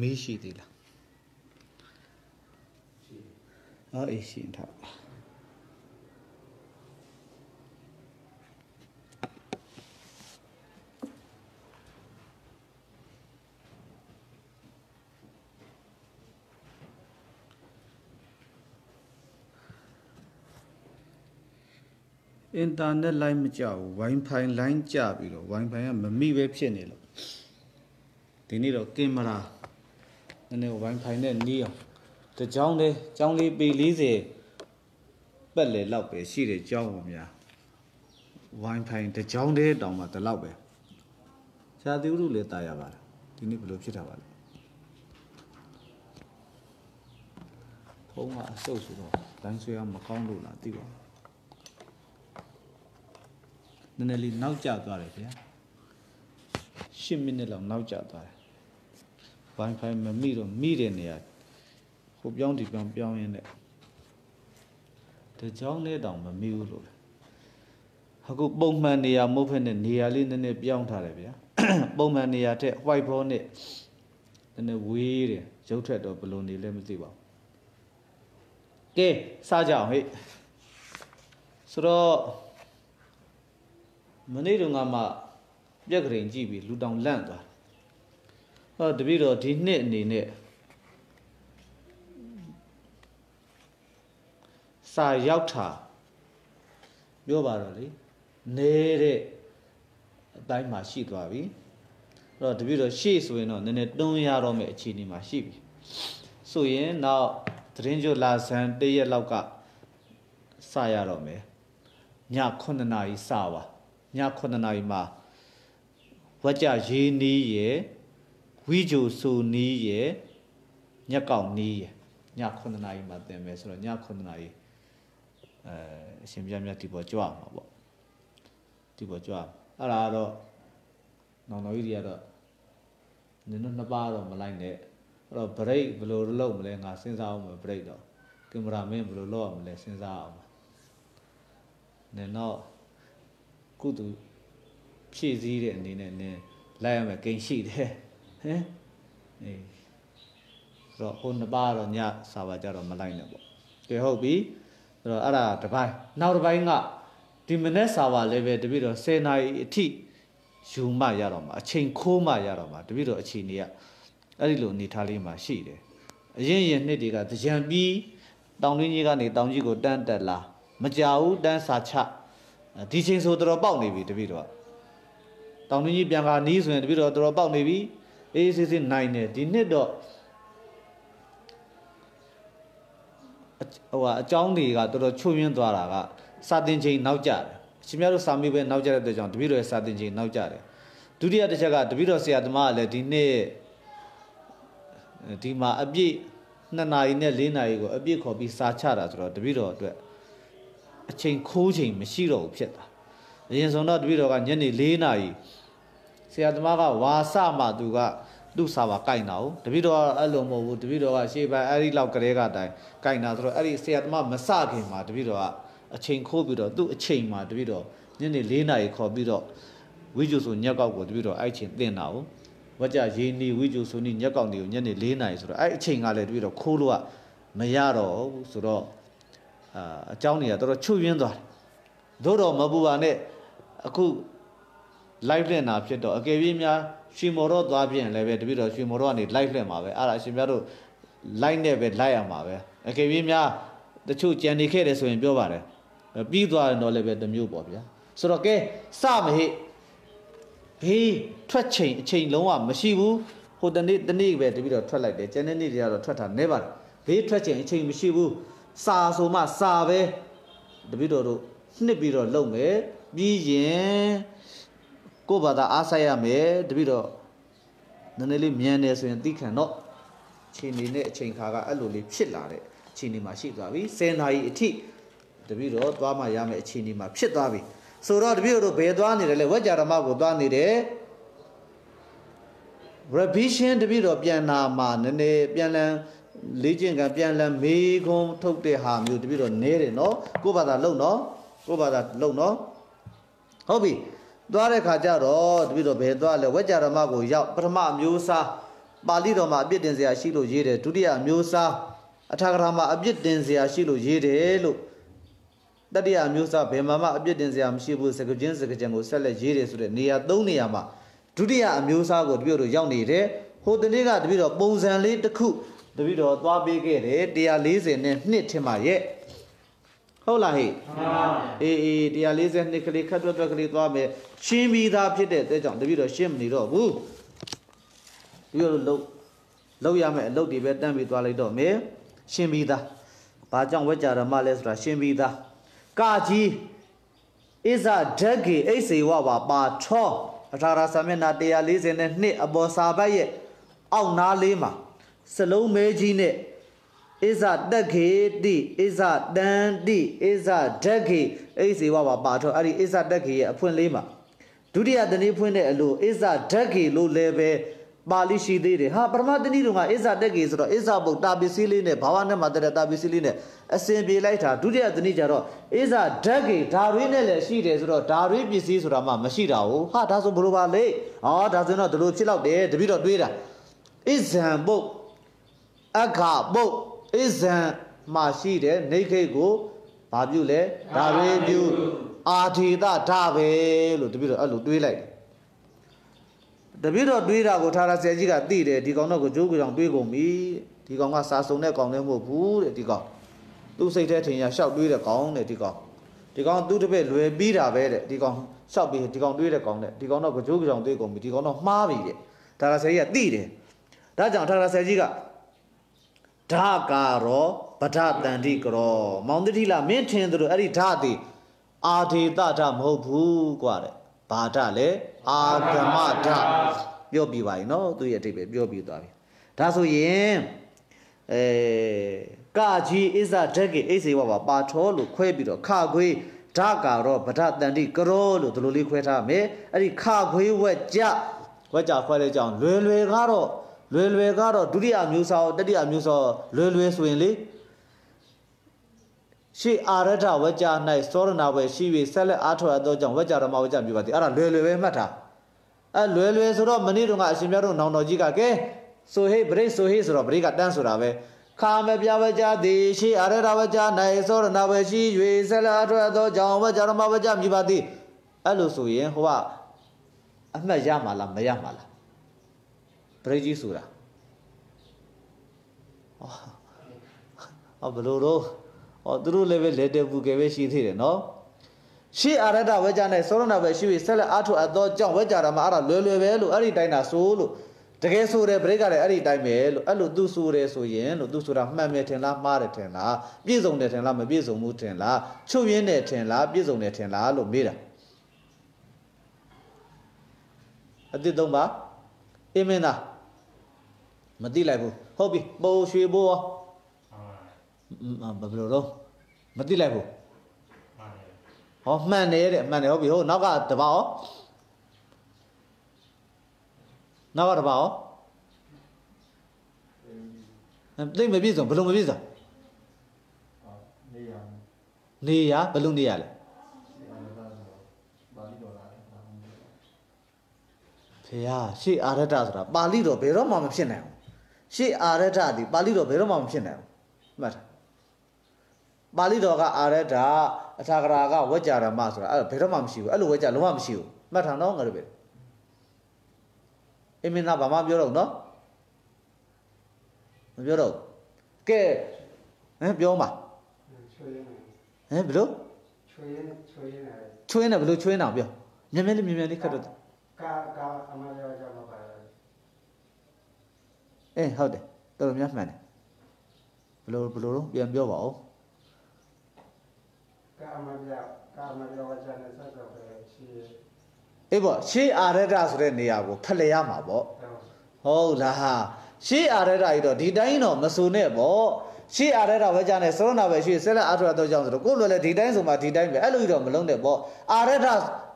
မီးရှိသေးလားအော်အေးရှိထားပါအင်တာနက်လိုင်းမကြဘူး Wi-Fi လိုင်းကြပြီးတော့ Wi-Fi ကမမိပဲဖြစ်နေလို့ဒီနေ့တော့ကင်မရာ နည်းနည်း Wi-Fi နဲ့နီးအောင်တကြောင်းလေးကြောင်းလေးပေ40ပတ်လေလောက်ပဲရှိတယ်ကြောင်းပါများ Wi-Fi တကြောင်းလေးတောင်မှတလောက်ပဲရှားသီဥရုလည်းတာရပါတယ်ဒီနေ့ဘယ်လိုဖြစ်တာပါလဲဖုန်းကအဆုပ်ဆိုတော့လိုင်းဆွဲရမကောင်းလို့လားသိပါဘူးနည်းနည်းလေးနောက်ကျသွားတယ်ဗျာ10မိနစ်လောက်နောက်ကျသွားတယ် Wi-Fi မမိတော့မိတဲ့နေရာဟိုပြောင်းဒီပြောင်းပြောင်းရင်းနဲ့တကြောင်နဲ့တောင်မမိဘူးလို့အခုပုံမှန်နေရာမဟုတ်ဖက်နဲ့နေရာလေးနည်းနည်းပြောင်းထားတယ်ဗျာပုံမှန်နေရာထက် white board နဲ့နည်းနည်းဝေးတယ်ရုပ်ထက်တော့ဘယ်လိုနေလဲမသိပါဘူးကဲစားကြအောင်ဟဲ့ဆိုတော့မနေ့တုန်းကမှပြက်ကရင်ကြည့်ပြီးလူတောင်လန့်သွားတယ် ဟောတပည့်တော်ဒီနှစ်အနေနဲ့စာရောက်တာပြောပါတော့လေနေတဲ့အတိုင်းမှာရှိသွားပြီအဲ့တော့တပည့်တော်ရှေ့ဆိုရင်တော့နည်းနည်းတွန်းရတော့မယ့်အခြေအနေမှာရှိပြီဆိုရင်နောက်သတင်းကြိုလာဆန်းတရက်လောက်ကစရတော့မယ်ည9နာရီစပါည9နာရီမှာဝကြရေးနီးရဲ့ ဝီဂျိုဆူနီးရဲ့ညက်ကောက်နီးရဲ့ည9နာရီမှာတင်မယ်ဆိုတော့ည9နာရီအဲအရှင်ပြမြတ်ဒီပေါ်ကြွမှာပေါ့ဒီပေါ်ကြွအဲ့ဒါတော့နောင်တော်ကြီးတွေကတော့နင်တို့နှစ်ပါးတော့မလိုက်နဲ့အဲ့တော့ break ဘယ်လိုလုပ်မလဲငါစဉ်းစားအောင်မယ် break တော့ကင်မရာမင်းဘယ်လိုလုပ်အောင်မလဲစဉ်းစားအောင်နင်တော့ကုသူဖြည့်စည်းတဲ့အနေနဲ့နင်လိုက်ရမယ်ဂိမ်းရှိတယ် ဟင်အေးဆိုတော့ဟိုနှစ်ပါးတော့ညစာပါကြတော့မလိုက်နဲ့ပေါ့ကဲဟုတ်ပြီဆိုတော့အဲ့ဒါတစ်ပိုင်းနောက်တစ်ပိုင်းကဒီမနေ့စာပါလည်းပဲတပိတော့10နာရီအထိယူမှရတော့မှာအချိန်ခိုးမှရတော့မှာတပိတော့အချိန်တွေကအဲ့ဒီလိုအနေထားလေးမှာရှိတယ်အရင်ရင်နှစ်တွေကကြံပြီးတောင်တွင်းကြီးကနေတောင်ကြီးကိုတန်းတက်လာမကြဘူးတန်းစာချဒီချိန်ဆိုတော်တော်ပေါက်နေပြီတပိတော့တောင်တွင်းကြီးပြန်ကာနီးဆိုရင်တပိတော့တော်တော်ပေါက်နေပြီ အေးစစ်စစ်နိုင်တယ်ဒီနှစ်တော့ဟိုကအကြောင်းတွေကတော်တော်ချွတ်ယွင်းသွားတာကစာတင်ချိန်နောက်ကျတယ်အရှင်မြတ်တို့စာမေးပွဲနောက်ကျတဲ့အတွက်ကြောင့်တပည့်တော်ရဲ့စာတင်ချိန်နောက်ကျတယ်ဒုတိယတစ်ချက်ကတပည့်တော်ဆရာသမားကလည်းဒီနေ့ဒီမှာအပြည့်2နာရီနဲ့4နာရီကိုအပြည့်ခေါ်ပြီးစာချတာဆိုတော့တပည့်တော်အတွက်အချိန်ခိုးချိန်မရှိတော့ဘူးဖြစ်တာအရင်ဆုံးတော့တပည့်တော်ကညနေ4နာရီဆရာသမားကဝါစမှသူက သူ့စာပါကြိုက်တာ哦တပည့်တော်အဲ့လိုမဟုတ်ဘူးတပည့်တော်ကရှေ့ပိုင်းအဲ့ဒီလောက်ကလေးကတိုင်ကြိုက်တာဆိုတော့အဲ့ဒီဆရာသမားမစခင်မှာတပည့်တော်ကအချိန်ခိုးပြီးတော့သူ့အချိန်မှာတပည့်တော်ညနေ၄နာရီခေါ်ပြီးတော့ဝိကျုဆိုညက်ကောက်ကိုတပည့်တော်အဲ့ချိန်တင်တာ哦ဝကြရေးနေဝိကျုဆိုနေညက်ကောက်နေကိုညနေ၄နာရီဆိုတော့အဲ့အချိန်ကလည်းတပည့်တော်ခိုးလို့ကမရတော့ဘူးဆိုတော့အာအเจ้าနေကတော်တော်ချွတ်ယွင်းသွားတယ်သို့တော်မပူပါနဲ့အခု live လင့်တာဖြစ်တော့အကယ်၍များ ရွှေမော်တော့သွားပြင်လည်းပဲတပည့်တော်ရွှေမော်တော့ကနေ live လင့်မှာပဲအဲ့ဒါအရှင်များတို့ live နဲ့ပဲ live ရမှာပဲအကယ်၍များတချို့ကြံနေခဲ့တယ်ဆိုရင်ပြောပါတယ်ပြီးသွားရင်တော့လည်းပဲတစ်မျိုးပေါ့ဗျာဆိုတော့ကဲစမဟိဘေးထွက်ချိန်အချိန်လုံးဝမရှိဘူးဟိုတနေ့တနေ့ပဲတပည့်တော်ထွက်လိုက်တယ်ကျန်တဲ့နေ့တွေကတော့ထွက်တာနေပါတယ်ဘေးထွက်ချိန်အချိန်မရှိဘူးစာဆိုမှစာပဲတပည့်တော်တို့နှစ်ပြီးတော့လုပ်မယ်ပြီးရင် ကိုယ့်ဘာသာအားဆိုင်ရမယ်တပည့်တော့နည်းနည်းလေးမြန်တယ်ဆိုရင်သိခံတော့ချိန်နေနဲ့အချိန်ခါကအဲ့လိုလေးဖြစ်လာတဲ့ချိန်နေမှာရှိသွားပြီ10နာရီအထိတပည့်တော်သွားမှရမယ်အချိန်နေမှာဖြစ်သွားပြီဆိုတော့တပည့်တို့ဘယ်သွားနေတယ်လဲဝကြဓမ္မကိုသွားနေတယ် revision တပည့်တော်ပြန်နာမှာနည်းနည်းပြန်လန်းလေ့ကျင့်ကပြန်လန်းမေးခွန်းထုတ်တဲ့ဟာမျိုးတပည့်တော်နဲတယ်နော်ကိုယ့်ဘာသာလုံနော်ကိုယ့်ဘာသာလုံနော်ဟုတ်ပြီ သွားတဲ့ခါကျတော့တပည့်တော်ဘယ်သွားလဲဝကြဓမ္မကိုရောက်ပထမမျိုးစားပါဠိတော်မှာအပြစ်တင်စရာရှိလို့ရေးတယ်ဒုတိယအမျိုးအစားအထာဂရမှာအပြစ်တင်စရာရှိလို့ရေးတယ်လို့တတိယအမျိုးအစားဘယ်မှာမှအပြစ်တင်စရာမရှိဘူးစကချင်းစကချင်းကိုဆက်လက်ရေးတယ်ဆိုတဲ့နေရာ၃နေရာမှာဒုတိယအမျိုးအစားကိုတပည့်တို့ရောက်နေတယ်ဟိုတနေ့ကတပည့်တော်ပုံစံလေးတစ်ခုတပည့်တော်သွားပေးခဲ့တယ်140နဲ့နှစ်ထင်ပါရဲ့ ဟုတ်လားဟိအေးအေး140နှစ်ကလေးခတ်တွက်တွက်ကလေးသွားမယ်ရှင်းပြီးသားဖြစ်တဲ့တဲ့ကြောင့်တပည့်တော်ရှင်းမနေတော့ဘူးတပည့်တော်လုံးလောက်ရမယ်အလုပ်တွေပဲတန်းပြီးသွားလိုက်တော့မယ်ရှင်းပြီးသားဘာကြောင့်ဝက်ကြရမလဲဆိုတာရှင်းပြီးသားကာကြီးဣဇဓက်ကေအိစေဝပါပါထောအထာရစာမျက်နှာ142အပေါ်စာပတ်ရဲ့အောက်နားလေးမှာစလုံးမဲကြီးနဲ့ ဣဇတက်ခေတိဣဇတန်တိဣဇဓက်ခေအိစေဝပါပါထောအဲ့ဒီဣဇတက်ခေရဲ့အဖွင့်လေးမှာဒုတိယတနည်းဖွင့်တဲ့အလိုဣဇဓက်ခေလို့လည်းပဲပါဠိရှိသေးတယ်ဟာပရမတဏိတုံကဣဇတက်ကေဆိုတော့ဣဇဘုတ်တာပစ္စည်းလေးနဲ့ဘာဝနဲ့မှာတဲ့တာပစ္စည်းလေးနဲ့အစဉ်ပြေလိုက်တာဒုတိယတနည်းကျတော့ဣဇဓက်ကေဓာရွေးနဲ့လည်းရှိတယ်ဆိုတော့ဓာရွေးပစ္စည်းဆိုတာမှမရှိတာဟုတ်ဟာဒါဆိုဘယ်လိုပါလဲဟောဒါဆိုတော့ဒီလိုဖြစ်တော့တယ်တပိတော့တွေးတာဣဇံဘုတ်အခဘုတ် ဣဇံမှာရှိတယ်နေခိတ်ကိုဘာပြုလဲဓာရွေးပြုအာထေတဓာပဲလို့တပိတော့အဲ့လိုတွေးလိုက်တယ်တပည့်တော်တွေးတာကိုထာရဆရာကြီးကသိတယ်ဒီကောင်တော့ကိုကျိုးကိုကြောင့်တွေးကုန်ပြီဒီကောင်ကစာစုံတဲ့ကောင်လည်းမဟုတ်ဘူးတဲ့ဒီကောင်သူ့စိတ်ထဲထင်ရရှောက်တွေးတဲ့ကောင်တဲ့ဒီကောင်ဒီကောင်သူ့တပည့်လွယ်ပြီးတာပဲတဲ့ဒီကောင်ရှောက်ပြီးဒီကောင်တွေးတဲ့ကောင်တဲ့ဒီကောင်တော့ကိုကျိုးကိုကြောင့်တွေးကုန်ပြီဒီကောင်တော့မှားပြီတဲ့ထာရဆရာကြီးကသိတယ်ဒါကြောင့်ထာရဆရာကြီးက ဓာကာရောဗဒတန္တိကရောမောင်တတိလာမင်းထင်တယ်လို့အဲ့ဒီဓာတိအာဒေတဓာမဟုတ်ဘူးกว่าတဲ့ဘာဓာလဲအာဂမဓာပြောပြပါပြီเนาะသူရဲ့အတိတ်ပဲပြောပြသွားပြီဒါဆိုရင်အဲကာကြီးဣဇဓကေအိစေဝပါပါထောလို့ခွဲပြီးတော့ခခွေးဓာကာရောဗဒတန္တိကရောလို့ဒီလိုလေးခွဲထားမယ်အဲ့ဒီခခွေးဝက်ကြဝက်ကြခွဲတဲ့ကြောင့်လွယ်လွယ်ကတော့ လွယ်လွယ်ကတော့ဒုတိယမျိုးစားတတိယမျိုးစားလွယ်လွယ်ဆိုရင်လေရှေးအာရထဝကြ၌စောရနာဝယ်ရှိ၍ဆက်လက်အားထုတ်ရသောကြောင့်ဝကြရမဝကြပြပါသည်အဲ့ဒါလွယ်လွယ်ပဲမှတ်ထားအဲ့လွယ်လွယ်ဆိုတော့မနေ့တုန်းကအရှင်မြတ်တို့နောင်တော်ကြီးကကဲဆိုဟေးဗရိတ်ဆိုဟေးဆိုတော့ဗရိတ်ကတန်းဆိုတာပဲခါမပြဝကြသည်ရှေးအာရထဝကြ၌စောရနာဝယ်ရှိ၍ဆက်လက်အားထုတ်ရသောကြောင့်ဝကြရမဝကြပြပါသည်အဲ့လိုဆိုရင်ဟိုကအမှတ်ရမှာလားမရမှာလား ဗရိတ်ကြီးဆိုတာဟောဘယ်လိုတော့ဟောသူတို့လည်းပဲလက်တက်ပူကယ်ပဲရှိသေးတယ်နော်ရှေးအာရဒဝဲကြနဲ့စောရဏပဲရှိပြီဆက်လက်အားထုတ်အပ်သောကြောင့်ဝဲကြတာမှာအဲ့ဒါလွယ်လွယ်ပဲလို့အဲ့ဒီတိုင်းတာဆိုလို့တကယ်ဆိုတယ်ဗရိတ်ကလည်းအဲ့ဒီတိုင်းပဲလို့အဲ့လိုသူဆိုတယ်ဆိုရင်လို့သူဆိုတာမှန်မယ်ထင်လားမှားတယ်ထင်လားပြည့်စုံတယ်ထင်လားမပြည့်စုံဘူးထင်လားချုပ်ရင်းတယ်ထင်လားပြည့်စုံတယ်ထင်လားလို့မေးတာအတိတ်သုံးပါအင်းမင်းသား မသိလိုက်ဘူးဟုတ်ပြီပိုးရွှေဘိုးရောဘယ်လိုတော့မသိလိုက်ဘူးဟောမှန်တယ်တဲ့မှန်တယ်ဟုတ်ပြီဟုတ်နောက်ကတပါရောနောက်ကတပါရောသိမပြည့်စုံဘယ်လိုမပြည့်စုံနေရနေရဘယ်လိုနေရလဲဖေဟာရှေ့အာရတဆိုတာပါဠိတော်ဘယ်တော့မှမဖြစ်နိုင်ဘူး ရှေ့အာရတဒီပါဠိတော်ဘယ်တော့မှမဖြစ်နိုင်ဘူးမှတ်ထားပါဠိတော်ကအာရတအထာဂရာကဝကြရမဆိုတာအဲ့ဘယ်တော့မှမရှိဘူးအဲ့လိုဝကြလုံးဝမရှိဘူးမှတ်ထားနော်ငါတို့ပဲအမင်းသားဘာမှပြောတော့နော်မပြောတော့ကဲဟမ်ပြောမှာဟမ်ဘယ်လိုချွေးနေချွေးနေချွေးနေဘယ်လိုချွေးနေအောင်ပြောမြန်မြန်လေးမြန်မြန်လေးခတ်တော့ကာကာအမရောကြမှာပါ အေးဟုတ်တယ်တော်တော်များမှန်တယ်ဘယ်လိုဘယ်လိုတော့ပြန်ပြောပါဦးကာမပြကာမပြဝဇ္ဇနဲ့ဆက်တော့ပဲရှိအေးပေါ့ရှေးအာရဒဆိုတဲ့နေရာကိုဖလှယ်ရမှာပေါ့ဟုတ်လားဟာရှေးအာရဒကြီးတော့ဒီတိုင်းတော့မဆိုနဲ့ပေါ့ ရှေးအာရဒဝကြနဲ့စရဏပဲရှေးဆက်လက်အာထရတော့ကြောင့်ဆိုတော့ကိုယ်လိုလဲဒီတိုင်းဆိုမှဒီတိုင်းပဲအဲ့လိုကြီးတော့မလုံးတဲ့ပေါ့အာရဒ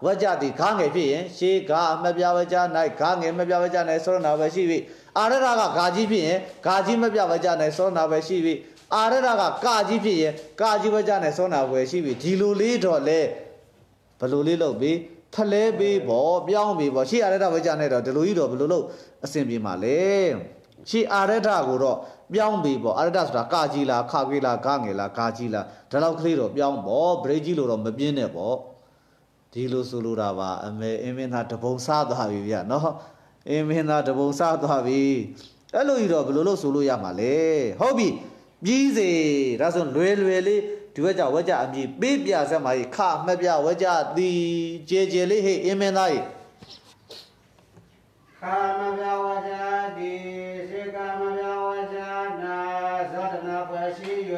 ဝကြဒီခါငယ်ဖြစ်ရင်ရှေးကအမပြဝကြ၌ခါငယ်မပြဝကြ၌စရဏပဲရှိပြီအာရဒကဂါကြီးဖြစ်ရင်ဂါကြီးမပြဝကြ၌စရဏပဲရှိပြီအာရဒကကာကြီးဖြစ်ရင်ကာကြီးဝကြနဲ့စောနာဝယ်ရှိပြီဒီလိုလေးတော့လေဘလိုလေးလုပ်ပြီးဖလဲပေးပေါ့ပြောင်းပြီးပေါ့ရှေ့အာရဒဝကြနဲ့တော့ဒီလိုကြီးတော့ဘလိုလုပ်အဆင်ပြေမှာလဲ ရှေအာရဒကိုတော့ပြောင်းပြီပေါ့အာရဒဆိုတာကာကြီးလားခါကြီးလားဂငယ်လားဂါကြီးလားဒါလောက်ကလေးတော့ပြောင်းပေါ့ဘရိတ်ကြီးလို့တော့မပြင်းနဲ့ပေါ့ဒီလိုဆိုလိုတာပါအမေအင်းမင်းသားတပုံစားသွားပြီဗျာနော်အင်းမင်းသားတပုံစားသွားပြီအဲ့လိုကြီးတော့ဘယ်လိုလုပ်ဆိုလို့ရမှာလဲဟုတ်ပြီပြီးစေဒါဆိုလွယ်လွယ်လေးဒီဘက်ကြဝက်ကြအမြည်ပေးပြဆက်မှာကြီးခမှတ်ပြဝက်ကြသည်ကြဲကြဲလေးဟေ့အင်းမင်းသားကြီး ကာမဗျာဝါကြတိစေကာမဗျာဝါကြနာသဒ္ဒနာပွဲရှိ၍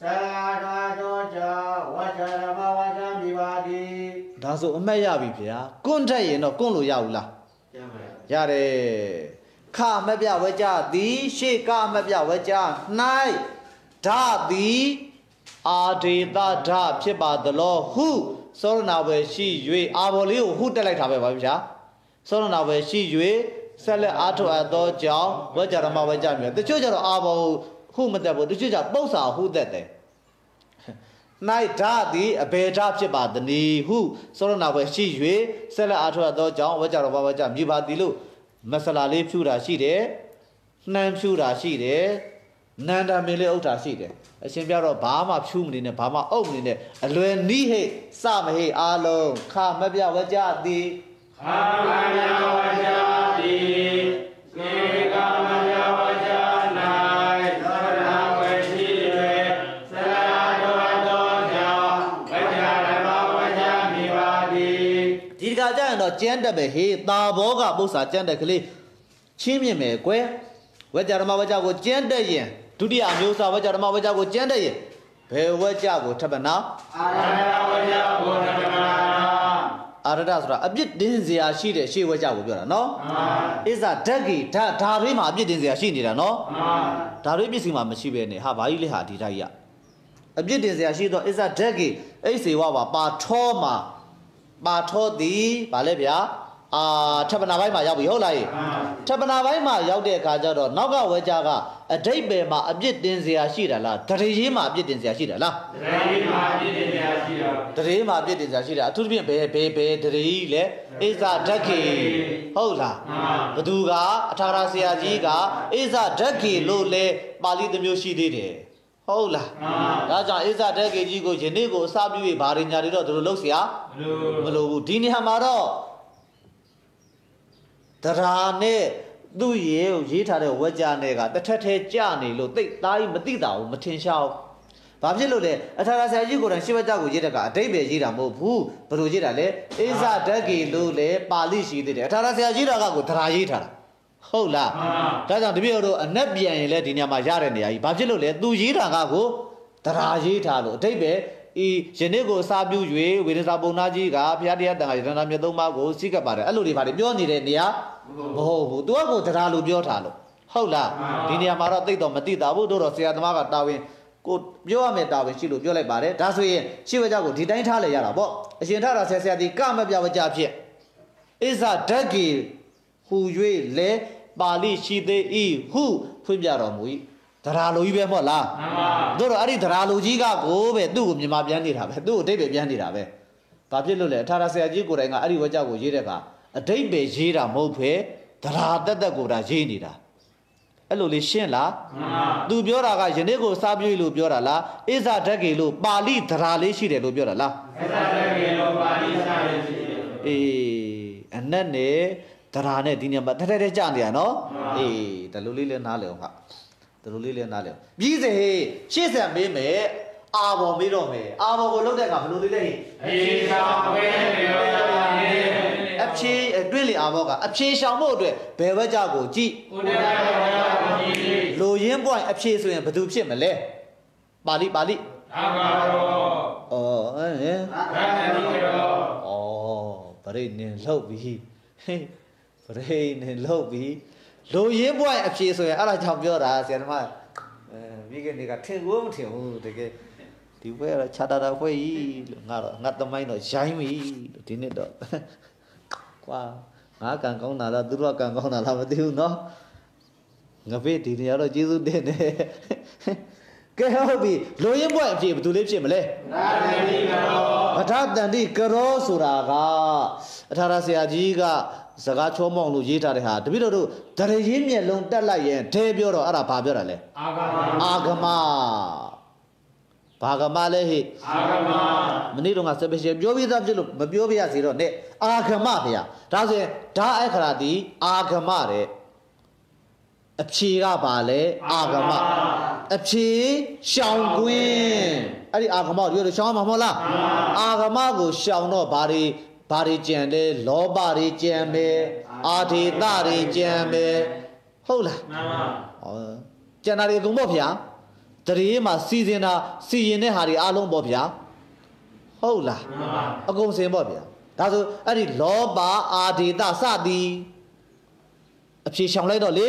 သရာတော်တော်ကြောင့်ဝါကြရမဝါကြမိပါသည်ဒါဆိုအမတ်ရပြီဗျာကွန့်ထက်ရင်တော့ကွန့်လို့ရဘူးလားကျမ်းပါရတယ်ခမပြဝကြသည်ရှေကမပြဝကြ၌ဓာသည်အာဒေတဓာဖြစ်ပါသလောဟုသောရဏဝယ်ရှိ၍အာဘော်လေးကိုဟုတက်လိုက်တာပဲပါဗျာ သောရဏဝယ်ရှိ၍ဆက်လက်အားထုတ်အပ်သောကြောင့်ဝကြရမဝကြမြေတချို့ကျတော့အာဘော်ဟုမတက်ဘူးတချို့ကျပု္ပ္ပာဟုတက်တယ်၌ဓာသည်အဘေဓာဖြစ်ပါတနီဟုသောရဏဘွယ်ရှိ၍ဆက်လက်အားထုတ်သောကြောင့်ဝကြတော်ဘာဝကြမြည်ပါသည်လို့မဆလာလေးဖြူတာရှိတယ်နှမ်းဖြူတာရှိတယ်နန္ဒမင်းလေးဥထာရှိတယ်အရှင်ပြတော့ဘာမှဖြူမနေနဲ့ဘာမှအုပ်မနေနဲ့အလွယ်နီးဟိတ်စမဟိတ်အားလုံးခမပြဝကြသည် ကာမဗျာဝါကြတိစေကာမဗျာဝါကြ၌သဒ္ဒနာပွဲရှိ၍သရာတော်တော်ကြောင့်ဝါကြရမဝါကြမိပါသည်ဒီတခါကျရင်တော့ကျန်းတက်ပဲဟေးတာဘောကပု္ပ္ပာကျ ရဒဆိုတာအပြစ်တင်စရာရှိတဲ့ရှေ့ဝကြကိုပြောတာနော်အာဣဇာဓက်ကြီးဓာဓာဘေးမှာအပြစ်တင်စရာရှိနေတာနော်အာဓာဘေးပစ္စည်းမှာမရှိဘဲနဲ့ဟာဘာကြီးလဲဟာဒီတိုင်းရအပြစ်တင်စရာရှိတော့ဣဇာဓက်ကြီးအိစေဝပါပါထောမှာပါထောသည်ဗာလဲဗျာ အာထပ်ပနာပိုင်းမှာရောက်ပြီဟုတ်လားဟေ့ ထပ်ပနာပိုင်းမှာရောက်တဲ့အခါကျတော့နောက်ကဝဲကြကအတိတ်ပဲမှာအပြစ်တင်စရာရှိတာလားတရေရေးမှာအပြစ်တင်စရာရှိတာလား တရေမှာပြည့်တင်ပြရှိတော့ တရေမှာအပြစ်တင်စရာရှိတာအထူးသဖြင့်ဘယ်ဘယ်ဘယ်တရေကြီးလဲအိဇာဓက်ကေဟုတ်လားဘသူကအထာရဆရာကြီးကအိဇာဓက်ကေလို့လဲပါဠိတစ်မျိုးရှိသေးတယ်ဟုတ်လားဒါကြောင့်အိဇာဓက်ကေကြီးကိုယနေ့ကိုအစပြုပြီးဗာရညာတွေတော့သူတို့လှုပ်เสีย ဘလို့မလိုဘူးဒီနေရာမှာတော့ တရားနဲ့သူ့ရေကိုရေးထားတဲ့ဝက်ကြနဲ့ကတစ်ထက်ထဲကြနေလို့တိတ်သားကြီးမသိတာဘူးမထင်ရှားဘူး။ဘာဖြစ်လို့လဲအထာရဆရာကြီးကိုယ်တိုင်ရှင်းဝက်ကြကိုရေးတဲ့ကအတိတ်ပဲရေးတာမဟုတ်ဘူး။ဘယ်လိုရေးတာလဲ။အိဇဓက္ကေလို့လဲပါဠိရှိသေးတယ်။အထာရဆရာကြီးတာကကိုတရားရေးထားတာ။ဟုတ်လား။ဒါကြောင့်တပည့်တော်တို့အနက်ပြန်ရင်လည်းဒီနေရာမှာရတဲ့နေရာကြီး။ဘာဖြစ်လို့လဲ။ तू ရေးတာကကိုတရားရေးထားလို့အတိတ်ပဲဤယနေ့ကိုအစာပြု၍ဝေဒစာပုံနာကြီးကဘုရားတရားတန်ခါရတနာမြတ်သုံးပါးကိုစိတ်ကပ်ပါတယ်အဲ့လိုတွေဗါတယ်ပြောနေတဲ့နေရာ မဟုတ်ဘူးသူကကိုတရားလို့ပြောထားလို့ဟုတ်လားဒီနေရာမှာတော့တိတ်တော့မတိတာဘူးတို့တော့ဆရာသမားကတာဝန်ကိုပြောရမယ်တာဝန်ရှိလို့ပြောလိုက်ပါတယ်ဒါဆိုရင်ရှေ့ဝကြကိုဒီတိုင်းထားလဲရတာပေါ့အရှင်ထတာဆရာဆရာဒီကမပြဝကြဖြစ်ဣဇဓက္ကေဟူ၍လဲပါဠိရှိသေးဤဟုဖွင့်ပြတော်မူ၏တရားလိုကြီးပဲမဟုတ်လားမှန်ပါတို့တော့အဲ့ဒီသရာလူကြီးကကိုပဲသူ့ကိုမြန်မာပြန်နေတာပဲသူ့ကိုအတိတ်ပဲပြန်နေတာပဲဘာဖြစ်လို့လဲအထာရဆရာကြီးကိုယ်တိုင်ကအဲ့ဒီဝကြကိုရေးတဲ့အခါ အတိတ်ပဲရေးတာမဟုတ်ဖဲသရာတက်တက်ကိုဒါရေးနေတာအဲ့လိုလေးရှင်းလားမှန်ပါသူပြောတာကယနေ့ကိုစားပြေးလို့ပြောတာလားအိဇာဓက္ကေလို့ပါဠိသရာလေးရှိတယ်လို့ပြောတာလားသစ္စာတကေလောပါဠိစာရရှိတယ်အေးအနက်နဲ့သရာနဲ့ဒီနေရာမှာတက်တက်တက်ကြနေရနော်အေးဒါလိုလေးလည်းနားလည်အောင်ဟာဒါလိုလေးလည်းနားလည်အောင်ပြီးစေရှေ့ဆက်မေးမယ် အာဘော်မေးတော့မယ်အာဘော်ကိုလုတ်တဲ့အခါဘယ်လိုလေးလဲဟိအေသာဝေရောယာနေအဖြေအတွင်းလေအာဘော်ကအဖြေရှောင်ဖို့အတွက်ဘယ်ဘက်ကြကိုကြည့်ကုတ္တရာဝါကိုကြည်လိုရင်းပွိုင်းအဖြေဆိုရင်ဘယ်သူဖြစ်မလဲပါဠိပါဠိအာဂါရောဩအဲဟင်ရတတိရောဩဗရိတ်နင်လှုပ်ပြီဟေးဗရိတ်နင်လှုပ်ပြီလိုရင်းပွိုင်းအဖြေဆိုရင်အဲ့ဒါကြောင့်ပြောတာဆရာသမားအဲမိခင်တွေကထင်ကိုမထင်ဘူးတကယ် ဒီဘွဲကတော့ခြာတာတာဘွဲကြီးလို့ငါတော့ငါသမိုင်းတော့ရိုင်းပြီလို့ဒီနေ့တော့ကွာငါကံကောင်းတာလားသူတို့ကကံကောင်းတာလားမသိဘူးเนาะငါဖေးဒီနေရာတော့ကျေးဇူးတင်တယ်ကဲဟုတ်ပြီလိုရင်းပွိုင်းအဖြေဘယ်သူလေးဖြစ်မလဲ ရာတတိရော ပဋ္ဌတန္တိကရောဆိုတာကအထာရဆရာကြီးက စကားချောမောင်းလို့ရေးထားတဲ့ဟာတပည့်တော်တို့တရရင်မျက်လုံးတက်လိုက်ရင်ဒဲပြောတော့အဲ့ဒါဘာပြောတာလဲ အာဂမ အာဂမ ဘာဂမလဲဟိအာဂမမနေ့တော့က special ပြောပြီးသားဖြစ်လို့မပြောပြရစီတော့နဲ့အာဂမဖေရဒါဆိုရင်ဒါအခရာတီအာဂမတဲ့အဖြေကပါလဲအာဂမအဖြေရှောင်ကွင်းအဲ့ဒီအာဂမကိုပြောလို့ရှောင်မှာမဟုတ်လားအာဂမကိုရှောင်တော့ဘာတွေဘာတွေကြံတယ်လောဘတွေကြံမယ်အာထေတတွေကြံမယ်ဟုတ်လားနာမဩကျန်တာတွေအကုန်ပေါ့ဗျာ တရေမှာစီစဉ်တာစီရင်တဲ့ဟာတွေအားလုံးပေါ့ဗျာဟုတ်လားနာမအကုန်စင်ပေါ့ဗျာဒါဆိုအဲ့ဒီလောဘအာဒေတစသည်အဖြေရှောင်လိုက်တော့လေ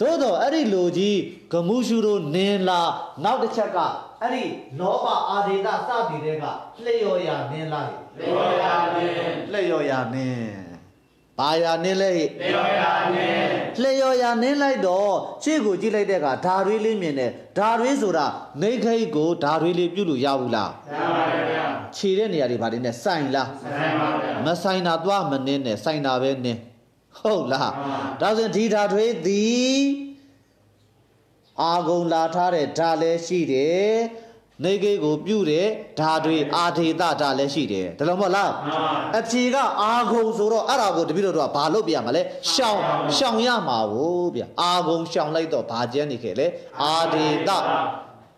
သို့တော့အဲ့ဒီလူကြီးဂမှုရှုတို့နင်းလာနောက်တစ်ချက်ကအဲ့ဒီလောဘအာဒေတစသည်တွေကလျှော်ရနင်းလာဟိလေယောယာနေလျှော်ရနင်း ဘာရနင်းလဲဟိလေယောယာနေလျှော်ရနင်းလိုက်တော့ရှေ့ကိုကြည့်လိုက်တဲ့အခါဓာရွေးလေးမြင်တယ်ဓာရွေးဆိုတာနေခိတ်ကိုဓာရွေးလေးပြုတ်လို့ရဘူးလားရပါတယ်ဗျာခြေတဲ့နေရာတွေဘာတွေနဲ့စိုင်လားဆိုင်ပါဗျာမဆိုင်တာသွားမနင်းနဲ့ဆိုင်တာပဲနင်းဟုတ်လားမှန်ပါဒါဆိုရင်ဒီဓာထွေးသည်အာဂုံလာထားတဲ့ဓာလည်းရှိတယ် နေကိတ်ကိုပြုတဲ့ဓာတွေအာထေတဓာလည်းရှိတယ်ဒါလို့မဟုတ်လားနာမအဖြေကအာဂုံဆိုတော့အဲ့ဒါကိုတပည့်တော်တို့ကဘာလုပ်ပြရမလဲရှောင်ရှောင်ရမှာကိုဗျအာဂုံရှောင်လိုက်တော့ဘာကျန်းနေခဲ့လဲအာထေတ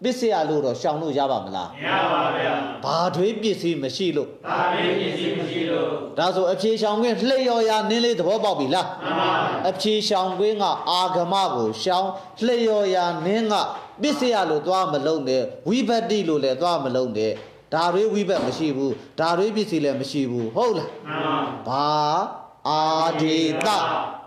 ပစ္စယလို့တော့ရှောင်လို့ရပါမလားမရပါဗျာဘာထွေးပစ္စည်းမရှိလို့ဒါမင်းပစ္စည်းမရှိလို့ဒါဆိုအဖြေရှောင်ခွင့်လှည့်ရော်ရနင်းလေးသဘောပေါက်ပြီလားနာမအဖြေရှောင်ခွင့်ကအာဂမကိုရှောင်လှည့်ရော်ရနင်းက ပစ္စယလို့သွားမလုံးနဲ့ဝိဘတ်တိလို့လည်းသွားမလုံးနဲ့ဒါတွေဝိဘတ်မရှိဘူးဒါတွေပစ္စည်းလည်းမရှိဘူးဟုတ်လားနာမဘာ အာဒီတ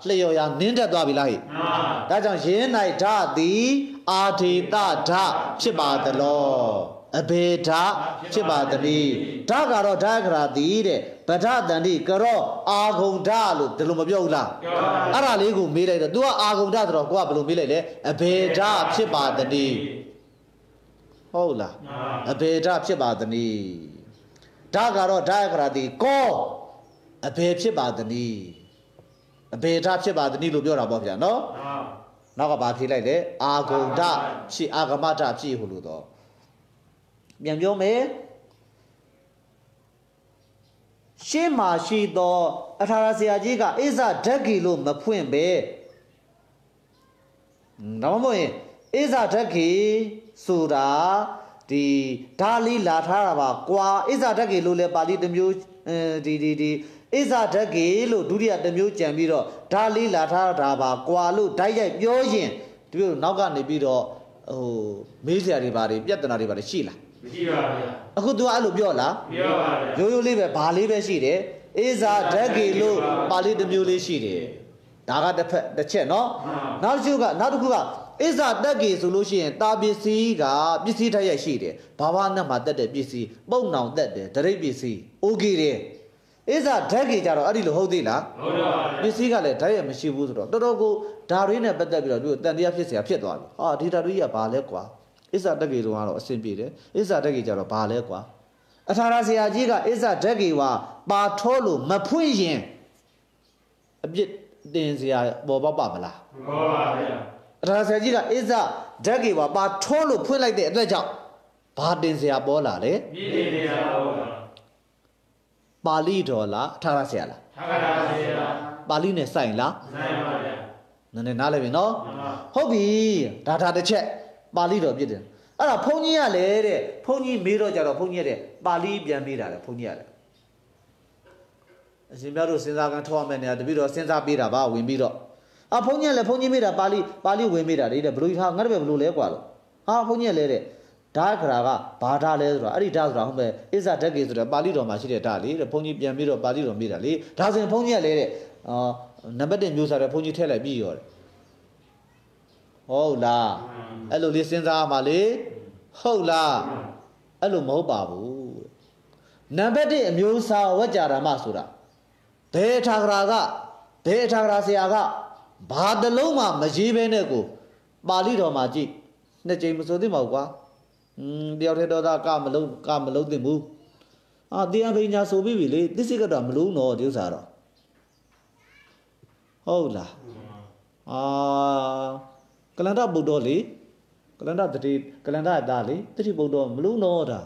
လှည့်ရော်ရနင်းတက်သွားပြီလားဟိနာမဒါကြောင့်ယင်း၌ဓာသည်အာထေတဓာဖြစ်ပါသလောအဘေဓာဖြစ်ပါသနည်းဓာကတော့ဓာကရာသည်တဲ့ဗဒတန်တိကရောအာဂုံဓာလို့ဒီလိုမပြောဘူးလားပြောပါဗျာအဲ့ဒါလေးကိုမေးလိုက်တော့ तू ကအာဂုံဓာဆိုတော့ကိုကဘယ်လိုမေးလိုက်လဲအဘေဓာဖြစ်ပါသနည်းဟုတ်လားနာမအဘေဓာဖြစ်ပါသနည်းဓာကတော့ဓာကရာသည်ကော အဘေဖြစ်ပါသနည်းအဘေဓာဖြစ်ပါသနည်းလို့ပြောတာပေါ့ဗျာနော်နာမနောက်ကဘာဖြေလိုက်လဲအာဂုံဒဖြစ်အာဂမဒဖြစ်ဟုလို့တော့ပြန်ပြောမယ်ရှေ့မှာရှိသော အထာရဆရာကြီးကအိဇဓက္ကီလို့မဖွင့်ပဲတော့မဟုတ်ရင်အိဇဓက္ကီဆိုတာဒီဓာလီလာထားတာပါကွာအိဇဓက္ကီလို့လဲပါဠိတစ်မျိုးအဲဒီဒီဒီ အိဇဓက္ကီလို့ဒုတိယတစ်မျိုးကြံပြီးတော့ဓာလီလာထားတာပါကွာလို့ဓာတ်ရိုက်ပြောရင်ဒီလိုနောက်ကနေပြီးတော့ဟိုမေးစရာတွေဘာတွေပြဿနာတွေဘာတွေရှိလား မရှိပါဗျာ အခု तू အဲ့လိုပြောလား ပြောပါဗျာ ရိုးရိုးလေးပဲဘာလေးပဲရှိတယ်အေဇာဓက္ကေလို့ပါဠိတစ်မျိုးလေးရှိတယ်ဒါကတစ်ဖက်တစ်ချက်နော်နောက်တစ်ခုကနောက်တစ်ခုကအေဇာဓက္ကေဆိုလို့ရှိရင်တာပစ္စည်းကပစ္စည်းတစ်ရက်ရှိတယ်ဘာဝနဲ့မှာတက်တဲ့ပစ္စည်းပုံနောင်တက်တယ်ဒရိပ်ပစ္စည်းโอเคတယ် အေဇာဓက္ကေကြတော့အဲ့ဒီလိုဟုတ်သေးလား ဟုတ်တော့ပါ ပစ္စည်းကလည်းဓာတ်ရမရှိဘူးဆိုတော့တော်တော်ကိုဓာရင်းနဲ့ပတ်သက်ပြီးတော့သူတန်တရားဖြစ်เสียဖြစ်သွားပြီဟာဒီဓာတ်ကြီးကဘာလဲကွာအစ္ဆတက်ကေတုံးကတော့အဆင်ပြေတယ်အစ္ဆတက်ကေကြတော့ဘာလဲကွာအထာရဆရာကြီးကအစ္ဆတက်ကေဝါပါထောလို့မဖွင့်ရင်အပြစ်တင်စရာပေါ်ပေါက်ပါမလား ဘောပါဗျာ အထာရဆရာကြီးကအစ္ဆတက်ကေဝါပါထောလို့ဖွင့်လိုက်တဲ့အတွက်ကြောင့်ဘာတင်စရာပေါ်လာလဲ မြည်နေရတော့ဗျာ ပါ ပါဠိတော်လားအထာရဆရာလားအထာရဆရာပါဠိနဲ့ဆိုင်လားဆိုင်ပါဗျာနည်းနည်းနားလည်ပြီနော်ဟုတ်ပြီဒါဒါတစ်ချက်ပါဠိတော်ဖြစ်တယ်အဲ့တော့ဘုန်းကြီးကလည်းတဲ့ဘုန်းကြီးမေးတော့ကြတော့ဘုန်းကြီးကတဲ့ပါဠိပြန်မေးတာလေဘုန်းကြီးကလည်းအရှင်မြတ်တို့စဉ်းစားကန်ထောက်ရမယ့်နေရာတပိတော့စဉ်းစားပေးတာပါဝင်ပြီးတော့အာဘုန်းကြီးကလည်းဘုန်းကြီးမေးတာပါဠိပါဠိဝင်မေးတာလေတဲ့ဘလို့ဟာငါတပည့်ဘလို့လဲကွာလို့ဟာဘုန်းကြီးကလည်းတဲ့ ဓာတ်ခရာကဘာဓာတ်လဲဆိုတော့အဲ့ဒီဓာတ်ဆိုတာဟုတ်ပဲအစ္ဆဓာတ်ကေဆိုတော့ပါဠိတော်မှာရှိတဲ့ဓာတ်လေတဲ့ဘုန်းကြီးပြန်ပြီးတော့ပါဠိတော်မေးတာလေဒါဆိုရင်ဘုန်းကြီးကလည်းတဲ့အာနံပါတ်1မျိုးစားတဲ့ဘုန်းကြီးထည့်လိုက်ပြီးရောတယ်ဟုတ်လားအဲ့လိုလေးစဉ်းစားရမှာလေဟုတ်လားအဲ့လိုမဟုတ်ပါဘူးနံပါတ်1အမျိုးအစားဝကြဓမ္မဆိုတာဘယ်ထာဂရာကဘယ်ထာဂရာဆရာကဘာတလုံးမှမရေးဘဲနဲ့ကိုပါဠိတော်မှာကြည့်နှစ်ကြိမ်မဆိုသင့်ပါဘူးကွာ อืมတယောက်တည်းတော့ကမလုံးကမလုံးသင့်ဘူးအာတရားပညာဆိုပြီးပြီလေသစ္စိကတော့မလုံးတော့ဒီဥစ္စာတော့ဟုတ်လားအာကလန္တဗုဒ္ဓလေကလန္တတတိကလန္တတာလေတတိဗုဒ္ဓမလို့တော့တာ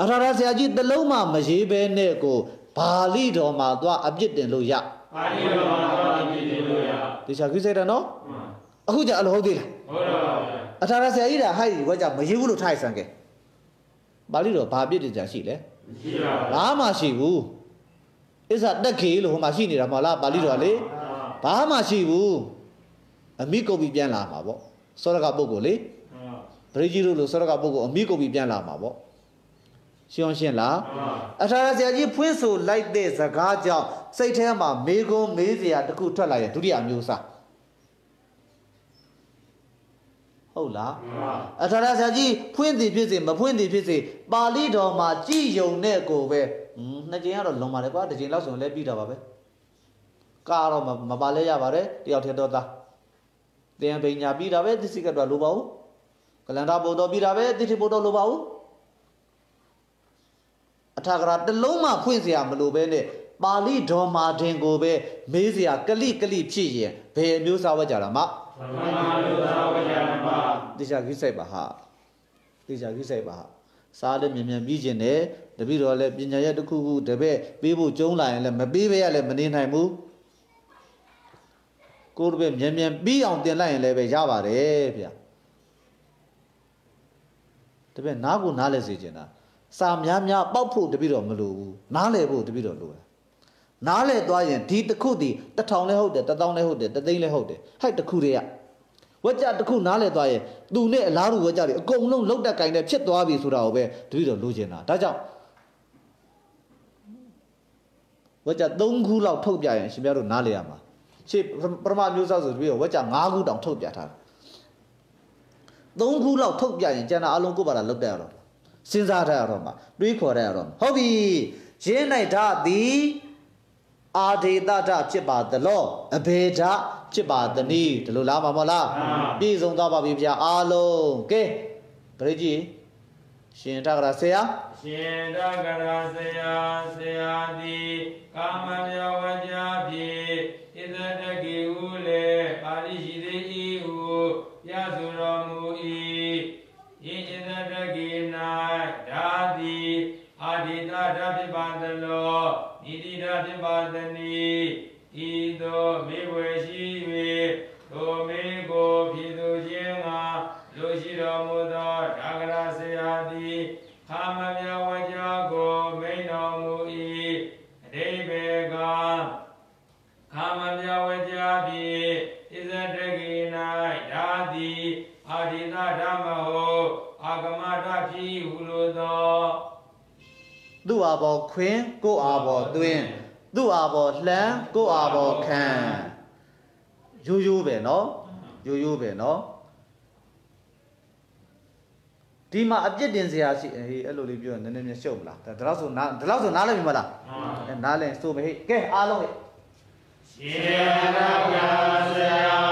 အထာရဆရာကြီးတလုံးမှမရေးဘဲနဲ့ကိုဘာလိတော်မှာသွားအပြစ်တင်လို့ရပါဠိတော်မှာတော့ဒီလိုလို့ရတေချာကြီးစိတ်တယ်နော်အခုကြအလိုဟုတ်သေးလားဟုတ်တော့ပါဗျာ အထာရဆရာကြီးတာဟိုက်ဝက်ကြမရေးဘူးလို့ထိုက်ဆန်ခဲ့ဘာလိတော်ဘာပြစ်တင်ကြရှိလဲရှိပါဘူးဘာမှရှိဘူးအစ္ဆတက်ခေလို့ဟိုမှာရှိနေတာမဟုတ်လားပါဠိတော်ကလေဘာမှရှိဘူးအမိကုတ်ပြီးပြန်လာမှာပေါ့စောရကပုဂ္ဂိုလ်လေပရိကြီးတို့လိုစောရကပုဂ္ဂိုလ်အမိကုတ်ပြီးပြန်လာမှာပေါ့ရှင်းအောင်ရှင်းလားအထာရဆရာကြီးဖွင့်ဆိုလိုက်တဲ့စကားကြောင့်စိတ်ထဲမှာမေကုန်းမေးစရာတစ်ခုထွက်လာရဲ့ဒုတိယအမျိုးအစား ဟုတ်လား အထာရဆရာကြီးဖွင့်သည်ဖြစ်စေမဖွင့်သည်ဖြစ်စေပါဠိတော်မှာကြည်ယုံတဲ့ကိုပဲဟွန်းနှစ်ကြိမ်ကတော့လွန်ပါတယ်ကွာတစ်ကြိမ်လောက်ဆိုရင်လည်းပြီးတာပါပဲကားတော့မမပါလဲရပါတယ်တယောက်ထဲတော့သားတင်ပညာပြီးတာပဲသစ္စိကတော့လိုပါဘူးကလန္တာဘုဒ္ဓပြီးတာပဲတိတိဘုဒ္ဓလိုပါဘူးအထာဂရတစ်လုံးမှဖွင့်เสียမလိုပဲနဲ့ပါဠိတော်မှာတင်ကိုပဲမေးเสียကလိကလိဖြစ်ရင်ဘယ်အမျိုးစားဝတ်ကြတာမ သမမာလူသာဝကြနမတေချာခိစိုက်ပါဟာတေချာခိစိုက်ပါဟာစားလည်းမြန်မြန်ပြီးကျင်တယ်တပည့်တော်လည်းပညာရက်တစ်ခုခုတပည့်ပေးဖို့ကြုံးလာရင်လည်းမပေးဘဲရလည်းမနေနိုင်ဘူးကိုယ်တပည့်မြန်မြန်ပြီးအောင်တင်လိုက်ရင်လည်းပဲရပါတယ်ဗျာတပည့်နားကိုနားလဲစေချင်တာစာများများပောက်ဖို့တပည့်တော်မလိုဘူးနားလဲဖို့တပည့်တော်လိုတယ် နားလဲသွားရင်ဒီတစ်ခုဒီတစ်ထောင်လဲဟုတ်တယ်တစ်သောင်းလဲဟုတ်တယ်တစ်သိန်းလဲဟုတ်တယ်ဟဲ့တစ်ခုတည်းရဝက်ကြတစ်ခုနားလဲသွားရင်သူနဲ့အလားတူဝက်ကြတွေအကုန်လုံးလောက်တက်ကင်နဲ့ဖြစ်သွားပြီဆိုတာကိုပဲတပည့်တော်လိုချင်တာဒါကြောင့်ဝက်ကြ3ခုလောက်ထုတ်ပြရင်ရှင်ပြတို့နားလဲရမှာရှေ့ပရမမျိုးစားဆိုတပည့်တော်ဝက်ကြ5ခုတောင်ထုတ်ပြထားတယ်3ခုလောက်ထုတ်ပြရင်ကျန်တာအလုံးကိုပါတာလောက်တက်ရတော့စဉ်းစားထားရတော့မှာတွေးခေါ်ရတော့ဟုတ်ပြီရင်းလိုက်တာသည် အာဒေတတဖြစ်ပါသလောအဘေဒဖြစ်ပါသနည်းဒီလိုလားမမဟုတ်လားပြည့်စုံသွားပါပြီဗျာအားလုံးကဲပရိကြီးရှင်ထကရာဆရာရှင်တကရာဆရာဆရာတိကာမမြဝကြဖြင့်ဣဇတကေဟုလေပါဠိရှိသေး၏ဟုပြဆိုတော်မူ၏ဤဣဇတကေ၌ဓာတိအာဒီတာဓာဖြစ်ပါသလော ဤတိဓာဖြစ်ပါသနီဤသို့မေဝေရှိ၍ထိုမေကိုဖြစ်သူခြင်းငါလူရှိတော်မူသောဓာကရာဆရာသည်ခမမြဝကြကိုမိန်တော်မူ၏အတိဘေကခမမြဝကြဖြင့်ဣဇတကေ၌ဓာတိအာဒီတဓမ္မဟောအာဂမတဖြစ်ဟုလိုသော သူ့အာဘော်ခွင်းကို့အာဘော်သွင်းသူ့အာဘော်လှမ်းကို့အာဘော်ခံရိုးရိုးပဲเนาะရိုးရိုးပဲเนาะဒီမှာအပြစ်တင်စရာရှိဟေးအဲ့လိုလေးပြောရင်နည်းနည်းမြရှုပ်မလားဒါတော့ဆိုနားဒါတော့ဆိုနားလည်ပြီမလားအဲနားလည်ဆိုမဟေ့ကဲအားလုံးဟဲ့ ရှင်ရကဆရာဆရာ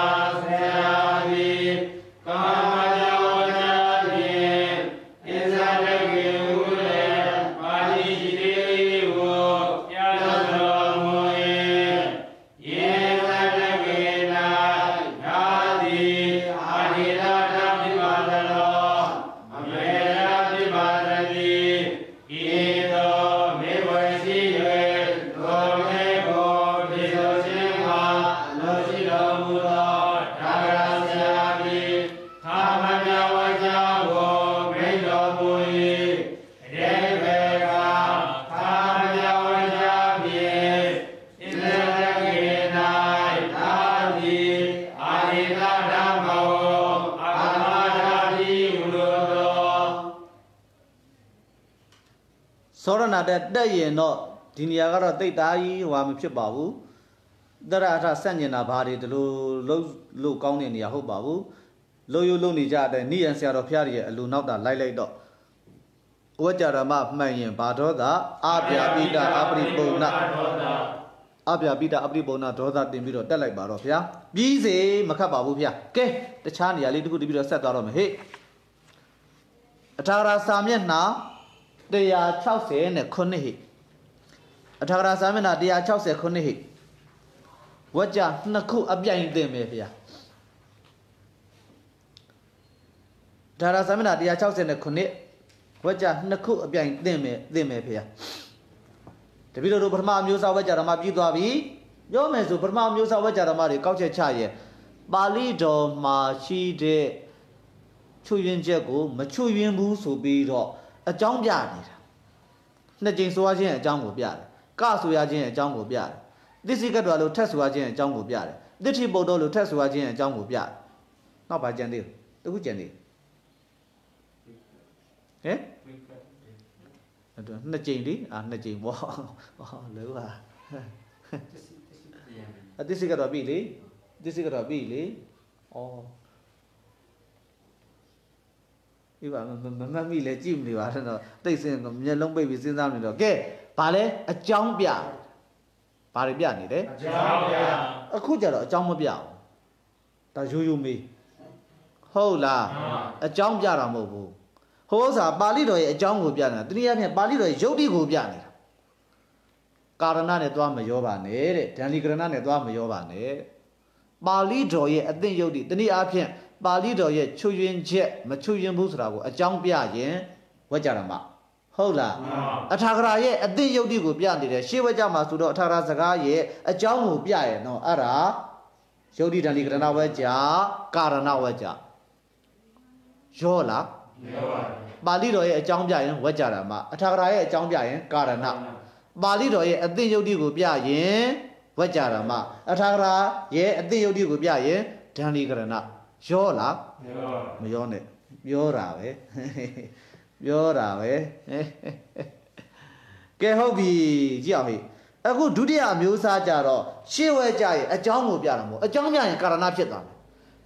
ဒီနေရာကတော့တိတ်သားကြီးဟွာမဖြစ်ပါဘူးတရအထဆက်ညင်တာဘာတွေဒီလိုလုံးလို့ကောင်းတဲ့နေရာဟုတ်ပါဘူးလို့ရလို့နေကြတဲ့နိယံဆရာတော်ဖျားကြီးရဲ့အလူနောက်တာလိုက်လိုက်တော့ဝကြရမမှန်ရင်ဘာဒေါသအပြာပိတအပရိပုံနာအပြာပိတအပရိပုံနာဒေါသတင်ပြီးတော့တက်လိုက်ပါတော့ဗျာပြီးစေမခတ်ပါဘူးဗျာကဲတခြားနေရာလေးတစ်ခုတည်းပြီးတော့ဆက်သွားတော့မယ်ဟေ့အထာရာစာမျက်နှာ160နဲ့9ဟိ အထာဂရစာမျက်နှာ160ခုနှစ်ဟိဝဝကြနှစ်ခုအပြိုင်သင်မယ်ဗျာဒါရသမဏ169ဝကြနှစ်ခုအပြိုင်သင်မယ်သင်မယ်ဗျာတပည့်တော်တို့ပထမအမျိုးအစားဝကြဓမ္မပြီးသွားပြီပြောမယ်ဆိုပထမအမျိုးအစားဝကြဓမ္မတွေကောက်ချက်ချရဲ့ပါဠိတော်မှာရှိတဲ့ချွယွင်းချက်ကိုမချွယွင်းဘူးဆိုပြီးတော့အကြောင်းပြနေတာနှစ်ကြိမ်ဆိုရခြင်းအကြောင်းကိုပြတယ် ကဆိုရခြင်းအကြောင်းကိုပြတယ်သစ္စိကတ္တဝါလို့ထက်ဆိုရခြင်းအကြောင်းကိုပြတယ်သစ္ထိပုတ္တောလို့ထက်ဆိုရခြင်းအကြောင်းကိုပြတယ်နောက်ပါကြံသေးတယ်တခုကြံသေးဟမ်အဲ့တော့နှစ်ကြိမ်လေအာနှစ်ကြိမ်ပေါ့ဟောလောပါအသစ္စိကတ္တဝါပြီလေသစ္စိကတ္တဝါပြီလေဩဒီပါမမမမိလဲကြည့်မနေပါနဲ့တော့တိတ်စင်မျက်လုံးပိတ်ပြီးစဉ်းစားနေတော့ကဲ ဘာလဲအကြောင်းပြဘာတွေပြနေလဲအကြောင်းပြအခုကျတော့အကြောင်းမပြဘူးဒါရိုးရိုးမေးဟုတ်လားအကြောင်းပြတာမဟုတ်ဘူးဟိုဥစ္စာပါဠိတော်ရဲ့အကြောင်းကိုပြနေတာတနည်းအားဖြင့်ပါဠိတော်ရဲ့ယုတ်တိကိုပြနေတာကာရဏနဲ့သွားမရောပါနဲ့တဲ့ဒန္ဒီကရဏနဲ့သွားမရောပါနဲ့တဲ့ပါဠိတော်ရဲ့အသင့်ယုတ်တိတနည်းအားဖြင့်ပါဠိတော်ရဲ့ချွယွင်းချက်မချွယွင်းဘူးဆိုတာကိုအကြောင်းပြရင်ဝကြရမှာ ဟုတ်လားအထာဂရာရဲ့အသင့်ယုတ်တိကိုပြနေတယ်ရှေးဝကြမှာဆိုတော့အထာဂရာစကားရဲ့အကြောင်းကိုပြရဲ့နော်အဲ့ဒါယုတ်တိတဏိကရဏဝကြကာရဏဝကြရောလားရောပါပါဠိတော်ရဲ့အကြောင်းပြရင်ဝကြတာမှာအထာဂရာရဲ့အကြောင်းပြရင်ကာရဏပါဠိတော်ရဲ့အသင့်ယုတ်တိကိုပြရင်ဝကြတာမှာအထာဂရာရဲ့အသင့်ယုတ်တိကိုပြရင်ဒန္ဒီကရဏရောလားရောမရောနဲ့ပြောတာပဲ ပြောတာပဲကဲဟုတ်ပြီကြည့်အောင်ဟိအခုဒုတိယအမျိုးအစားကြတော့ရှေ့ဝဲကြရဲ့အကြောင်းကိုပြတာမဟုတ်အကြောင်းပြရင်ကာရဏဖြစ်သွားမယ်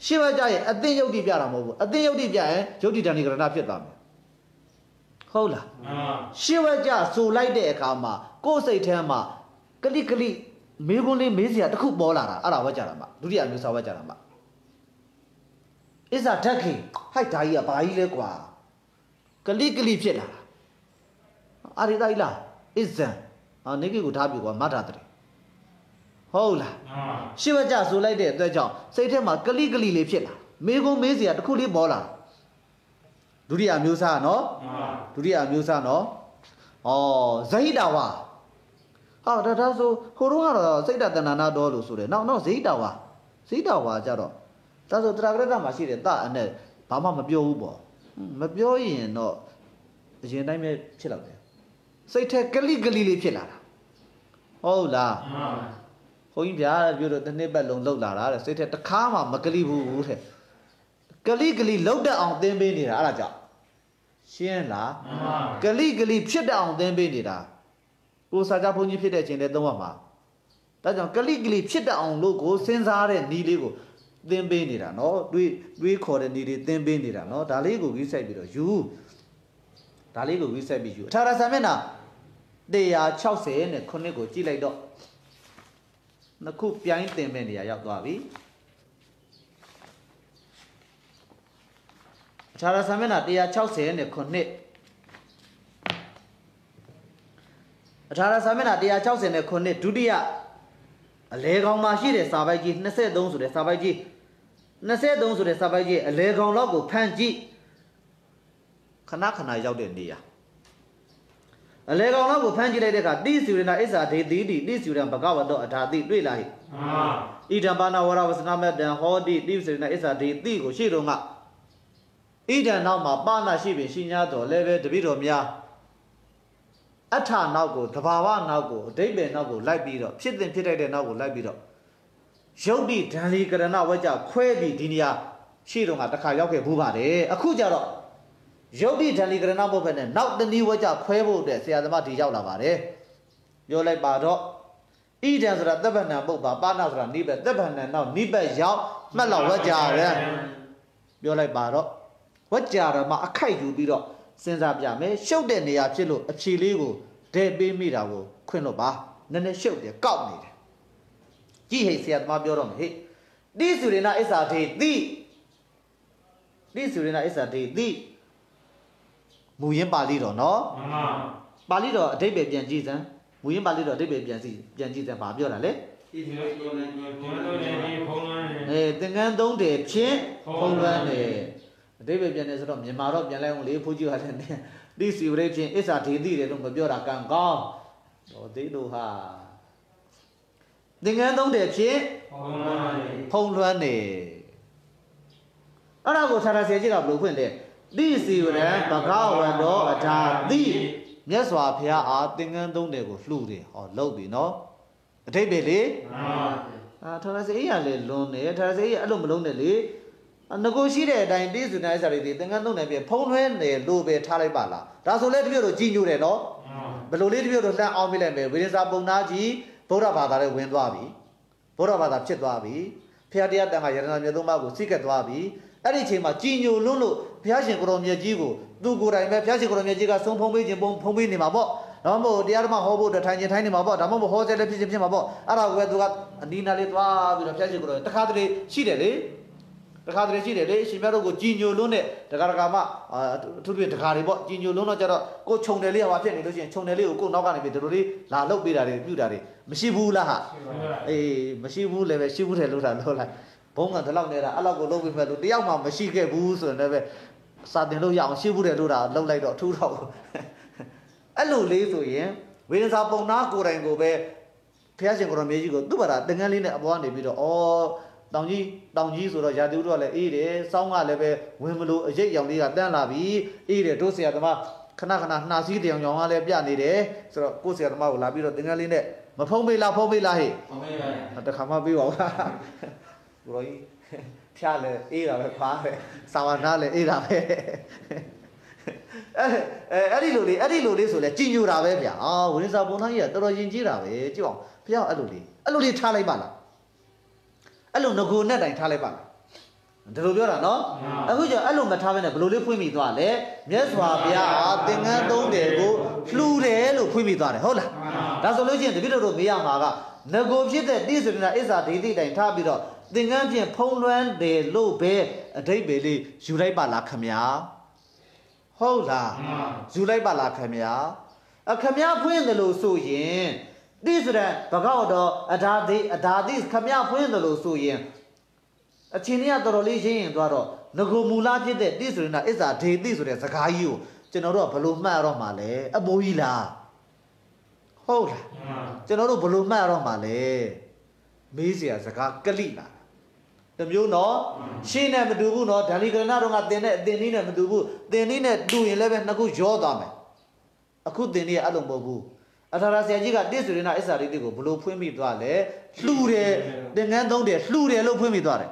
ရှေ့ဝဲကြရဲ့အသိယုတ်တိပြတာမဟုတ်ဘူးအသိယုတ်တိပြရင်ယုတ်တိတဏိကရဏဖြစ်သွားမယ်ဟုတ်လားအာရှေ့ဝဲကြဆိုလိုက်တဲ့အခါမှာကိုယ်စိတ်ထဲမှာကလိကလိမေးခွန်းလေးမေးစရာတစ်ခုပေါ်လာတာအဲ့ဒါဝဲကြတာမှာဒုတိယအမျိုးအစားဝဲကြတာမှာအစ္ဆာဓာတ်ခင်ဟိုက်ဓာကြီးကဘာကြီးလဲကွာ ကလိကလိဖြစ်လာတာအာရိတိုင်းလားအစ္ဆန်အာနေကိကိုထားပြီကွာမတ်တာတည်းဟုတ်လားအာရှစ်ဝကြဆိုလိုက်တဲ့အတွက်ကြောင့်စိတ်ထဲမှာကလိကလိလေးဖြစ်လာမေကုံမေးစရာတစ်ခုလေးပေါ်လာဒုတိယမျိုးစားနော်အာဒုတိယမျိုးစားနော်ဩဇဟိတဝါဟာဒါဒါဆိုဟိုတုန်းကတော့စိတ်တတဏနာတော်လို့ဆိုတယ်နောက်နောက်ဇဟိတဝါဇဟိတဝါကြတော့ဒါဆိုတရာဂရတမှာရှိတယ်တအနဲ့ဘာမှမပြောဘူးပေါ့ဟွန်း မပြောရင်တော့အရင်တိုင်းပဲဖြစ်လောက်တယ်စိတ်ထဲကလိကလိလေးဖြစ်လာတာဟုတ်လားအာဘုန်းကြီးဗျာပြောတော့တစ်နှစ်ပတ်လုံးလှုပ်လာတာတဲ့စိတ်ထဲတစ်ခါမှမကလိဘူးတဲ့ကလိကလိလှုပ်တတ်အောင်သင်ပေးနေတာအဲ့ဒါကြောင့်ရှင်းလားအာကလိကလိဖြစ်တတ်အောင်သင်ပေးနေတာကိုစာကြဘုန်းကြီးဖြစ်တဲ့အချိန်လဲသုံးရမှာဒါကြောင့်ကလိကလိဖြစ်တတ်အောင်လို့ကိုစဉ်းစားတဲ့ဤလေးကို သင်ပေးနေတာเนาะတွေးတွေးခေါ်တဲ့ဤလေးသင်ပေးနေတာเนาะဒါလေးကိုကြီးဆိုင်ပြီးတော့ယူဒါလေးကိုကြီးဆိုင်ပြီးယူအထာရဆာမျက်နှာ160နဲ့ခုနှစ်ကိုကြည့်လိုက်တော့နှစ်ခုပြိုင်းတင်မဲ့နေရာရောက်သွားပြီအထာရဆာမျက်နှာ160နဲ့ခုနှစ် အထာရစာမျက်နှာ160နဲ့ခုနှစ်ဒုတိယ အလဲကောင်မှာရှိတဲ့စာပိုက်ကြီး23ဆိုတဲ့စာပိုက်ကြီး23ဆိုတဲ့စာပိုက်ကြီးအလဲကောင်လောက်ကိုဖန်ကြည့်ခဏခဏရောက်တဲ့နေရာအလဲကောင်လောက်ကိုဖန်ကြည့်လိုက်တဲ့အခါတိစီရဏအစ္ဆာဒေတိတိတိစီရဏဘဂဝတောအထာတိတွေ့လာဟိအာဣဒံပါဏဝရဝစနမတံဟောတိတိစီရဏအစ္ဆာဒေတိကိုရှေ့တော့ကဣဒံနောက်မှာပါဏရှိပင်ရှိညာတော်လည်းပဲတပိတော်များ အထနောက်ကိုသဘာဝနောက်ကိုအဓိပ္ပာယ်နောက်ကိုလိုက်ပြီးတော့ဖြစ်တင်ဖြစ်တတ်တဲ့နောက်ကိုလိုက်ပြီးတော့ယုတ်တိဒံလီကရဏဝကြခွဲပြီးဒီနေရာရှေ့တော့ကတစ်ခါရောက်ခဲ့ဘူးပါတယ်အခုကျတော့ယုတ်တိဒံလီကရဏဘုတ်ဖက်နဲ့နောက်တနည်းဝကြခွဲဖို့အတွက်ဆရာသမားဒီရောက်လာပါတယ်ပြောလိုက်ပါတော့ဣဒံဆိုတာသက်ဗ္ဗဏံပုတ်ပါပါဏဆိုတာနိဗ္ဗာန်သက်ဗ္ဗဏံနောက်နိဗ္ဗာန်ရောက်မှတ်လောက်ဝကြရဲပြောလိုက်ပါတော့ဝကြရမှာအခိုက်ယူပြီးတော့ စဉ်းစားပြမယ်ရှုပ်တဲ့နေရာဖြစ်လို့အဖြေလေးကိုဒဲပေးမိတာကိုခွင့်လို့ပါနည်းနည်းရှုပ်တယ်ကောက်နေတယ်ကြည့်ဟိတ်ဆရာသမားပြောတော့မယ်ဟိတိစုရိနာအစ္ဆာထေတိတိစုရိနာအစ္ဆာထေတိမူရင်းပါဠိတော်နော်အာပါဠိတော်အဓိပ္ပာယ်ပြန်ကြည့်စမ်းမူရင်းပါဠိတော်အဓိပ္ပာယ်ပြန်စီပြန်ကြည့်စမ်းဗာပြောတာလေဒီလိုကိုလည်းဘုံတို့လည်းဒီဘုံလွန်နေအဲသင်္ကန်းသုံးတယ်ဖြင့်ဖုံးဖုံးလွှလွှမ်း မ်းတယ်တယ်အတိပ္ပယ်ပြန်တယ်ဆိုတော့မြန်မာတော့ပြန်လိုက်အောင်လေဖိုးကြီးကလည်းတိစီဝရိဖြင့်အစ္ဆာဒေတိတယ်လို့မပြောတာကံကောင်းဟောသေးလို့ဟာသင်္ကန်းသုံးတယ်ဖြင့်ဘုံလွန်နေဖုံးလွှမ်းတယ်အဲ့ဒါကိုဆရာဆရာကြီးကဘယ်လိုဖွင့်လဲတိစီဝရံဘဂဝန္တောအထာတိမြတ်စွာဘုရားအားသင်္ကန်းသုံးတယ်ကိုလှူတယ်ဟောလုပ်ပြီနော်အတိပ္ပယ်လေမှန်ပါအာထာရစေးရလေလွန်နေထာရစေးရအဲ့လိုမလုံးနဲ့လေအ ငကိုရှိတဲ့အတိုင်းတိစုနိုင်စားတွေဒီသင်္ကန်းသုံးတယ်ပြဖုံးလွှဲနေလို့ပဲထားလိုက်ပါလားဒါဆိုလဲတပြည့်တို့ကြီးညိုတယ်နော်ဘယ်လိုလေးတပြည့်တို့လှမ်းအောင်ပြလိုက်မယ်ဝိရဇာပုံနာကြီးဗုဒ္ဓဘာသာနဲ့ဝင်သွားပြီဗုဒ္ဓဘာသာဖြစ်သွားပြီဖျားတရားတန်ခါယရဏမြေသုံးပါးကိုစိတ်ကက်သွားပြီအဲ့ဒီအချိန်မှာကြီးညိုလွန်းလို့ဘုရားရှင်ကိုရောမြတ်ကြီးကိုသူကိုယ်တိုင်ပဲဘုရားရှင်ကိုရောမြတ်ကြီးကဆုံးဖုံးပေးခြင်းပုံဖုံးပေးနေမှာပေါ့ဒါမှမဟုတ်တရားဓမ္မဟောဖို့အတွက်ထိုင်ခြင်းထိုင်နေမှာပေါ့ဒါမှမဟုတ်ဟောချက်လည်းဖြစ်ခြင်းဖြစ်မှာပေါ့အဲ့ဒါကိုပဲသူကအနီးနားလေးသွားပြီးတော့ဘုရားရှင်ကိုရောတခါတလေရှိတယ်လေ တခါတလေရှိတယ်လေရှင်မြတ်တို့ကိုကြီးညိုလွန်းတဲ့တခါတခါမှအာအထူးသဖြင့်တခါတွေပေါ့ကြီးညိုလွန်းတော့ကြတော့ကိုခြုံတယ်လေးဟောဖြစ်နေလို့ရှိရင်ခြုံတယ်လေးကိုကိုနောက်ကနေပြီးဒီလိုလေးလာလုတ်ပေးတာတွေပြုတာတွေမရှိဘူးလားဟာအေးမရှိဘူးလည်းပဲရှိဘူးတယ်လို့တာလို့လိုက်ဘုံကဒီလောက်နေတာအဲ့လောက်ကိုလုပ်ပြီးမဲ့လို့တယောက်မှမရှိခဲ့ဘူးဆိုရင်လည်းပဲစာတင်လို့ရအောင်ရှိဘူးတယ်လို့တာလုပ်လိုက်တော့ထူးတော့အဲ့လိုလေးဆိုရင်ဝိရဇာပုံနာကိုယ်တိုင်ကိုပဲဘုရားရှင်ကိုရမေကြီးကိုသူ့ဘာသာတငန်းလေးနဲ့အပေါ်ကနေပြီးတော့ဩ တောင်ကြီးတောင်ကြီးဆိုတော့ရာသီဥတုကလည်းအေးတယ်စောင်းကလည်းပဲဝင်မလို့အရိပ်ရောင်လေးကတန်းလာပြီအေးတယ်တို့ဆရာသမားခဏခဏနှာစည်းတောင်ရောင်ကလည်းပြနေတယ်ဆိုတော့ကိုယ်ဆရာသမားကိုလာပြီးတော့တငန်းလေးနဲ့မဖုံးပေးလားဖုံးပေးလားဟဲ့ဘုံလေးပါတခါမှပြေးပါဦးကိုရောကြီးဖျားလဲအေးတာပဲခွာပဲစာဝနာလဲအေးတာပဲအဲအဲအဲ့ဒီလိုလေးအဲ့ဒီလိုလေးဆိုလဲကြည်ညိုတာပဲဗျာအာဝိရဇာပုံသားကြီးကတော်တော်ယဉ်ကျေးတာပဲကြည့်အောင်ဖျားအဲ့လိုလေးအဲ့လိုလေးထားလိုက်ပါလား အဲ့လိုငကိုနဲ့တိုင်ထားလိုက်ပါလားဒီလိုပြောတာနော်အခုကျအဲ့လိုမထားဘဲနဲ့ဘယ်လိုလေးဖွင့်ပြီးသွားလဲမြတ်စွာဘုရားဟာသင်္ကန်းသုံးတယ်ကိုလှူတယ်လို့ဖွင့်ပြီးသွားတယ်ဟုတ်လားဒါဆိုလို့ရှိရင်တပည့်တော်တို့မေးရမှာကငကိုဖြစ်တဲ့တိဆိုတဲ့ဣစ္ဆာဒေတိတိုင်ထားပြီးတော့သင်္ကန်းဖြင့်ဖုံးလွှမ်းတယ်လို့ပဲအတိတ်ပဲလေးယူလိုက်ပါလားခမညာဟုတ်လားယူလိုက်ပါလားခမညာအခမညာဖွင့်တယ်လို့ဆိုရင် တိဆိုတဲ့ဘဂဝတော်အဓာတိအဓာတိခမညာဖွင့်တယ်လို့ဆိုရင်အချင်းကြီးကတော်တော်လေးရင်းရင်သွားတော့ငကိုမူလဖြစ်တဲ့တိဆိုတဲ့ဣစ္ဆာဒေတိဆိုတဲ့စကားကြီးကိုကျွန်တော်တို့ကဘယ်လိုမှတ်ရတော့မှာလဲအမိုးကြီးလားဟုတ်လား ကျွန်တော်တို့ဘယ်လိုမှတ်ရတော့မှာလဲမေးเสียစကားကလိလာတမျိုးနော်ရှင်းနဲ့မတူဘူးနော်ဓာလီကရဏတော့ကတင်တဲ့အတင်နည်းနဲ့မတူဘူးတင်နည်းနဲ့တူရင်လည်းပဲနှစ်ခုရောသွားမယ်အခုတင်နည်းကအဲ့လိုမဟုတ်ဘူး အထာရဆရာကြီးကတိစုရဏအစ္ဆာရိတိကိုဘယ်လိုဖွင့်ပြီးသွားလဲလှူတယ်တင်ငန်းသုံးတယ်လှူတယ်လို့ဖွင့်ပြီးသွားတယ်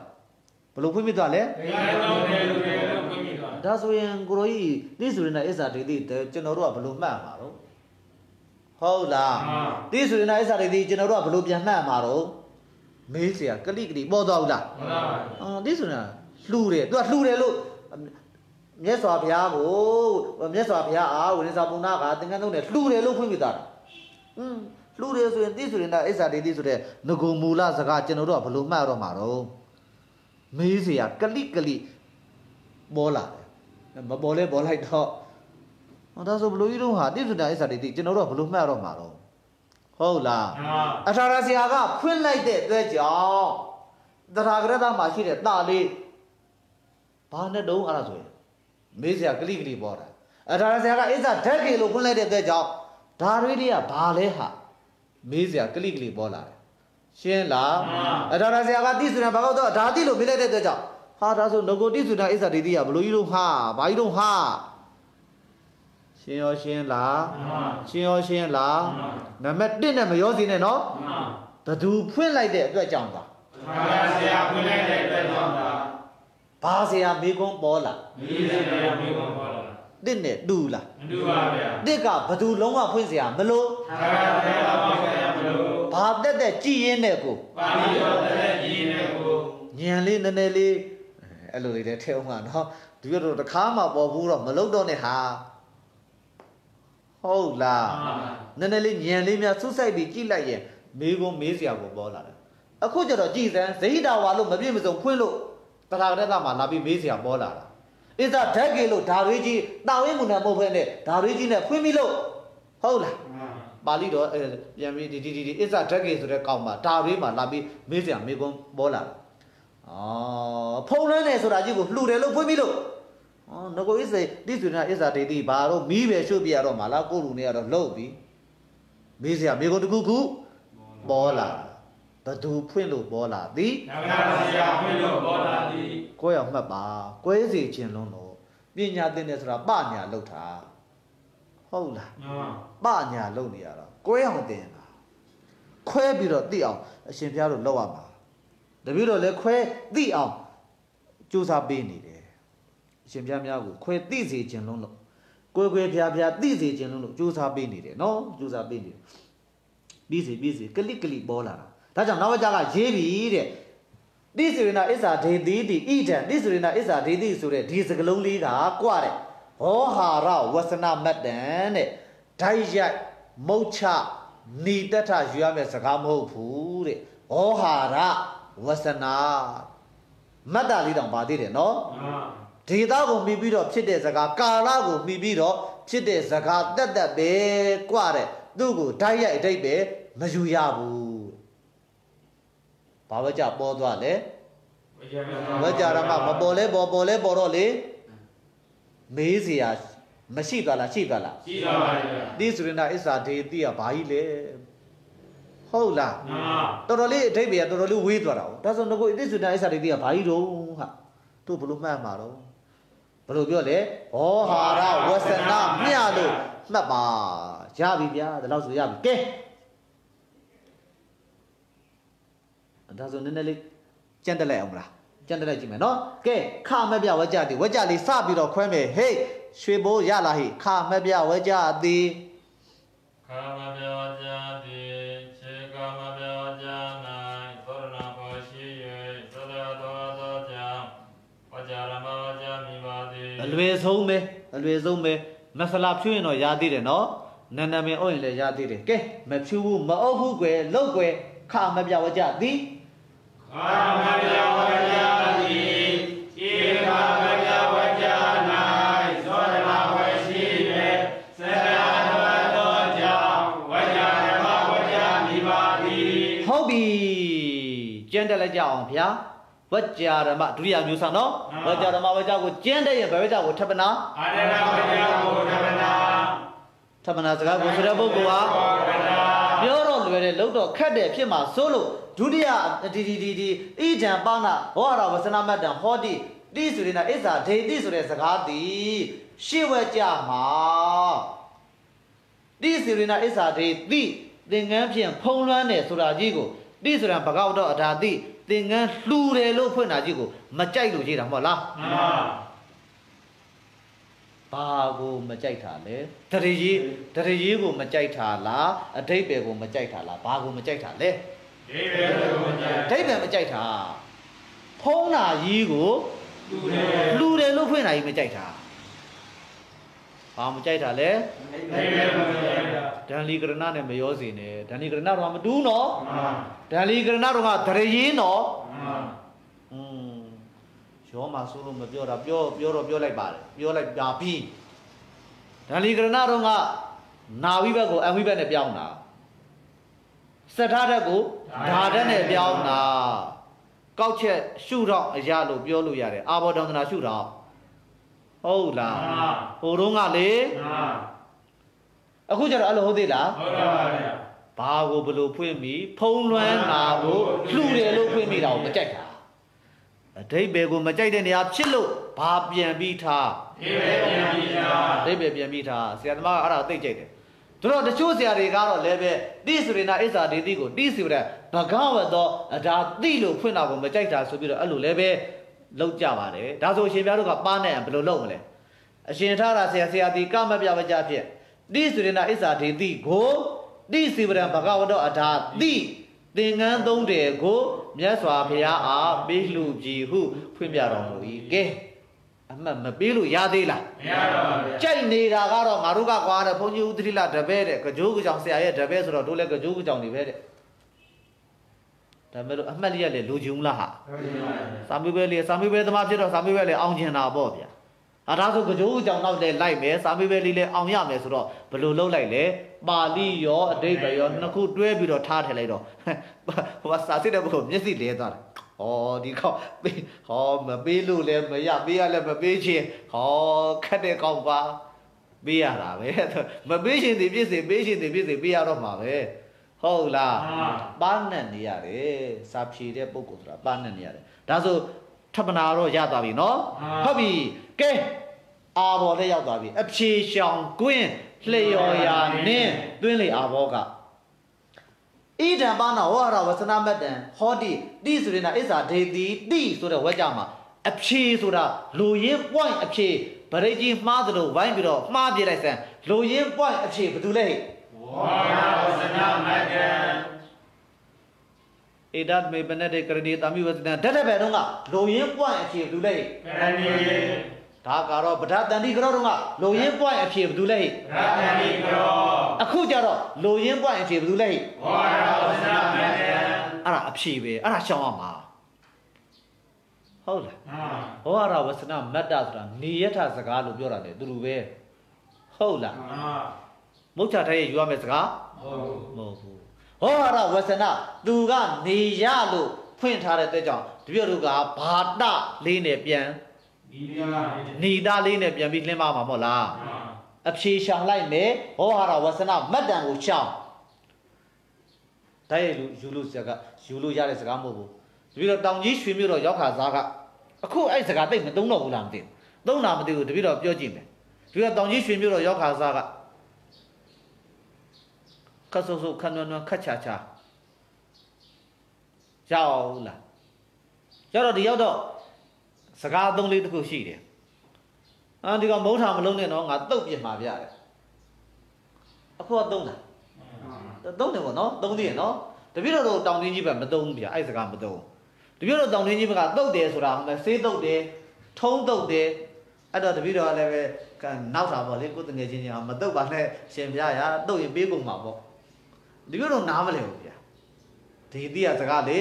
ဘယ်လိုဖွင့်ပြီးသွားလဲ တရားတော်တယ်လို့လည်းဖွင့်ပြီးတော့ ဒါဆိုရင်ကိုရောကြီးတိစုရဏအစ္ဆာရိတိကျွန်တော်တို့ကဘယ်လိုမှတ်မှာတော့ဟုတ်လား တိဆိုရင်လည်းအဲ့စားတွေဒီကျွန်တော်တို့ကဘယ်လိုပြန်မှတ်မှာတော့မေးเสียကလိကလိပေါ်သွားဘူးလား မှန်ပါပါ အော်တိဆိုရင်လှူတယ်သူကလှူတယ်လို့မြတ်စွာဘုရားကိုမြတ်စွာဘုရားအားဝိနည်းစာပုံနာကသင်္ကန်းသုံးတယ်လှူတယ်လို့ဖွင့်ပြတာ อืมလှူတယ်ဆိုရင်တိဆိုရင်လည်းအဲ့စားတွေဒီဆိုတဲ့ငကုံမူလစကားကျွန်တော်တို့ကဘယ်လိုမှတ်ရတော့မှာတော့မေးเสียကလိကလိပေါ်လာတယ်မပေါ်လဲပေါ်လိုက်တော့ဟောဒါဆိုဘလို့ကြီးတော့ဟာတိဆိုတဲ့အဲ့စားတွေဒီကျွန်တော်တို့ကဘယ်လိုမှတ်ရတော့မှာတော့ဟုတ်လား မှန်ပါ အထာရဆရာကဖွင့်လိုက်တဲ့အတွက်ကြောင့်တထာဂရတမှာရှိတဲ့တာလေးဘာနဲ့တုံးအဲ့ဒါဆိုရင်မေးစရာကလိကလိပေါ်တာအထာရဆရာကအစ္ဆာဓာတ်ကေလို့ဖွင့်လိုက်တဲ့အတွက်ကြောင့် ဒါတွေတွေကဘာလဲဟာမေးစရာကလိကလိပေါ်လာတယ်ရှင်းလားအထာရဆရာကတိစုရဘာကောက်တော့ဓာတိလို့မေးလိုက်တဲ့အတွက်ကြောင့်ဟာဒါဆိုငကိုတိစုရအစ္ဆာဒီတိကဘလို့ကြီးလို့ဟာဘာကြီးတော့ဟာရှင်းရောရှင်းလားမှန်ပါရှင်းရောရှင်းလားနံပါတ်1နဲ့မရောစီနဲ့နော်မှန်ပါဘသူဖွင့်လိုက်တဲ့အတွက်ကြောင့်ပါဘာသာဆရာဖွင့်လိုက်တဲ့အတွက်ကြောင့်ဒါဘာဆရာမေကွန်းပေါ်လာမိစရာမျိုးပေါ်လာ တစ်နဲ့တူလား မတူပါဗျာ တစ်ကဘသူလုံးဝဖွင့်เสียမလို့ ဘာသာဆရာပေါင်းဆရာမလို့ ဘာတက်တက်ကြည်ရင်းနဲ့ကို ပါဠိတော်တဲ့ကြီးနဲ့ကို ညံလေးနည်းနည်းလေးအဲ့လိုလေးတည်းထဲအောင်မှာနော်ဒီလိုတော့တစ်ခါမှပေါ်ဘူးတော့မလုံးတော့နဲ့ဟာဟုတ်လား မှန်ပါ နည်းနည်းလေးညံလေးများဆုဆိုင်ပြီးကြည့်လိုက်ရင်မေကွန်းမေးเสียကိုပေါ်လာတယ်အခုကျတော့ကြည်စမ်းဇိဟိတာဝါလို့မပြည့်မစုံဖွင့်လို့တထာဂရတမှာလာပြီးမေးเสียပေါ်လာတာ ဣဇဓာတ်ကေလို့ဓာရွေးကြီးတာဝင်းမူနာမဟုတ်ဘဲနဲ့ဓာရွေးကြီးနဲ့ဖွင့်ပြီးလို့ဟုတ်လားမှန်ပါပါဠိတော်အဲပြန်ပြီးဒီဒီဒီဒီအစ္ဆဓက္ကေဆိုတဲ့ကောင်မှာဒါဘေးမှာလာပြီးမေးစရာမေးခွန်းပေါ်လာအော်ဖုံးလွှမ်းတယ်ဆိုတာကြီးကိုလှူတယ်လို့ဖွင့်ပြီးလို့အော်ငကိုအစ္စေတိဆိုနာအစ္ဆဒေတိဘာတော့မီးပဲရှုပ်ပြရတော့မှာလားကိုလူနေရတော့လှုပ်ပြီးမေးစရာမေးခွန်းတစ်ခုခုပေါ်လာ ဘသူဖွင့်လို့ပေါ်လာသည်နဂရဆရာဖွင့်လို့ပေါ်လာသည်ကိုယ့်ရောက်မှတ်ပါကွဲစီခြင်းလုံးလို့ပညာသင်တယ်ဆိုတာပညာလောက်တာဟုတ်လားမှန်ပညာလုပ်နေရတော့ကွဲအောင်တင်တာခွဲပြီးတော့သိအောင်အရှင်ဘုရားတို့လောက်ရမှာတပည့်တော်လည်းခွဲသိအောင်ကြိုးစားပေးနေတယ်အရှင်ဘုရားများကိုခွဲသိစေခြင်းလုံးလို့ကွဲကွဲပြားပြားသိစေခြင်းလုံးလို့ကြိုးစားပေးနေတယ်နော်ကြိုးစားပေးနေတယ်ပြီးစီပြီးစီကလိကလိပေါ်လာတာ ဒါကြောင့်နဝကြကရေးပြီတဲ့တိစိရဏအစ္ဆာဒေတိတိဣဒံတိစိရဏအစ္ဆာဒေတိဆိုတဲ့ဒီစကလုံးလေးကကွတဲ့ဟောဟာရဝဆနမတန်တဲ့ဓာတ်ရိုက်မုတ်ချနီတထယူရမယ့်စကားမဟုတ်ဘူးတဲ့ဟောဟာရဝဆနာမတ်တာလေးတောင်ပါသေးတယ်နော်ဒေတာကိုမိပြီးတော့ဖြစ်တဲ့စကားကာလကိုမိပြီးတော့ဖြစ်တဲ့စကားတက်တက်ပဲကွတဲ့သူ့ကိုဓာတ်ရိုက်အတိတ်ပဲမယူရဘူး ဘာဝကြပေါ်သွားလဲ ဝိဇ္ဇာ ဝကြရမမပေါ်လဲပေါ်ပေါ်လဲပေါ်တော့လေမေးเสียမရှိသွားလားရှိသွားလား ရှိတော်ပါရဲ့ ဒီสุရိန္ဒအစ္စာဒေတိကဘာကြီးလဲဟုတ်လား မှန် တော်တော်လေးအထိတ်ပဲတော်တော်လေးဝေးသွားတာ哦ဒါဆိုငါကိုအသိสุရိန္ဒအစ္စာဒေတိကဘာကြီးတော့ဟာတို့ဘလို့မှတ်မှာတော့ဘလို့ပြောလဲဩဟာရဝဆနာမြလို့မှတ်ပါရပြီဗျာဒါတော့ဆိုရပြီကဲ ဒါဆိုနည်းနည်းလေးကြံတက်လိုက်အောင်မလားကြံတက်လိုက်ကြည့်မယ်နော်ကဲခမက်ပြဝကြတိဝကြလေးစပြီးတော့ခွဲမယ်ဟေးရွှေဘိုးရလာဟိခမက်ပြဝကြတိကာမပြောကြသည်ခြေကာမပြောကြ၌သောရဏဘောရှိ၍သဒ္ဒတော်သောကြောင့်ဝကြရမဝကြမိပါသည်အလွယ်ဆုံးပဲအလွယ်ဆုံးပဲမဆလာဖြူရင်တော့ရသေးတယ်နော်နန္ဒမင်အုပ်ရင်လည်းရသေးတယ်ကဲမဖြူဘူးမအုပ်ဘူးကွယ်လုတ်ကွယ်ခမက်ပြဝကြတိကာမပြဝကြသည် ဟုတ်ပြီကျန်းတက်လိုက်ကြအောင်ဗျာဝကြရမဒုတိယမျိုးဆောင်နော်ဝကြရမဝကြကိုကျန်းတဲ့ရင်ဘယ်ဝကြကိုထပ်ပနာအာရဏဝကြကိုဓမ္မနာထပ်ပနာစကားကိုဆိုတဲ့ပုဂ္ဂိုလ်ဟာဘောကနာပြောတော့လွယ်တယ်လုံးတော့ခက်တယ်ဖြစ်မှာစိုးလို့ ဒုတိယဒီဒီဒီဒီဣဒံပါဏဟောရဝစနမတ္တံဟောတိတိဆိုရင်အစ္ဆာဒိဋ္ဌိဆိုတဲ့စကားသည်ရှေ့ဝက်ကြမှာတိဆိုရင်အစ္ဆာဒိဋ္ဌိသင်္ကန်းဖြင့်ဖုံးလွှမ်းတယ်ဆိုတာကြီးကိုတိဆိုရင်ဘဂဝတော့အထာတိသင်္ကန်းလှူတယ်လို့ဖွင့်တာကြီးကိုမကြိုက်လို့ကြီးတာမဟုတ်လားမှန်ဘာကိုမကြိုက်တာလဲတရကြီးတရကြီးကိုမကြိုက်တာလားအတိတ်ပဲကိုမကြိုက်တာလားဘာကိုမကြိုက်တာလဲ ဒီဘေကိုကြအတိတ်ပဲမကြိုက်တာဖုံးတာကြီးကိုသူတယ်လူတယ်လို့ဖွင့်တာကြီးမကြိုက်တာဘာမကြိုက်တာလဲဒီဘေကိုကြဒန်လီကရဏနဲ့မရောစေနဲ့ဒန်လီကရဏတော့မတူးနော်မှန်ဒန်လီကရဏတော့ကတရကြီးနော်မှန်อืมရောမှာဆိုလို့မပြောတာပြောပြောတော့ပြောလိုက်ပါတယ်ပြောလိုက်ပါပြီဒန်လီကရဏတော့ကနာဝိဘက်ကိုအဝိဘက်နဲ့ပြောင်းတာစက်ထားတဲ့ကို ဓာတ်တဲ့နဲ့ပြောင်းတာကောက်ချက်ရှုတော့အရာလို့ပြောလို့ရတယ်အာဘောဒန္တနာရှုတော့ဟုတ်လားဟိုတုန်းကလေမှန်အခုကျတော့အဲ့လိုဟုတ်သေးလားဟုတ်ပါဗျာဘာကိုဘလို့ဖွင့်ပြီးဖုံးလွှမ်းတာကိုလှူတယ်လို့ဖွင့်မိတာကိုမကြိုက်တာအဓိပ္ပာယ်ကိုမကြိုက်တဲ့နေရာဖြစ်လို့ဘာပြန်ပြီးထားဒီဘေပြန်ပြီးတာအဓိပ္ပာယ်ပြန်ပြီးထားဆရာသမားကအဲ့ဒါသိကြိုက်တယ် တို့တော့တချို့ဆရာတွေကတော့လည်းပဲတိဆိုရင်နာအစ္ဆာဒေတိကိုတိဆိုတဲ့ဘဂဝတ်သောအဒါတိလို့ဖွင့်တာကိုမကြိုက်တာဆိုပြီးတော့အဲ့လိုလည်းပဲလောက်ကြပါတယ်ဒါဆိုအရှင်ဘုရားတို့ကပါနဲ့ဘယ်လိုလုပ်မလဲအရှင်ထားတာဆရာဆရာဒီကမပြဝကြဖြစ်တိဆိုရင်နာအစ္ဆာဒေတိကိုတိစီဝရံဘဂဝတ်သောအဒါတိသင်္ကန်းသုံးတယ်ကိုမြတ်စွာဘုရားအားပေးလှူကြည်ဟုဖွင့်ပြတော်မူ၏ကဲ အမှတ်မပေးလို့ရသေးလားမရတော့ပါဗျာကြိုက်နေတာကတော့ငါတို့ကကွာတဲ့ဘုန်းကြီးဦးသတိလတပည့်တဲ့ကြိုးကြောင်ဆရာရဲ့တပည့်ဆိုတော့တို့လည်းကြိုးကြောင်နေပဲတဲ့ဒါမဲ့လို့အမှတ်လေးရလေလူကျုံလားဟာဟုတ်ပါဗျာစာမေးပွဲလေးစာမေးပွဲသမားဖြစ်တော့စာမေးပွဲလေးအောင်ကျင်တာပေါ့ဗျာအာဒါဆိုကြိုးကြောင်တော့လဲလိုက်မယ်စာမေးပဲလေးလဲအောင်ရမယ်ဆိုတော့ဘယ်လိုလုပ်လိုက်လဲပါဠိရောအတိတ်ပဲရောနှစ်ခုတွဲပြီးတော့ထားထည့်လိုက်တော့ဟိုကစာစစ်တဲ့ဘုကမျက်စိလဲသွားတယ် ဟောဒီကောက်ပေးဟောမပေးလို့လဲမရပေးရလဲမပေးချင်ဟောခက်တဲ့ကောက်ပါပေးရတာပဲမပေးရှင်ဒီပြည့်စေပေးရှင်ဒီပြည့်စေပေးရတော့မှာပဲဟုတ်လားပါနဲ့နေရတယ်စာဖြေတဲ့ပုံကိုဆိုတာပါနဲ့နေရတယ်ဒါဆိုထပ်မနာတော့ရသွားပြီနော်ဟုတ်ပြီကဲအာဘော်လည်းရောက်သွားပြီအဖြေရှောင်ကွင်းလျော်ရာနင်းတွင်းလေအာဘောက ဣဒံပါဏဝရဝစနမတ္တံဟောတိတိဆိုရင်အစ္ဆာဒေတိတိဆိုတဲ့ဝက်ကြမှာအဖြေဆိုတာလူရင်း point အဖြေဗရိတ်ကြီးမှားသလိုဝိုင်းပြီးတော့မှားပြလိုက်စမ်းလူရင်း point အဖြေဘာတူလဲဝါရဝစနမတ္တံဧဒတ်မေပနတေကရဏီတာမိဝစတံတက်တဲ့ဘယ်တော့ကလူရင်း point အဖြေဘာတူလဲကရဏီ ဒါကတော့ဗဒတန်တိကရောတော့ကလူရင်း point အဖြေဘာတူလဲရတဏိကရောအခုကျတော့လူရင်း point အဖြေဘာတူလဲဝါရဝစနမတ္တံအဲ့ဒါအဖြေပဲအဲ့ဒါရှောင်းရမှာဟုတ်လားအာဘောရဝဆနမတ္တဆိုတာနေယထစကားလို့ပြောတာလေသူလူပဲဟုတ်လားအာမုတ်ချထိုင်ရဲ့ယူရမယ့်စကားဟုတ်မဟုတ်ဘူးဟောရဝဆနသူကနေရလို့ဖွင့်ထားတဲ့တဲ့ကြောင့်တပြည့်တို့ကဘာတလေးနဲ့ပြန်ဒီပြာ နေသားလေးနဲ့ပြန်ပြီးလှင်းပါမှာမဟုတ်လားအာအဖြေရှောင်လိုက်မယ်ဟောရဝဆနမတ္တန်ကိုရှောင်တိုက်ရလူယူလို့စကားယူလို့ရတဲ့စကားမဟုတ်ဘူးတပြည့်တော့တောင်ကြီးရွှေမြို့တော့ရောက်ခါစားကအခုအဲ့စကားတိတ်မသုံးတော့ဘူးလားမသိဘူးသုံးတာမသိဘူးတပြည့်တော့ပြောကြည့်မယ်တပြည့်တော့တောင်ကြီးရွှေမြို့တော့ရောက်ခါစားကခတ်ဆုပ်ဆုပ်ခတ်နွမ်းနွမ်းခတ်ချာချာရောက်လားရောက်တော့ဒီရောက်တော့ စကားအသုံးလေးတစ်ခုရှိတယ်အာဒီကောင်မုန်းထာမလုံးနဲ့တော့ငါတုတ်ပြစ်မှာပြတယ်အခုကသုံးတာသုံးတယ်ပေါ့နော်သုံးသေးရနော်တပြည့်တော့တောင်တင်းကြီးပဲမသုံးဘူးဗျအဲ့စကားမသုံးတပြည့်တော့တောင်တင်းကြီးဘက်ကတုတ်တယ်ဆိုတာဟိုမဲ့ဆေးတုတ်တယ်ထုံးတုတ်တယ်အဲ့တော့တပြည့်တော့လည်းပဲကနောက်တာပေါ့လေကိုယ်တငယ်ချင်းချင်းဟာမတုတ်ပါနဲ့ရှင်ပြရတုတ်ရင်ပေးကုန်မှာပေါ့တပြည့်တော့နားမလဲဘူးဗျဒီတိရစကားလေ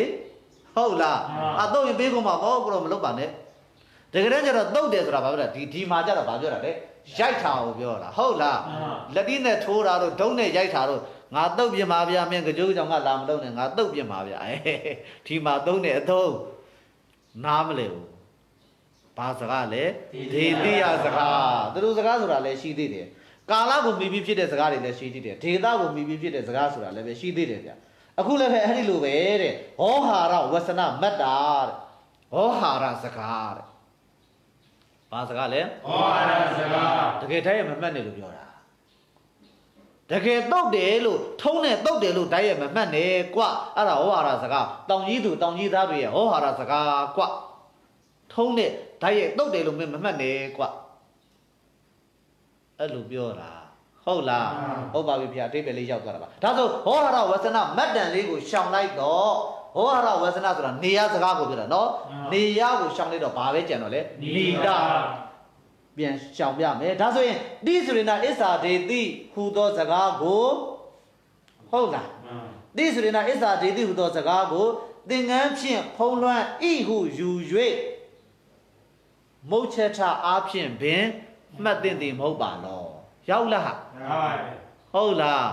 ဟုတ်လားအတုတ်ရင်ပေးကုန်မှာပေါ့ကိုတော့မလုပ်ပါနဲ့ တကယ်တမ်းကျတော့တုတ်တယ်ဆိုတာဘာပြောတာဒီဒီမှာကျတော့ဘာပြောတာလဲရိုက်တာကိုပြောတာဟုတ်လားလက်တိနဲ့ထိုးတာတို့ဒုံးနဲ့ရိုက်တာတို့ငါတုတ်ပြင်ပါဗျာမင်းကြိုးကြောင်ကလာမလုံးနဲ့ငါတုတ်ပြင်ပါဗျာအဲဒီမှာသုံးတဲ့အသုံးနားမလဲဘူးဘာစကားလဲဒေတိယစကားသူတို့စကားဆိုတာလည်းရှိသေးတယ်ကာလကိုမိပြီးဖြစ်တဲ့စကားတွေလည်းရှိသေးတယ်ဒေတာကိုမိပြီးဖြစ်တဲ့စကားဆိုတာလည်းပဲရှိသေးတယ်ဗျအခုလည်းပဲအဲ့ဒီလိုပဲတဲ့ဟောဟာရဝဆနမတ္တာတဲ့ဟောဟာရစကားတဲ့ ဘာစကားလဲဝါရစကားတကယ်တည်းရမမှတ်နဲ့လို့ပြောတာတကယ်တုတ်တယ်လို့ထုံးနဲ့တုတ်တယ်လို့တိုက်ရမမှတ်နဲ့ကွအဲ့ဒါဟောဟာရစကားတောင်ကြီးသူတောင်ကြီးသားတွေရဲ့ဟောဟာရစကားကွထုံးနဲ့တိုက်ရတုတ်တယ်လို့မင်းမမှတ်နဲ့ကွအဲ့လိုပြောတာဟုတ်လားဟုတ်ပါပြီဖေအတိတ်ပဲလေးရောက်သွားတာပါဒါဆိုဟောဟာရဝဆနမတ်တန်လေးကိုရှောင်လိုက်တော့ ဟောဟာရဝဆနဆိုတာနေရစကားကိုပြောတာနော်နေရကိုရှောင်လိုက်တော့ဘာပဲကြံတော့လဲနိဒပြန်ရှောင်ပြမယ်ဒါဆိုရင်တိဆိုရင်နာအစ္ဆာဒေတိဟူသောစကားကိုဟုတ်လားတိဆိုရင်နာအစ္ဆာဒေတိဟူသောစကားကိုသင်္ကန်းဖြင့်ဖုံးလွှမ်းဤဟုယူ၍မုတ်ချက်ထအားဖြင့်ပင်မှတ်သင့်သည်မဟုတ်ပါလောရောက်လားဟာဟုတ်ဟုတ်လား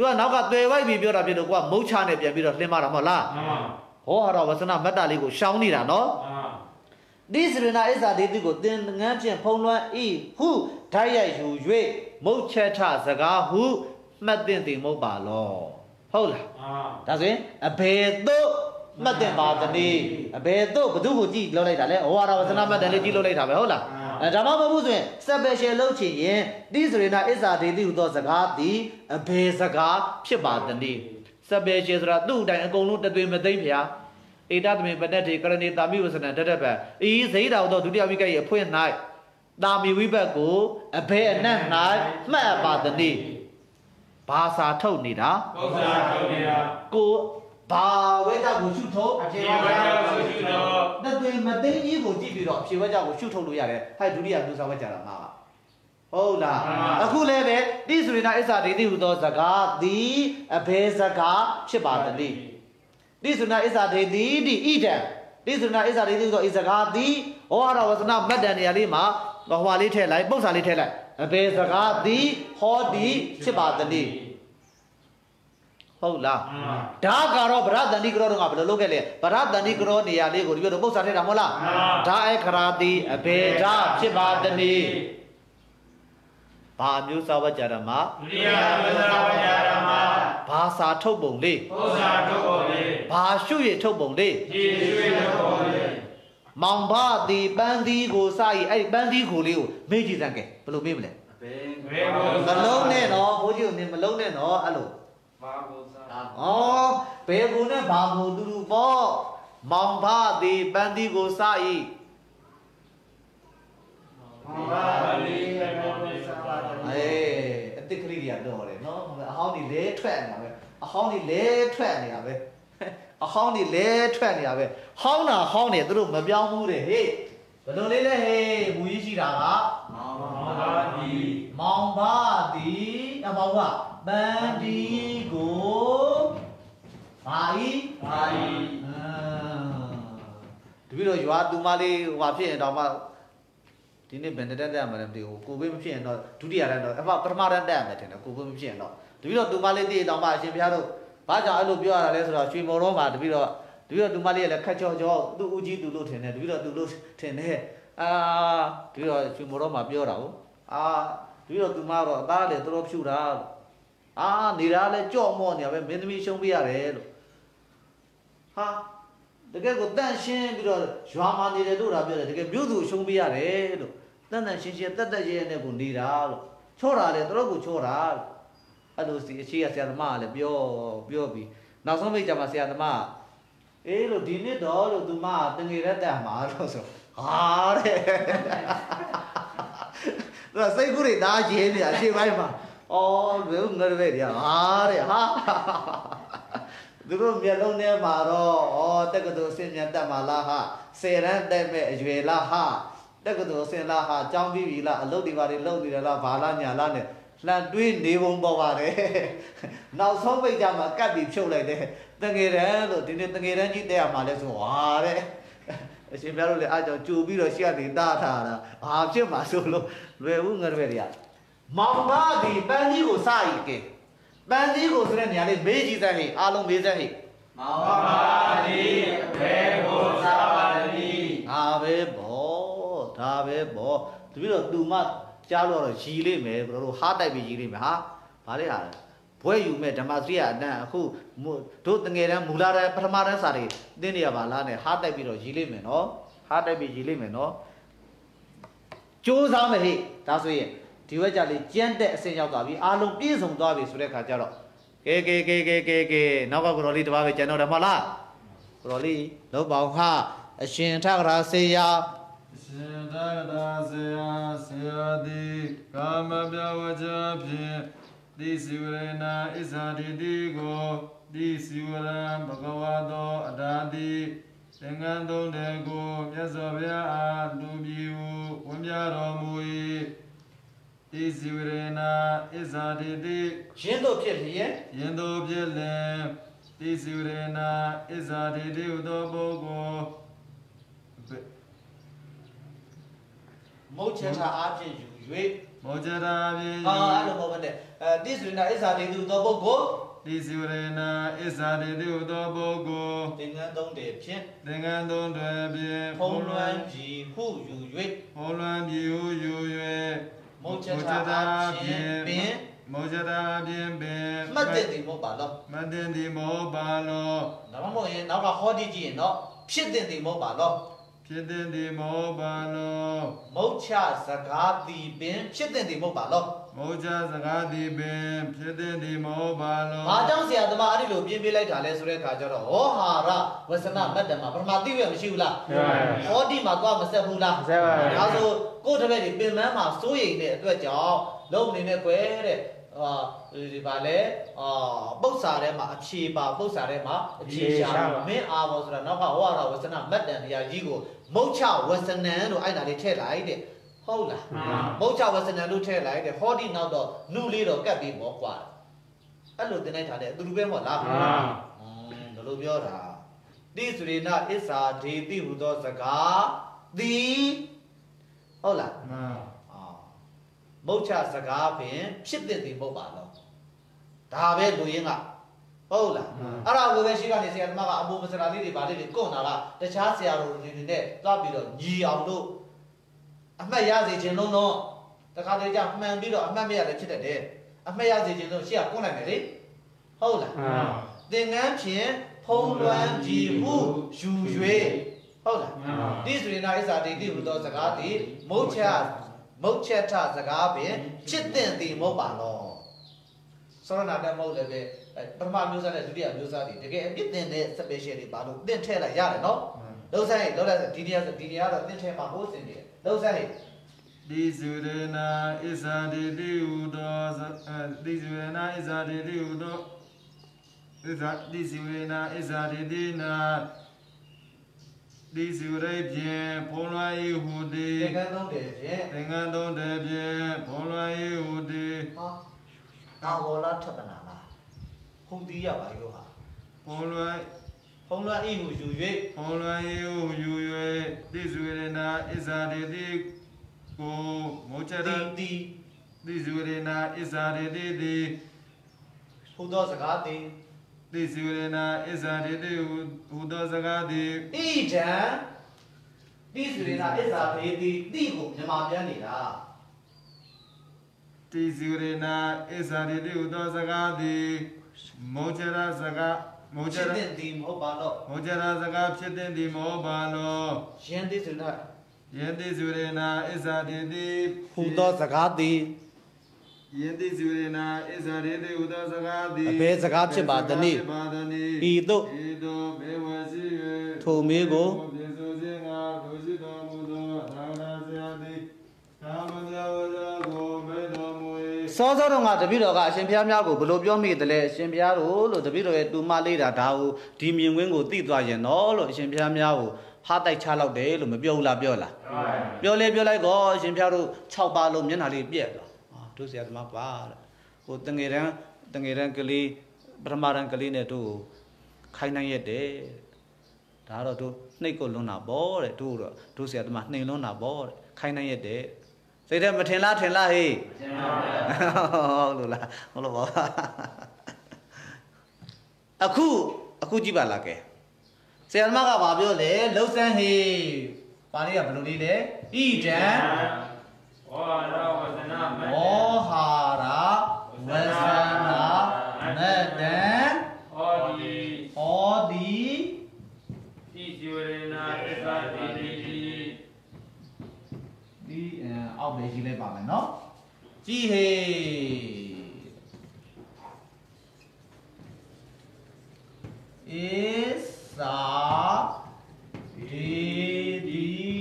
သူကနောက်ကသွယ်ဝိုက်ပြီးပြောတာဖြစ်လို့ကိုကမုတ်ချနဲ့ပြန်ပြီးတော့လှင်းမတာမဟုတ်လားအာဟောဟာတော့ဝဆနာမတ္တလေးကိုရှောင်းနေတာနော်အာဒီစရဏအစ္ဆာဒေတိကိုသင်ငန်းဖြင့်ဖုံးလွှမ်းဤဟုဓာတ်ရိုက်ယူ၍မုတ်ချက်ထစကားဟုမှတ်သင့်သည်မဟုတ်ပါလောဟုတ်လားအာဒါဆိုရင်အဘယ်သို့မှတ်သင့်ပါသနည်းအဘယ်သို့ဘု து ကိုကြည့်လောက်လိုက်တာလဲဟောရဝဇနာမှတ်တယ်လေးကြည့်လောက်လိုက်တာပဲဟုတ်လားအဲ ဒါမှမဟုတ်ဘူးဆိုရင် special လုပ်ချင်ရင်ဒီစရဏအစ္ဆာဒေတိဟူသောစကားသည်အဘယ်စကားဖြစ်ပါသနည်း special ဆိုတာသူ့အတိုင်းအကုန်လုံးတသွေမသိမ့်ဖျားဧတသမေပတ္တေကရဏေတာမိဝဆနတတပံဤဇိတော်သောဒုတိယဝိကရဲ့အဖွင့်၌တာမီဝိဘတ်ကိုအဘဲအနက်၌မှတ်အပ်ပါသနည်းဘာစာထုတ်နေတာပု္ပ္ပာထုတ်နေတာကို ဘာဝိတ္တကိုရှုထုတ်အဖြစ်ဝါရကိုရှိတော့တသွေမသိမ့်ကြီးကိုကြည့်ပြီးတော့အဖြေဝိတ္တကိုရှုထုတ်လို့ရတယ်ဟဲ့ဒုတိယမျိုးစာဝိတ္တတာမှာပါဟုတ်လားအခုလည်းပဲတိဆိုရင်အစ္ဆာဒေတိဟူသောစကားသည်အဘဲစကားဖြစ်ပါသနည်းတိသုနာဣစ္ဆာဒေတိတိဣဒံတိသုနာဣစ္ဆာဒေတိဆိုဣဇကာတိဟောရဝစနာမတ်တန်နေရာလေးမှာဟွာလေးထည့်လိုက်ပု္ပ္ပာလေးထည့်လိုက်အဘယ်စကားသည်ဟောဒီဖြစ်ပါသနည်း ဟုတ်လားမှန်ဒါကတော့ဗရတန်တိကရောတော့ကဘယ်လိုလုပ်ခဲ့လဲဗရတန်တိကရောနေရာလေးကိုဒီလိုပု္ပ္ပာထည့်တာမဟုတ်လားဒါအခရာတိအဘယ်ဓာဖြစ်ပါသနည်းဘာမျိုးစာဝကြရမှာဒုတိယဝိသဝကြရမဘာစာထုတ်ပုံလေးဥစ္စာထုတ်ပေါ်လေဘာရှုရထုတ်ပုံလေးဒီရွှေထုတ်ပေါ်လေမောင်ဘတိပန်းသီးကိုစရည်အဲ့ဒီပန်းသီးကိုလေးကိုမေ့ကြည့်စမ်းကဲဘယ်လိုမေ့မလဲဘယ်ကိုမလုံးနဲ့နော်ဘိုးကြီးကိုနေမလုံးနဲ့နော်အဲ့လိုဘာကိုစား ဩဘယ်ကူနဲ့ဘာကူတူတူပေါ့မောင်ဘတိပန်းသီးကိုစရည်ဘာလေးဘယ်ကိုစားပါလဲအေးအတိတ်ကလေးတွေကတော့တယ်နော်အဟောင်းဒီလဲထွက်နေတာပဲအဟောင်းဒီလဲထွက်နေတာပဲအဟောင်းဒီလဲထွက်နေတာပဲဟောင်းတာဟောင်းနေသူတို့မပြောင်းဘူးတဲ့ဟေ့ဘယ်လိုလေးလဲဟေးမူကြီးရှိတာကမောင်ဘာဒီမောင်ဘသည်အမောင်ဘ ပန်းဒီကိုဘာဤဘာဒီအာတပည့်တော်ရွာသူမလေးဟိုဟာဖြစ်ရင်တော့မှဒီနေ့ဘယ်နဲ့တက်တက်မှလည်းမသိဘူးကိုဘေးမဖြစ်ရင်တော့ဒုတိယတန်းတော့အဖပထမတန်းတက်ရမယ်ထင်တယ်ကိုဘေးမဖြစ်ရင်တော့တပည့်တော်သူမလေးတည်တော့မှအရှင်ဘုရားတို့ဘာကြောင့်အဲ့လိုပြောရတာလဲဆိုတော့ရွှေမော်တော်မှာတပည့်တော်တပည့်တော်သူမလေးကလည်းခက်ချောချောသူ့ဦးကြီးသူလို့ထင်တယ်တပည့်တော်သူလို့ထင်တယ်အာတပည့်တော်ရွှေမော်တော်မှာပြောတာဟုတ်အာတပည့်တော်သူမတော့အသားလေတော်တော်ဖြူတာလို့ အာနေတာလဲကြော့မော့နေရပဲမင်းသမီးရှုံးပေးရတယ်လို့ဟာတကယ်ကိုတန့်ရှင်းပြီးတော့ရွာမှာနေတယ်လို့ဒါပြောတယ်တကယ်မြို့သူရှုံးပေးရတယ်လို့တန့်တန့်ရှင်းရှင်းတက်တက်ရဲရဲနဲ့ကိုနေတာလို့ချော့တာလေတော်တော်ကိုချော့တာလို့အဲ့လိုစီအရှိရဆရာသမားကလည်းပြောပြောပြီးနောက်ဆုံးမိတ်ကြမှာဆရာသမားကအေးလို့ဒီနှစ်တော့လို့သူမကတငယ်ရက်တက်မှာလို့ဆိုဟာတဲ့သူကစိတ်ကူးတွေဒါရင်းနေအရှိပိုင်းမှာ အော်ဘယ်ငါတွေရဟာတဲ့ဟာသူတို့မျက်လုံးထဲမှာတော့ဩတက္ကသိုလ်အဆင့်မြတ်တက်မှာလားဟာဆယ်ရန်တက်မဲ့အရွယ်လားဟာတက္ကသိုလ်အဆင့်လားဟာကျောင်းပြီးပြီလားအလုပ်တွေဘာတွေလုပ်နေတယ်လားဘာလားညာလားနဲ့လှန်တွေးနေပုံပေါ်ပါတယ်နောက်ဆုံးပိတ်ကြမှာကတ်ပြီးဖြုတ်လိုက်တယ်တငယ်တန်းလို့ဒီနေ့တငယ်တန်းကြီးတက်ရမှာလဲဆိုဟာတဲ့အရှင်ပြတို့လည်းအားကြောင့်ကြိုပြီးတော့ရှေ့ကနေတားထားတာဘာဖြစ်မှာဆိုလို့လွယ်ဘူးငါတို့တွေက မောင်မဒီပန်းကြီးကိုစရီကဲပန်းကြီးကိုဆိုတဲ့နေရာလေးမေးကြည့်စမ်းဟိအားလုံးမေးစမ်းဟိမောင်ဘာဒီဘယ်ကိုစားပါလဲဒါပဲပေါ့ဒါပဲပေါ့တပည့်တော့သူမကြားလို့တော့ရီလိမ့်မယ်ဘယ်လိုဟားတိုက်ပြီးရီလိမ့်မယ်ဟာဘာလဲဟာဘွဲယူမဲ့ဓမ္မစရိယအတန်းအခုတို့တငယ်တန်းမူလာတန်းပထမတန်းစာတွေသင်နေရပါလားနဲ့ဟားတိုက်ပြီးတော့ရီလိမ့်မယ်နော်ဟားတိုက်ပြီးရီလိမ့်မယ်နော်ကြိုးစားမယ်ဟိဒါဆိုရင် ဒီဝက်ကြလေးကြမ်းတဲ့အဆင့်ရောက်သွားပြီအားလုံးပြည့်စုံသွားပြီဆိုတဲ့ခါကျတော့ကဲကဲကဲကဲကဲကဲနောက်ကကိုတော်လေးတစ်ပါးပဲကျန်တော့တယ်မဟုတ်လားကိုတော်လေးလုံးပေါင်းဟာအရှင်ထကရာစေယရှင်တတာဆေယဆေယတိကာမပြဝကြဖြင့်တိစီဝရဏဣဇာတိတိကိုတိစီဝရံဘဂဝါသောအတာတိသင်္ကန်းသုံးတဲ့ကိုမြတ်စွာဘုရားအားလူပြည်ဟုဝန်ပြတော်မူ၏ တိစီဝရဏဣဇာတိတိရင်းတို့ဖြစ်လျက်ယင်တို့ပြည့်လင်တိစီဝရဏဣဇာတိတိဟုသောပုဂ္ဂိုလ်မုတ်ချတာအားဖြင့်ယူ၍မောဇရာပြေဟာအဲ့လိုမဟုတ်ဘဲနဲ့အဲတိစရဏဣဇာတိသူသောပုဂ္ဂိုလ်တိစီဝရဏဣဇာတိတိဟုသောပုဂ္ဂိုလ်သင်္ကန်းသုံးတယ်ဖြင့်သင်္ကန်းသုံးတွေဖြင့်ဖုံးလွှမ်းကြည်ဟုယူ၍ဟောလွန်ပြီဟုယူ၍ မုတ်ချတာအားဖြင့်ပင်မောဇရာဖြင့်ပင်မှတ်တဲ့ဒီမဟုတ်ပါတော့မတ္တင်တိမောပါလောဒါမှမဟုတ်ရင်နောက်ကဟောဒီကြည့်ရင်တော့ဖြစ်တဲ့ဒီမဟုတ်ပါတော့ဖြစ်တင်တိမောပါလောမုတ်ချစကားဒီပင်ဖြစ်တဲ့ဒီမဟုတ်ပါတော့မောဇစကားတိပင်ဖြစ်တင်တိမောပါလောဘာကြောင့်ဆရာသမားအဲ့ဒီလိုပြင်းပြလိုက်တာလဲဆိုတဲ့အခါကျတော့ဟောဟာရဝဆနမတ္တမှာပထမသိရမရှိဘူးလားဟောဒီမှာသွားမဆက်ဘူးလားဆက်ပါဘူးဒါဆို ကိုယ့်တပည့်ဒီပင်မမှာစိုးရိမ်တဲ့အတွက်ကြောင့်လုံနေနဲ့ကွယ်တဲ့ဟာဒီပါလေအာပု္ပ္ပစာထဲမှာအဖြေပါပု္ပ္ပစာထဲမှာအဖြေရှာမင်းအာဘောဆိုတာနောက်ကဟောရတာဝဆနမတ္တန်တရားကြီးကိုမုတ်ချဝဆနံလို့အဲ့ဒါလေးထည့်လိုက်တဲ့ဟုတ်လားမုတ်ချဝဆနံလို့ထည့်လိုက်တဲ့ဟောဒီနောက်တော့နုလေးတော့ကတ်ပြီးမောကွာအဲ့လိုတင်လိုက်တာတဲ့အတူတူပဲမဟုတ်လားမှန်อืมဘယ်လိုပြောတာတိစရိဏအစ္ဆာဒေတိဟူသောစကားသည် ဟုတ်လားမှန်အာမုတ်ချစကားဖြင့်ဖြစ်တဲ့ဒီမဟုတ်ပါတော့ဒါပဲလူရင်းကဟုတ်လားအဲ့ဒါကိုပဲရှိကနေဆရာသမားကအမိုးမစရာလေးတွေဗာလေးတွေကွန့်တာကတခြားဆရာတော်တွေနဲ့သွားပြီးတော့ညီအောင်လို့အမှတ်ရစေခြင်းလုံးတော့တခါတည်းကျမှန်ပြီးတော့အမှတ်မရတယ်ဖြစ်တတ်တယ်အမှတ်ရစေခြင်းလုံးရှေ့ကကွန့်လိုက်မယ်လေဟုတ်လားမှန်သင်္ကန်းဖြင့်ဖုံးလွှမ်းကြည်မှုယူ၍ ဟုတ်လားမှန်တိစရိနာဣဇာတိတိဟူသောစကားသည်မုတ်ချမုတ်ချက်ထစကားဖြင့်ဖြစ်တဲ့သည်မဟုတ်ပါတော့စောရနာတမဟုတ်လည်းပဲအဲပထမမျိုးစားနဲ့ဒုတိယမျိုးစားတွေတကယ်အပြစ်တင်တဲ့ special တွေပါလို့တင့်ထဲလိုက်ရတယ်နော်လုံးဆိုင်လုံးလိုက်ဒီနေရာဒီနေရာတော့တင့်ထဲမှာဟိုးစင်နေတယ်လုံးဆိုင်ဒီစုရနာဣဇာတိတိဟုသောအဲဒီစုရနာဣဇာတိတိဟုသောဣဇာဒီစုရနာဣဇာတိတိနာ ဒီစုရိဖြင့်ဖုံးလွှာ၏ဟူတည်သင်္ကန်းသုံးတယ်ဖြင့်သင်္ကန်းသုံးတည်းဖြင့်ဖုံးလွှာ၏ဟူတည်ဟာအာဝလာထပ်တနာလားဟုန်တီးရပါရောဟာဖုံးလွှာဖုံးလွှမ်းဤဟုယူ၍ဖုံးလွှာ၏ဟူယူ၍ဒီစုရနာဣဇာတိတိကိုမောချရတီတီဒီစုရနာဣဇာတိတိသည်ဟူသောစကားသည် တိစုရနာဣဇာတိတိဟူသောစကားသည်ဣဒံတိစုရိနာဣဇာဖေတိတိကိုမြန်မာပြန်နေတာတိစုရနာဣဇာတိတိဟူသောစကားသည်မောချရစကားမောချဖြစ်ရတဲ့ဒီမဟုတ်ပါတော့မောချရစကားဖြစ်တဲ့ဒီမောပါလောယင်းတိစုရိနာယန္တိစုရနာဣဇာတိတိဟူသောစကားသည် ယန္တိစုရနာဣဇာတိတိဟူသောစကားသည်အဘယ်စကားဖြစ်ပါသနည်းဖြစ်ပါသနည်းဤသို့ဤသို့ဘေဝစီ၍ထိုမေးကိုပြေဆိုခြင်းငါလူရှိတော်မူသောသာဝရဆရာသည်သာမဏေဝဇာကိုမေတော်မူ၏စောစောတော့ကတပည့်တော်ကအရှင်ဘုရားများကိုဘယ်လိုပြောမိတယ်လဲအရှင်ဘုရားတို့လို့တပည့်တော်ရဲ့တူမလေးတာဒါကိုဒီမြင်ကွင်းကိုသိသွားရင်တော့လို့အရှင်ဘုရားများကိုဟားတိုက်ချလောက်တယ်လို့မပြောဘူးလားပြောလားပြောလဲပြောလိုက်တော့ရှင်ဖျားတို့6ပါလုံးမျက်နှာလေးပြက်သွားဟာ တို့ဆရာသမားပါတဲ့ဟိုတငယ်တန်းတငယ်တန်းကလေးပထမတန်းကလေးနဲ့တို့ကိုခိုင်းနိုင်ရတယ်ဒါကတော့တို့နှိတ်ကိုလွန်းတာပေါ့တဲ့တို့တော့တို့ဆရာသမားနှိမ်လွန်းတာပေါ့တဲ့ခိုင်းနိုင်ရတယ်စိတ်ထဲမထင်လားထင်လားဟေးဟုတ်လို့လားဟုတ်လို့ပါအခုအခုကြည့်ပါလားကဲဆရာသမားကဘာပြောလဲလှုပ်ဆန်းဟေးပါလေးကဘယ်လိုလေးလဲဣဒံ ဝါရဝဇနမမောဟာရဝဇနာမတ္တံဟောဒီဩဒီတိကျွရနာသစ္စာတိတိတိဒီအဲအောက်ပဲရေးလိုက်ပါမယ်နော်ကြည်ဟေဣသာဒီဒီဒီ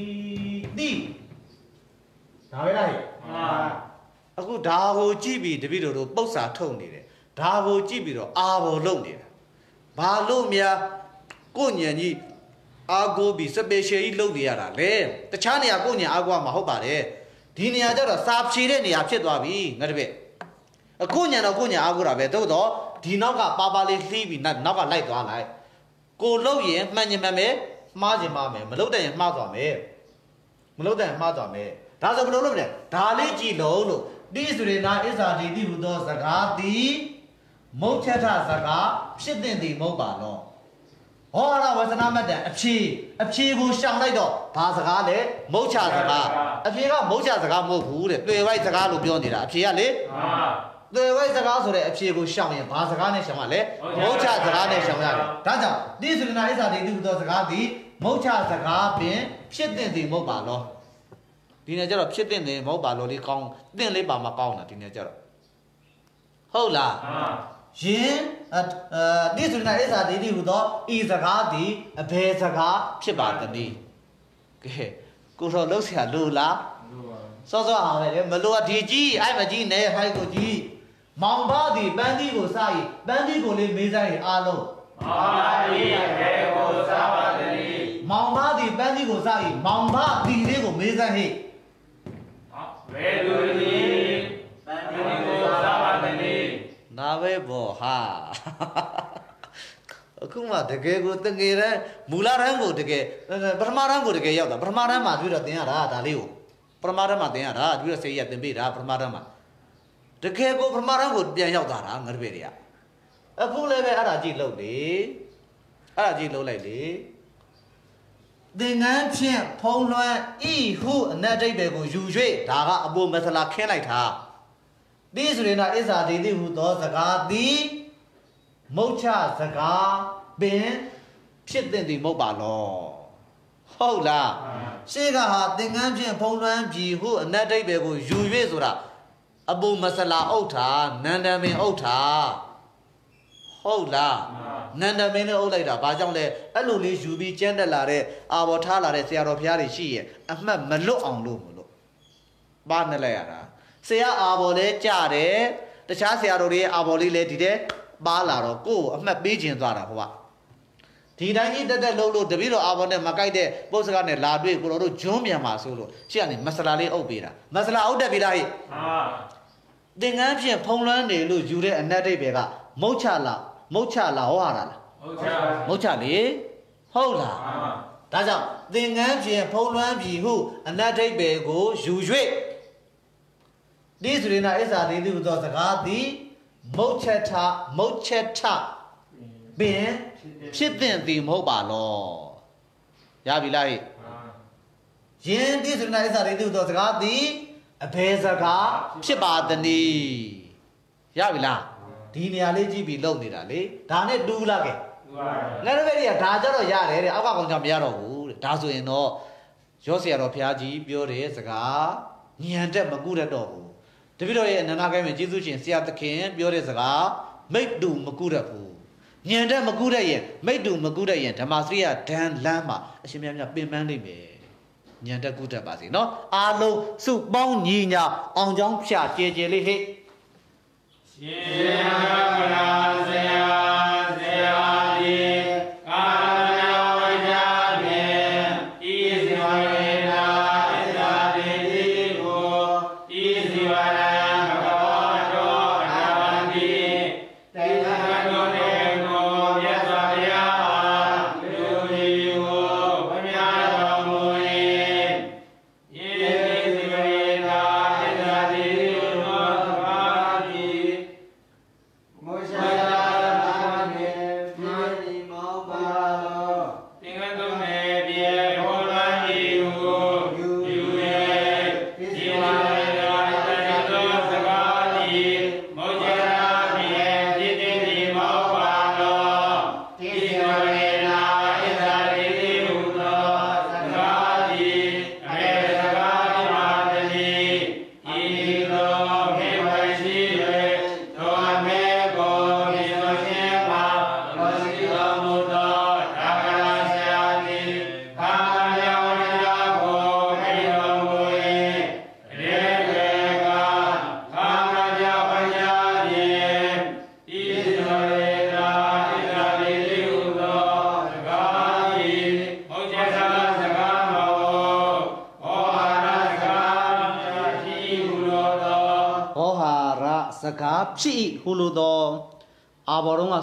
ဒါပဲလားဟဲ့အာအခုဒါကိုကြည့်ပြီးတပည့်တော်တို့ပု္ပ္ပစာထုတ်နေတယ်ဒါကိုကြည့်ပြီးတော့အာဘော်လုပ်နေတာဘာလို့များကိုညံကြီးအာကိုပြီးစပယ်ရှယ်ကြီးလုပ်နေရတာလေတခြားနေရာကိုညံအာကိုကမဟုတ်ပါတယ်ဒီနေရာကျတော့စာဖြေတဲ့နေရာဖြစ်သွားပြီငါတပည့်အခုညံတော့ကိုညံအာကိုတာပဲသို့တော့ဒီနောက်ကပါပါလေးလှီးပြီးနောက်ကလိုက်သွားလိုက်ကိုလှုပ်ရင်မှန်ရင်မှန်မယ်မှားရင်မှားမယ်မလှုပ်တဲ့ရင်မှားသွားမယ်မလို့တဲ့မှားသွားမယ် ဒါဆိုဘယ်လိုလုပ်မလဲဒါလေးကြည်လုံးလို့တိဆိုရင်နာဣဇာတိတိဟူသောစကားသည်မုတ်ချက်ထစကားဖြစ်တဲ့သည်မဟုတ်ပါတော့ဟောရဝဇနာမတ္တအဖြေအဖြေကိုရှောင်လိုက်တော့ဘာစကားလဲမုတ်ချစကားအဖြေကမုတ်ချစကားမဟုတ်ဘူးတဲ့တွေ့ဝိုက်စကားလို့ပြောနေတာအဖြေကလေအာတွေ့ဝိုက်စကားဆိုတဲ့အဖြေကိုရှောင်ရင်ဘာစကားနဲ့ရှောင်ရလဲမုတ်ချစကားနဲ့ရှောင်ရတယ်ဒါကြောင့်တိဆိုရင်နာဣဇာတိတိဟူသောစကားသည်မုတ်ချစကားပင်ဖြစ်တဲ့သည်မဟုတ်ပါတော့ ဒီနေ့ကျတော့ဖြစ်တဲ့နေမဟုတ်ပါလို့လေးကောင်းတင့်လေးပါမကောင်းတာဒီနေ့ကျတော့ဟုတ်လားအာယင်အဲဒီဆိုရင်ဣဇာတိတိဟူသောဤစကားသည်အဘယ်စကားဖြစ်ပါသနည်းကဲကိုတော်လှုပ်ဆရာလို့လားလူပါစောစောဟာပဲလေမလို့ဒီကြီးအဲ့မကြီးနေဟိုက်ကိုကြီးမောင်ဘာသည်ပန်းသီးကိုစားရင်ပန်းသီးကိုလေးမေးစားရင်အားလုံးအာရိယဘေကိုသာဝတ္တိမောင်ဘာသည်ပန်းသီးကိုစားရင်မောင်ဘာဒီလေးကိုမေးစားဟိ ဘေလူတိသံဃာကိုသာဝတ္တိနာပဲပေါ့ဟာအခုမှတကယ်ကိုတကယ်တမ်းမူလတန်းကိုတကယ်ပထမတန်းကိုတကယ်ရောက်တာပထမတန်းမှာတွေ့တော့သင်ရတာဒါလေးကိုပရမဓမ္မသင်ရတာတပည့်တော်ဆေးရသင်ပေးတာပရမဓမ္မတကယ်ကိုပရမဓမ္မကိုပြန်ရောက်သွားတာငါတပည့်တွေကအခုလည်းပဲအဲ့ဒါကြည့်လို့လေအဲ့ဒါကြည့်လို့လိုက်လေ သင်္ကန်းဖြင့်ဖုံးလွှမ်းဤဟုအနတ်ဒိဗ္ဗေကိုယူ၍ဒါကအပေါ်မသလာခင်းလိုက်တာဒီဆိုရင်တော့ဣဇာဒေတိဟုသောစကားသည်မုတ်ချစကားပင်ဖြစ်တဲ့သည်မဟုတ်ပါလောဟုတ်လားရှေ့ကဟာသင်္ကန်းဖြင့်ဖုံးလွှမ်းပြီဟုအနတ်ဒိဗ္ဗေကိုယူ၍ဆိုတာအပေါ်မဆလာအုတ်တာနန္ဒမင်အုတ်တာဟုတ်လား နန္ဒမင်းနဲ့အုပ်လိုက်တာဘာကြောင့်လဲအဲ့လိုလေးယူပြီးကျန်းတက်လာတဲ့အာဘော်ထားလာတဲ့ဆရာတော်ဘုရားတွေရှိရဲ့အမှတ်မလွတ်အောင်လို့မလို့ပါနဲ့လိုက်ရတာဆရာအာဘော်လဲကြတယ်တခြားဆရာတော်တွေရဲ့အာဘော်လေးလဲဒီတဲ့ပါလာတော့ကိုယ့်ကိုအမှတ်ပေးခြင်းသွားတာဟိုကဒီတိုင်းကြီးတက်တက်လုံးလို့တပည့်တော်အာဘော်နဲ့မကိုက်တဲ့ပုတ်စကားနဲ့လာတွေ့ကိုတော်တို့ဂျွန်းပြန်ပါဆိုလို့ရှေ့ကနေမဆလာလေးအုပ်ပေးတာမဆလာအုပ်တက်ပြီလားဟိမှန်ပါသင်္ကန်းဖြင့်ဖုံးလွှမ်းနေလို့ယူတဲ့အနတ်ဒိဗ္ဗေကမုတ်ချလာ မုတ်ချလာဟောရတာလားဟုတ်ချာမုတ်ချလေဟုတ်လားမှန်ပါဒါကြောင့်သင်္ကန်းဖြင့်ဖုံးလွှမ်းပြီဟုအနတ်ဒိဗ္ဗေကိုယူ၍ဒီဆိုရင်နာအစ္စာလေးသူသောစကားသည်မုတ်ချက်ထမုတ်ချက်ထပင်ဖြစ်တဲ့သည်မဟုတ်ပါလောရပြီလားဟိမှန်ယင်းဒီဆိုရင်နာအစ္စာလေးသူသောစကားသည်အဘယ်စကားဖြစ်ပါသနည်းရပြီလား ဒီနေရာလေးကြည့်ပြီးလုံနေတာလေဒါနဲ့တူလာခဲ့ငါတို့ဘက်ကဒါကြတော့ရတယ်တဲ့အောက်ကကောင်ကြောင့်မရတော့ဘူးတဲ့ဒါဆိုရင်တော့ရောစရာတော်ဘုရားကြီးပြောတဲ့စကားညံတက်မကူတတ်တော့ဘူးတပိတော့ရဲ့အနန္တကိုင်းမှာကျေးဇူးရှင်ဆရာသခင်ပြောတဲ့စကားမိတ်တူမကူတတ်ဘူးညံတက်မကူတတ်ရင်မိတ်တူမကူတတ်ရင်ဓမ္မစရိယဒန်လမ်းမှာအရှင်မြတ်မြတ်ပင်ပန်းနေမယ်ညံတက်ကူတတ်ပါစေနော်အာလုံးစုပေါင်းညီညာအောင်ချောင်းဖြာကျေကျေလေးဟဲ့ ရှ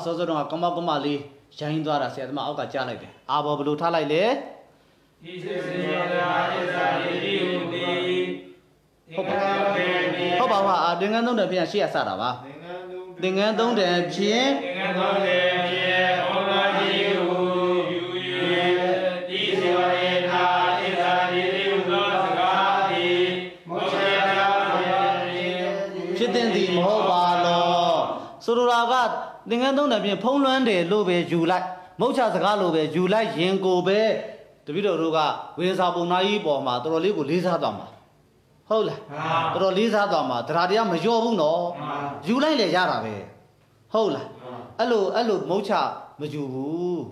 စောစောတော့ကမကမလေးရိုင်းသွားတာဆရာသမားအောက်ကကြားလိုက်တယ်အာဘော်ဘယ်လိုထားလိုက်လဲဤစေစေရာဣဇာတိတိဟုသည်ဟုတ်ပါဟုတ်ပါဟာအာသင်္ကန်းသုံးတယ်ဖြင့်ရှေ့ရစတာပါသင်္ကန်းသုံးတယ်ဖြင့်သင်္ကန်းတော်လေ သင်္ကန်းသုံးတယ်ဖြင့်ဖုံးလွှမ်းတယ်လို့ပဲယူလိုက်မုတ်ချစကားလို့ပဲယူလိုက်ရင်ကိုပဲတပည့်တော်တို့ကဝေစာပုံနာကြီးပေါ်မှာတော်တော်လေးကိုလေးစားသွားမှာဟုတ်လားဟာတော်တော်လေးစားသွားမှာတရားတရားမလျော့ဘူးနော်မှန်ယူလိုက်လေရတာပဲဟုတ်လားအဲ့လိုအဲ့လိုမုတ်ချမယူဘူး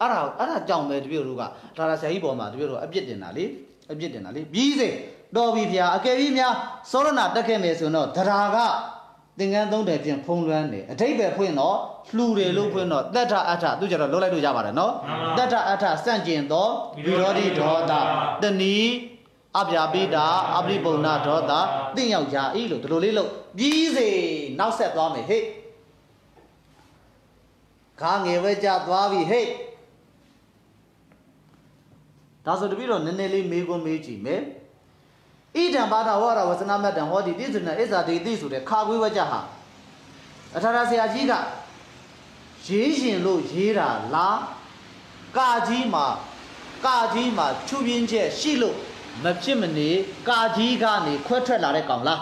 အဲ့ဒါအဲ့ဒါကြောင့်ပဲတပည့်တို့ကဒါရာဆရာကြီးပေါ်မှာတပည့်တို့အပြစ်တင်တာလေအပြစ်တင်တာလေပြီးစေတော်ပြီဖျာအကယ်၍များစောရဏတက်ခဲ့မယ်ဆိုရင်တော့တရားက သင်္ကန်းသုံးတယ်ပြင်ဖုံးလွှမ်းတယ်အထိပ္ပယ်ဖွင့်တော့လှူတယ်လို့ဖွင့်တော့တတ္ထအဋ္ဌသူကြတော့လုံးလိုက်လို့ရပါတယ်နော်တတ္ထအဋ္ဌစန့်ကျင်သောဝိရောဓိဒေါသတဏီအပြာပိတာအပရိပုံနာဒေါသတင့်ရောက်ရာဤလို့ဒီလိုလေးလို့ပြီးစေနောက်ဆက်သွားမယ်ဟဲ့ခါငယ်ဝဲကြသွားပြီဟဲ့ဒါဆိုတပည့်တော့နည်းနည်းလေးမေးခွန်းမေးကြည့်မယ် ဣဒံဘာသာဝရဝစနမတ္တံဟောဒီတိစုနာဣဇာဒေတိဆိုတဲ့ခါခွေးဝကြဟာအထာရဆရာကြီးကရေးရှင်လို့ရေးတာလားကာကြီးမှာကာကြီးမှာချူပြင်းချက်ရှိလို့မဖြစ်မနေကာကြီးကနေခွဲထွက်လာတဲ့ကောင်လား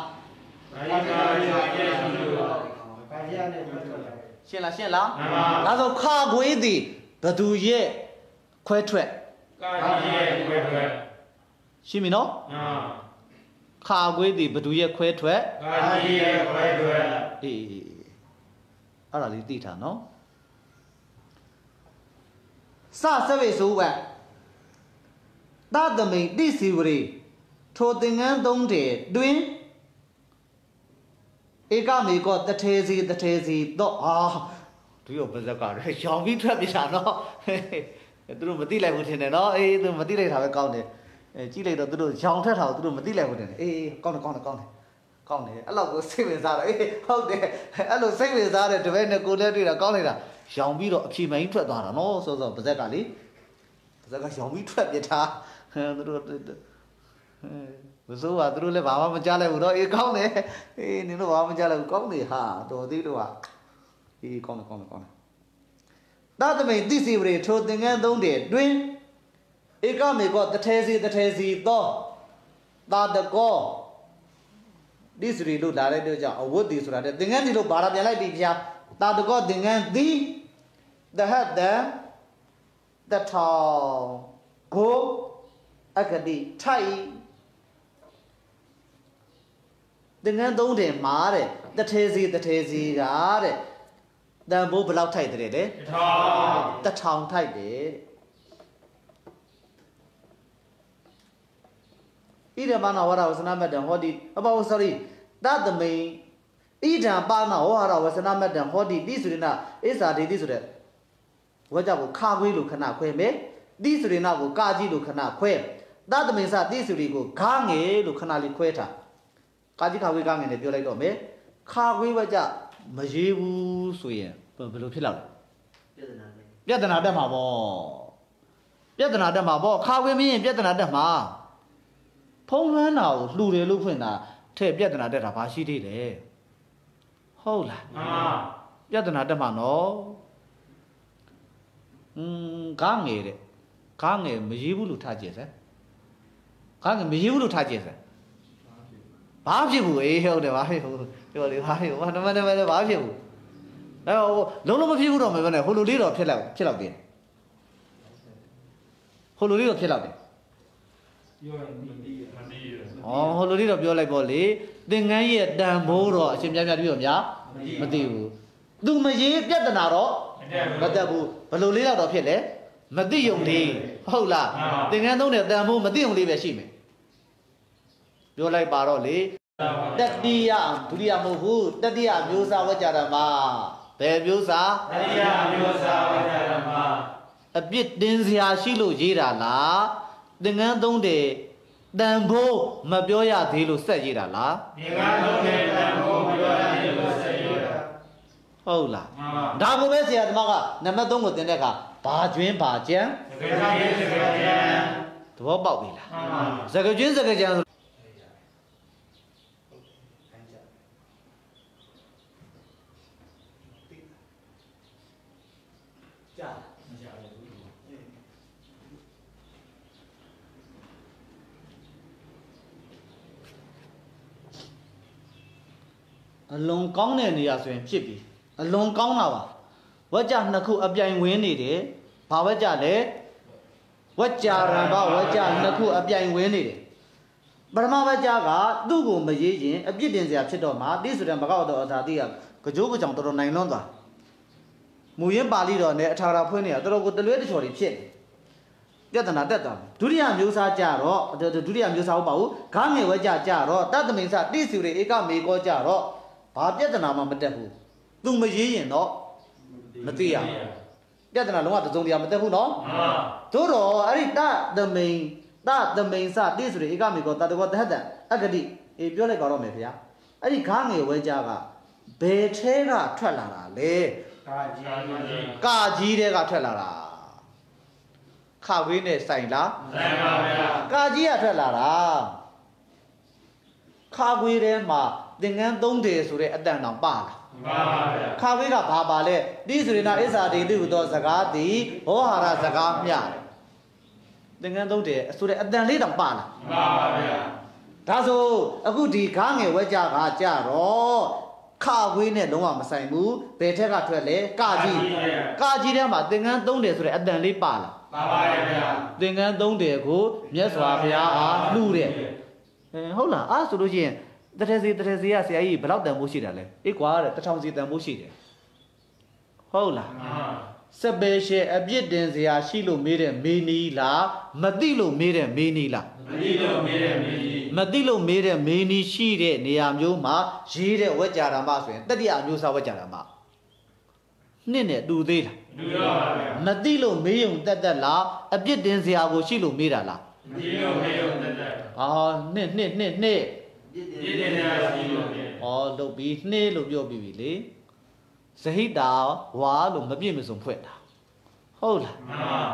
ဘာယကာယကျေစုလို့ကာယနဲ့ပြောထွက်လာတ ခါခွေးသည်ဘသူရဲ့ခွဲထွက်ကာကြီးရဲ့ခွဲခွဲရှင်းပြီနော်အာခါခွေးသည်ဘသူရဲ့ခွဲထွက်ကာကြီးရဲ့ခွဲခွဲအေးအဲ့ဒါလေးသိထားနော်စသဝေဆိုဝတ်သတမိန်တိစီဝရီထိုသင်္ကန်းသုံးတဲ့တွင်ဧကမေကောတထေစီတထေစီတော့အာသူရောပါဇက်ကရရောင်ပြီးထွက်ပြတာနော်သူတို့မသိလိုက်ဘူးထင်တယ်နော်အေးသူမသိလိုက်တာပဲကောင်းတယ် အဲကြည့်လိုက်တော့သူတို့ရောင်ထက်တာကိုသူတို့မသိလိုက်ဘူးထင်တယ်အေးကောင်းတယ်ကောင်းတယ်ကောင်းတယ်ကောင်းတယ်အဲ့လောက်ကိုစိတ်ဝင်စားတော့အေးဟုတ်တယ်အဲ့လိုစိတ်ဝင်စားတဲ့တပည့်နဲ့ကိုယ်နဲ့တွေ့တာကောင်းနေတာရောင်ပြီးတော့အဖြေမှန်ကြီးထွက်သွားတာနော်ဆိုတော့ပါဇက်ကလေပါဇက်ကရောင်ပြီးထွက်ပြထားဟမ်သူတို့ဟမ်မစိုးပါသူတို့လည်းဘာမှမကြားလိုက်ဘူးတော့အေးကောင်းတယ်အေးနင်တို့ဘာမှမကြားလိုက်ဘူးကောင်းတယ်ဟာတော်သေးတော့ဟာအေးကောင်းတယ်ကောင်းတယ်ကောင်းတယ်သာသမိန်သိစီပရိထိုသင်္ကန်းသုံးတယ်တွင် ဧကမေကောတထဲစီတထဲစီသောသာတကောဒီစရီလို့လာတဲ့အတွက်ကြောင့်အဝတ်ဒီဆိုတာတဲ့သင်္ကန်းဒီလို့ဘာသာပြန်လိုက်ပြီဗျာတာတကောသင်္ကန်းဒီတဟတ်တံတထောင်ကိုအကတိထိုက်သင်္ကန်းသုံးတယ်မှာတဲ့တထဲစီတထဲစီကတဲ့တန်ဖိုးဘယ်လောက်ထိုက်တယ်လဲထောင်းတထောင်ထိုက်တယ် ဣဒမနာဝရဝစနမတ္တံဟောဒီအဘော sorry တသမိန်ဣဒံပါဏဝဟရဝစနမတ္တံဟောဒီတိဆိုရင်နာဣဇာဒေတိဆိုတဲ့ဝါကြကိုခါခွေးလို့ခဏခွဲမယ်တိဆိုရင်နာကိုကာကြီးလို့ခဏခွဲတသမိန်စတိဆိုရီကိုဂါငယ်လို့ခဏလေးခွဲထားကာကြီးခါခွေးဂါငယ်နဲ့ပြောလိုက်တော့မယ်ခါခွေးဝါကြမရေးဘူးဆိုရင်ဘယ်လိုဖြစ်လောက်လဲပြဿနာနဲ့ပြဿနာတက်မှာပေါ့ပြဿနာတက်မှာပေါ့ခါခွေမင်းရင်ပြဿနာတက်မှာ ဖုံးလွှမ်းတာကိုလှူတယ်လို့ဖွင့်တာထဲ့ပြဿနာတက်တာဘာရှိသေးလဲဟုတ်လားအာပြဿနာတက်မှာနော်อืมကားငယ်တဲ့ကားငယ်မရေးဘူးလို့ထားကြည့်စမ်းကားငယ်မရေးဘူးလို့ထားကြည့်စမ်းဘာဖြစ်ဘူးအေးဟုတ်တယ်ဘာဖြစ်ဘူးပြောလေဘာဖြစ်ဘူးဘာနမနမလည်းဘာဖြစ်ဘူးအဲဟိုလုံးလုံးမဖြစ်ဘူးတော့မယ်ဘယ်နဲ့ဟိုလိုလေးတော့ဖြစ်လောက်ဖြစ်လောက်တယ်ဟိုလိုလေးတော့ဖြစ်လောက်တယ်ပြောရင်မသိရ မတည်ရ။အော်ဟိုလိုလေးတော့ပြောလိုက်ပေါ့လေ။သင်္ကန်းရဲ့တန်ဖိုးတော့အရှင်မြတ်မြတ်ပြီးတော့များမသိဘူး။ तू မရေးပြဿနာတော့မတတ်ဘူးမတတ်ဘူး။ဘယ်လိုလေးတော့ဖြစ်လဲ။မသိယုံလေးဟုတ်လားမှန်ပါ။သင်္ကန်းသုံးတဲ့တန်ဖိုးမသိယုံလေးပဲရှိမယ်။ပြောလိုက်ပါတော့လေ။တတိယဒုတိယမဟုတ်ဘူး။တတိယမျိုးစားဝကြဓမ္မဘယ်မျိုးစားတတိယမျိုးစားဝကြဓမ္မအပြစ်တင်စရာရှိလို့ရေးတာလား။သင်္ကန်းသုံးတဲ့ တန်ဖိုးမပြောရသေးလို့ဆက်ရေးတာလားဒီကံလုံးနဲ့တန်ဖို့မပြောရတယ်လို့ဆက်ရတာ။ဟုတ်လားမှန်ပါဒါကိုပဲဆရာသမားကနံပါတ်3ကိုသင်တဲ့အခါဘာကျွင်းဘာကြံတကယ်ကြီးတကယ်ကြံသဘောပေါက်ပြီလားမှန်ပါစကကျွင်းစကကြံဆို ခံကြ ကြာ မရဘူး အလွန်ကောင်းတဲ့နေရာဆိုရင်ဖြစ်ပြီအလွန်ကောင်းတာပါဝကြနှစ်ခုအပြိုင်ဝင်နေတယ်ဘာဝကြလဲဝကြရံဘဝကြနှစ်ခုအပြိုင်ဝင်နေတယ်ပရမဝကြကသူ့ကိုမရေးရင်အပြစ်တင်စရာဖြစ်တော့မှာတိဆိုတဲ့မကောက်တော့အသာတိကကြိုးကြောင်တော်တော်နိုင်လွန်းသွားမူရင်းပါဠိတော်နဲ့အထာရဖွင့်နေတာတော်တော်ကိုတလွဲတချော်တွေဖြစ်နေပြဿနာတက်သွားတယ်ဒုတိယမျိုးစားကြတော့ဒုတိယမျိုးစားဟုတ်ပါဘူးဂါငယ်ဝဲကြကြတော့တတ္တမိန်စတိစီရေဧကမေကောကြတော့ ဘာပြဿနာမှမတက်ဘူးသူမရေးရင်တော့မသိရဘူးပြဿနာလုံးဝတစုံတရာမတက်ဘူးနော်မှန်ပါသို့တော့အဲ့ဒီတသမိန်တသမိန်စတိဆိုရေဧကမေကောတတကောတဟတ္တအဂတိအေးပြောလိုက်ပါတော့မယ်ဗျာအဲ့ဒီခါငယ်ဝဲကြကဘယ်ထဲကထွက်လာတာလဲကာကြီးကာကြီးတဲကထွက်လာတာခဝေးနဲ့ဆိုင်လားဆိုင်ပါဗျာကာကြီးကထွက်လာတာခါခွေးထဲမှာ သင်္ကန်းသုံးတယ်ဆိုတဲ့အတန်တောင်ပါလားပါပါဗျာခါခွေးကဘာပါလဲတိဆိုရင်နာအစ္ဆာတိတိဟူသောစကားသည်ဟောဟာရစကားမျှတယ်သင်္ကန်းသုံးတယ်ဆိုတဲ့အတန်လေးတောင်ပါလားပါပါဗျာဒါဆိုအခုဒီကားငယ်ဝက်ကြကကြတော့ခါခွေးနဲ့လုံးဝမဆိုင်ဘူးဘယ်ထက်ကထွက်လဲကကြီးကကြီးထဲမှာသင်္ကန်းသုံးတယ်ဆိုတဲ့အတန်လေးပါလားပါပါဗျာသင်္ကန်းသုံးတယ်ကိုမြတ်စွာဘုရားအားလှူတယ်အဲဟုတ်လားအားဆိုလို့ရှိရင် တထစီတထစီကဆရာကြီးဘယ်လောက်တန်ဖိုးရှိတယ်လဲအေးကွာတဲ့တစ်ထောင်စီတန်ဖိုးရှိတယ်ဟုတ်လားမှန်စပယ်ရှယ်အပြစ်တင်စရာရှိလို့မေးတဲ့မေးနီးလားမသိလို့မေးတဲ့မေးနီးလားမတိလို့မေးတယ်မင်းကြီးမသိလို့မေးတဲ့မေးနီးရှိတဲ့နေရာမျိုးမှာရေးတဲ့ဝက်ကြတာမဆိုရင်တတိယအမျိုးစားဝက်ကြတာမနှစ်နဲ့တူသေးလားလူတော့ပါဗျာမသိလို့မေးုံတက်တက်လားအပြစ်တင်စရာကိုရှိလို့မေးတာလားမတိလို့မေးလို့တက်တက်အာနှစ်နှစ်နှစ်နှစ် ပြစ်ဒီတယ်တင်ရရှိလို့ပြန်ဩလုတ်ပြီးနှင်းလို့ပြောပြီးပြီလေဇဟိတာဝါလို့မပြည့်မစုံဖွင့်တာဟုတ်လားမှန်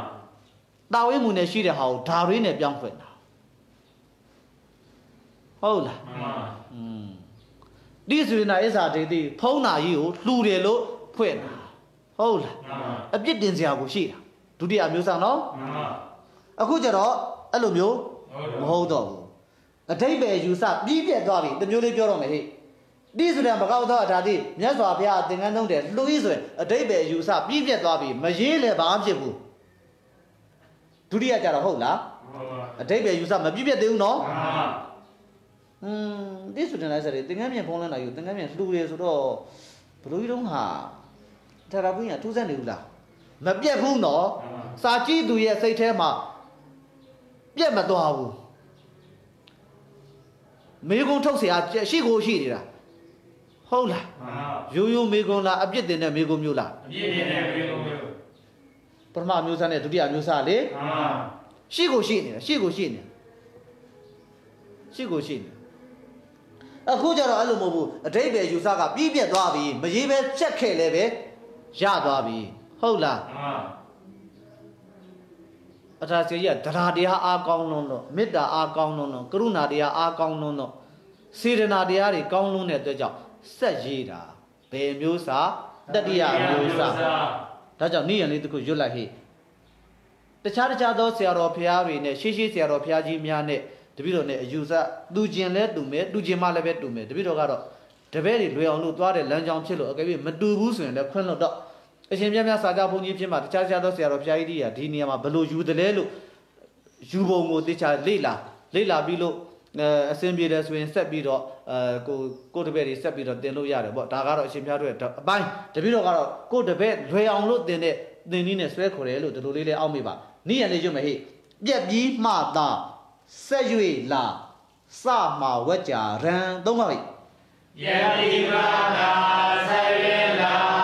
တာဝိမှုနဲ့ရှိတဲ့ဟာကိုဓာရင်းနဲ့ပြောင်းဖွင့်တာဟုတ်လားမှန်อืมဒီဆိုရင်နာဣစ္ဆာဒေတိဖုံးနာကြီးကိုလှူတယ်လို့ဖွင့်တာဟုတ်လားမှန်အပြစ်တင်စရာကိုရှိတာဒုတိယအမျိုးဆောင်နော်မှန်အခုကျတော့အဲ့လိုမျိုးဟုတ်မဟုတ်တော့ဘူး အတိတ်ပဲယူဆပြီးပြတ်သွားပြီတမျိုးလေးပြောတော့မယ်ဟိဒီဆိုတဲ့မကောက်တော့ဒါတိမြတ်စွာဘုရားသင်္ကန်းသုံးတယ်လှူဤဆိုရင်အတိတ်ပဲယူဆပြီးပြတ်သွားပြီမရေးလည်းဘာမှဖြစ်ဘူးဒုတိယကျတော့ဟုတ်လားဟုတ်ပါအတိတ်ပဲယူဆမပြည့်ပြတ်သေးဘူးနော်မှန်อืมဒီဆိုတဲ့လိုက်စတဲ့သင်္ကန်းပြင်ဖုံးလန်းတာယူသင်္ကန်းပြင်လှူတယ်ဆိုတော့ဘလူကြီးတုံးဟာထာရပွင့်ကထူးဆန်းနေဘူးလားမပြတ်ဘူးနော်စာကြည့်သူရဲ့စိတ်ထဲမှာပြတ်မသွားဘူး မေကုံထုတ်เสียရှိကိုရှိနေတာဟုတ်လား မှန် ရိုးရိုးမေကုံလားအပြစ်တင်တဲ့မေကုံမျိုးလား အပြည့်ပြည့်နဲ့ပြေလို့မျိုး ပထမမျိုးစားနဲ့ဒုတိယမျိုးစားလေ မှန် ရှိကိုရှိနေတာရှိကိုရှိနေတာရှိကိုရှိနေအခုကျတော့အဲ့လိုမဟုတ်ဘူးအတိတ်ပဲယူဆကပြီးပြတ်သွားပြီမရေးပဲချက်ခဲ့လဲပဲရသွားပြီဟုတ်လား မှန် အထာစီကြီးကတရားတရားအားကောင်းလွန်းတော့မေတ္တာအားကောင်းလွန်းတော့ကရုဏာတရားအားကောင်းလွန်းတော့စေတနာတရားတွေကောင်းလွန်းတဲ့အတွက်ကြောင့်ဆက်ရေးတာဘယ်မျိုးစာတတိယမျိုးစာဒါကြောင့်နိယံလေးတစ်ခုရွတ်လိုက်ဟိတခြားတခြားသောဆရာတော်ဖျားတွေနဲ့ရှေးရှေးဆရာတော်ဖျားကြီးများနဲ့တပည့်တော်နဲ့အယူဆတူကျင်လဲတူမယ်တူကျင်မှလည်းပဲတူမယ်တပည့်တော်ကတော့တပည့်တွေလွယ်အောင်လို့သွားတဲ့လမ်းကြောင်းဖြစ်လို့အကယ်၍မတူဘူးဆိုရင်လည်းခွင့်လို့တော့ အရှင်မြတ်များစာကြဘုန်းကြီးဖြစ်မှာတခြားတခြားသောဆရာတော်ဖျားကြီးတွေကဒီနေရာမှာဘယ်လိုယူတယ်လဲလို့ယူပုံကိုတေချာလေ့လာလေ့လာပြီးလို့အဲအစင်ပြေတယ်ဆိုရင်ဆက်ပြီးတော့အဲကိုကိုတပည့်တွေဆက်ပြီးတော့တင်လို့ရတယ်ပေါ့ဒါကတော့အရှင်ဖျားတို့ရဲ့အပိုင်းတပည့်တော်ကတော့ကိုတပည့်လွယ်အောင်လို့တင်တဲ့သင်နည်းနဲ့ဆွဲခေါ်တယ်လို့ဒီလိုလေးလေးအောက်မိပါနိယံလေးရွတ်မယ်ဟိပြက်ပြီးမှသာဆက်၍လာစမှာဝက်ကြရန်သုံးပါပြီယတိမာနာဆေရလာ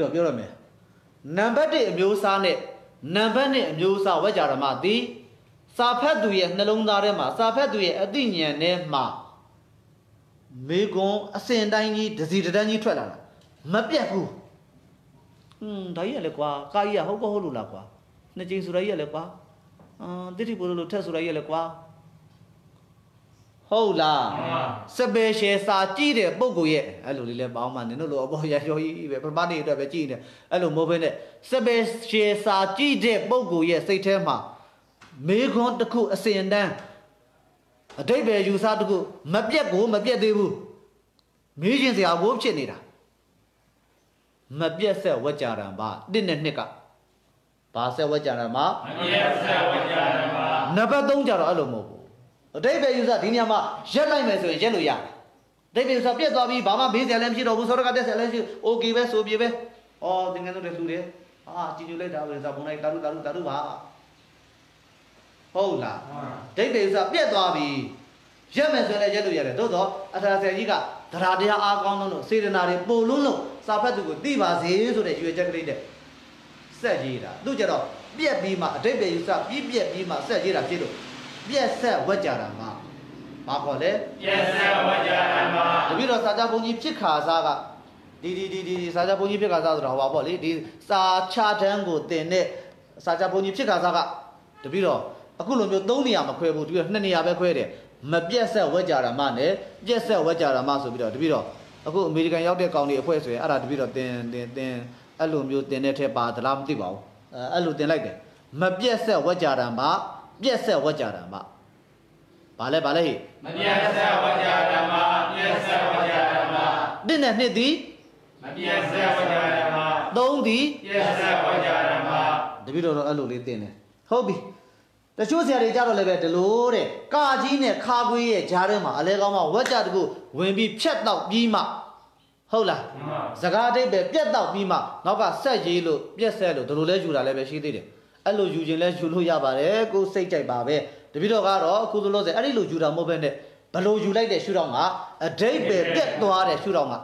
ပြောတာလဲတပည့်တော်ပြောရမယ်နံပါတ်1အမျိုးအစားနဲ့နံပါတ်2အမျိုးအစားဝက်ကြရမသည်စာဖတ်သူရဲ့နှလုံးသားထဲမှာစာဖတ်သူရဲ့အသိဉာဏ်ထဲမှာမေကွန်အစင်တိုင်းကြီးဒစီတန်းကြီးထွက်လာတာမပြတ်ဘူးဟွန်းဒါကြီးရလေကွာကာကြီးကဟုတ်ကောဟုတ်လို့လားကွာနှစ်ကြိမ်ဆိုရကြီးရလေကွာအာတိတိပို့လို့ထက်ဆိုရကြီးရလေကွာ ဟုတ်လားစပယ်ရှယ်စာကြည့်တဲ့ပုံကိုရဲ့အဲ့လိုလေးလဲပေါင်းမှနင်တို့လိုအပေါ်ရရောကြီးပဲပထမနေ့အတွက်ပဲကြည့်နေအဲ့လိုမဟုတ်ဘဲနဲ့စပယ်ရှယ်စာကြည့်တဲ့ပုံကိုရဲ့စိတ်ထဲမှာမေခွန်းတစ်ခုအစဉ်တန်းအတိတ်ပဲယူဆတစ်ခုမပြက်ကိုမပြက်သေးဘူးမေးခြင်းစရာဘိုးဖြစ်နေတာမပြက်ဆက်ဝကြရံပါတစ်နဲ့နှစ်ကဘာဆက်ဝကြရံပါအယက်ဆက်ဝကြရပါနံပါတ်3ကျတော့အဲ့လိုမဟုတ်ဘူး အတိတ်ပဲယူဆဒီနေရာမှာရက်လိုက်မယ်ဆိုရင်ရက်လို့ရတယ်အတိတ်ပဲယူဆပြက်သွားပြီဘာမှဘေးစရာလည်းမရှိတော့ဘူးဆောရကတက်စရာလည်းမရှိโอเคပဲဆိုပြေပဲအော်သင်္ကန်းတို့လည်းလှူတယ်အာကြည်ညိုလိုက်တာပဲဇာဘုံလိုက်တာလူတာလူတာလူပါဟုတ်လားဒိတ်ပဲယူဆပြက်သွားပြီရက်မယ်ဆိုရင်လည်းရက်လို့ရတယ်သို့တော့အထာဆယ်ကြီးကတရားတရားအားကောင်းလို့စေတနာတွေပို့လုံးလို့စာဖတ်သူကိုသိပါစေဆိုတဲ့ရွေချက်ကလေးတဲ့ ဆက်ရေးတာသူကြတော့ပြက်ပြီးမှအတိတ်ပဲယူဆပြီးပြက်ပြီးမှဆက်ရေးတာဖြစ်လို့ ပြက်ဆက်ဝက်ကြတာမှာဘာခေါ်လဲပြည့်စက်ဝကြရမတပည့်တော်စာကြဘုန်းကြီးဖြစ်ခါစားကဒီဒီဒီဒီဒီစာကြဘုန်းကြီးဖြစ်ခါစားဆိုတာဟောပါပေါ့လေဒီစာချတန်းကိုတင်တဲ့စာကြဘုန်းကြီးဖြစ်ခါစားကတပည့်တော်အခုလိုမျိုးသုံးနေရာမခွဲဘူးတပည့်တော်နှစ်နေရာပဲခွဲတယ်မပြက်ဆက်ဝက်ကြရမနဲ့ပြက်ဆက်ဝက်ကြရမဆိုပြီးတော့တပည့်တော်အခုအမေရိကန်ရောက်တဲ့ကောင်တွေအဖွဲ့ဆိုရင်အဲ့ဒါတပည့်တော်တင်တင်တင်အဲ့လိုမျိုးတင်တဲ့ထက်ပါသလားမသိပါဘူးအဲအဲ့လိုတင်လိုက်တယ်မပြက်ဆက်ဝက်ကြရမ ပြက်ဆက်ဝက်ကြရမဘာလဲဘာလဲဟိမပြည့်စက်ဝကြရမပြည့်စက်ဝကြရမတစ်နဲ့နှစ်သည်မပြည့်စက်ဝကြရမသုံးသည်ပြည့်စက်ဝကြရမတပည့်တော်တော့အဲ့လိုလေးတင်တယ်ဟုတ်ပြီတချို့ဆရာတွေကြတော့လည်းပဲဒီလိုတဲ့ကာကြီးနဲ့ခါခွေးရဲ့ဂျားထဲမှာအလဲကောင်းမှဝက်ကြတကူဝင်ပြီးဖြတ်တော့ပြီးမှဟုတ်လားစကားအတိတ်ပဲပြက်တော့ပြီးမှနောက်ကဆက်ရေးလို့ပြက်ဆက်လို့ဒီလိုလဲယူတာလည်းပဲရှိသေးတယ် အဲ့လိုယူခြင်းလဲယူလို့ရပါတယ်ကိုယ်စိတ်ကြိုက်ပါပဲတပည့်တော်ကတော့အခုသလို့ဆိုအဲ့ဒီလိုယူတာမဟုတ်ဘဲနဲ့ဘလို့ယူလိုက်တဲ့ရှုထောင့်ကအတိတ်ပဲပြက်သွားတဲ့ရှုထောင့်က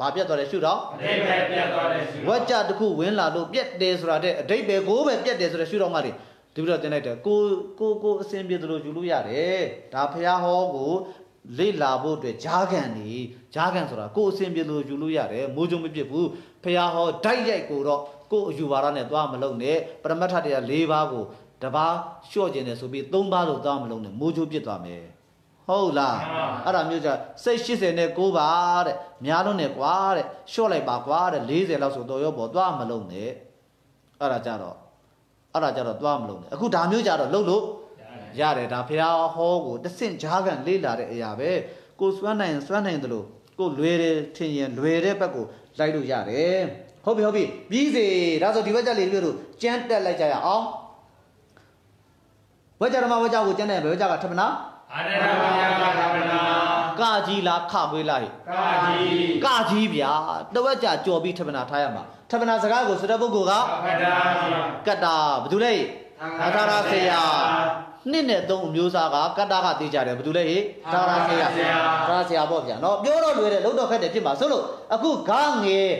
ဘာပြက်သွားတဲ့ရှုထောင့်အတိတ်ပဲပြတ်သွားတဲ့ရှိဝက်ကြတစ်ခုဝင်လာလို့ပြက်တယ်ဆိုတာတဲ့အတိတ်ပဲကိုပဲပြက်တယ်ဆိုတဲ့ရှုထောင့်ကတွေဒီပြီးတော့တင်လိုက်တယ်ကိုကိုကိုအစဉ်ပြေသလိုယူလို့ရတယ်ဒါဖះဟောကိုလေ့လာဖို့အတွက်ဂျားကန်နေဂျားကန်ဆိုတာကိုအစဉ်ပြေသလိုယူလို့ရတယ်မိုးကြုံမပြစ်ဘူးဖះဟောဓာတ်ရိုက်ကိုတော့ ကိုအယူပါရနဲ့သွားမလုံးနဲ့ပရမတ္ထတရား၄ပါးကိုတပါးလျှော့ကျင်တယ်ဆိုပြီး၃ပါးလို့သွားမလုံးနဲ့မိုးကြိုးပြစ်သွားမယ်ဟုတ်လားအဲ့ဒါမျိုးကြစိတ်80နဲ့9ပါတဲ့များလုံးနဲ့ကွာတဲ့လျှော့လိုက်ပါကွာတဲ့40လောက်ဆိုတော့ရောပေါ်သွားမလုံးနဲ့အဲ့ဒါကြတော့အဲ့ဒါကြတော့သွားမလုံးနဲ့အခုဒါမျိုးကြတော့လှုပ်လို့ရတယ်ဒါဖះဟောကိုတဆင့်ဂျားကန်လေးလာတဲ့အရာပဲကိုစွမ်းနိုင်စွမ်းနိုင်တယ်လို့ကိုလွယ်တယ်ထင်ရင်လွယ်တဲ့ဘက်ကိုလိုက်လို့ရတယ် ဟုတ်ပြီဟုတ်ပြီပြီးစေဒါဆိုဒီဘက်ကြလေးပြတို့ကြမ်းတက်လိုက်ကြရအောင်ဝကြဓမ္မဝကြကိုကြမ်းတယ်ဘယ်ဝကြကထမနာအရဟမယကသမနာကာကြီးလားခခွေးလားဟိကာကြီးကာကြီးဗျာတဝက်ကြကြော်ပြီးထမနာထားရမှာထမနာစကားကိုစတဲ့ပုဂ္ဂိုလ်ကခဒာကြီးကတ္တာဘာတူလဲသာသာရဆေယနှစ်နဲ့သုံးအမျိုးသားကကတ္တာကသိကြတယ်ဘာတူလဲဟိသာသာရဆေယသာဆရာပေါ့ဗျာနော်ပြောတော့လွယ်တယ်လုံးတော့ခက်တယ်ဖြစ်မှာဆိုလို့အခုဂငယ်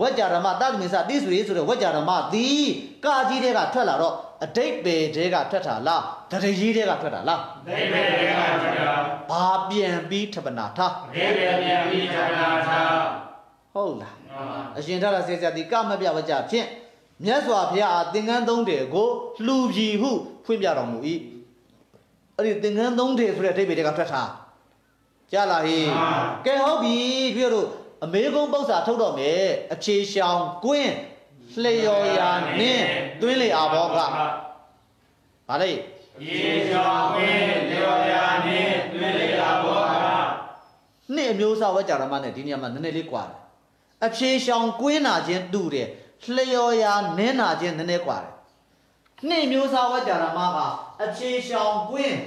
ဝကြရမတသမင်္စတိဆွေဆိုတဲ့ဝကြရမသည်ကာကြီးတဲ့ကထွက်လာတော့အတိတ်ပေတဲ့ကထွက်တာလားတရကြီးတဲ့ကထွက်တာလားဒိဗေကကြတာဘာပြန်ပြီးထပနာထားဒိဗေပြန်ပြီးဌာနာသာဟုတ်လားအရှင်ထရဆေဆရာတိကမပြဝကြဖြင့်မြတ်စွာဘုရားအားသင်္ကန်းသုံးတယ်ကိုလှူပြီဟုဖွင့်ပြတော်မူ၏အဲ့ဒီသင်္ကန်းသုံးတယ်ဆိုတဲ့အဓိပ္ပာယ်တွေကထွက်ထားကြားလာဟေးကဲဟုတ်ပြီပြတို့ အမေကုန်းပု္ပ္ပာထုတ်တော့မယ်အခြေရှောင်ကွင်းလျော်ရာနင်းသွင်းလေအာဘောကဗါလေယေရှောဝေလျော်ရာနှင့်တွင်လေအဘောကနှစ်အမျိုးအစားဝကြရမနဲ့ဒီနေရာမှာနည်းနည်းလေးကွာတယ်အဖြေရှောင်ကွင်းနာခြင်းတူတယ်လျော်ရာနင်းနာခြင်းနည်းနည်းကွာတယ်နှစ်မျိုးစားဝကြရမကအဖြေရှောင်ကွင်း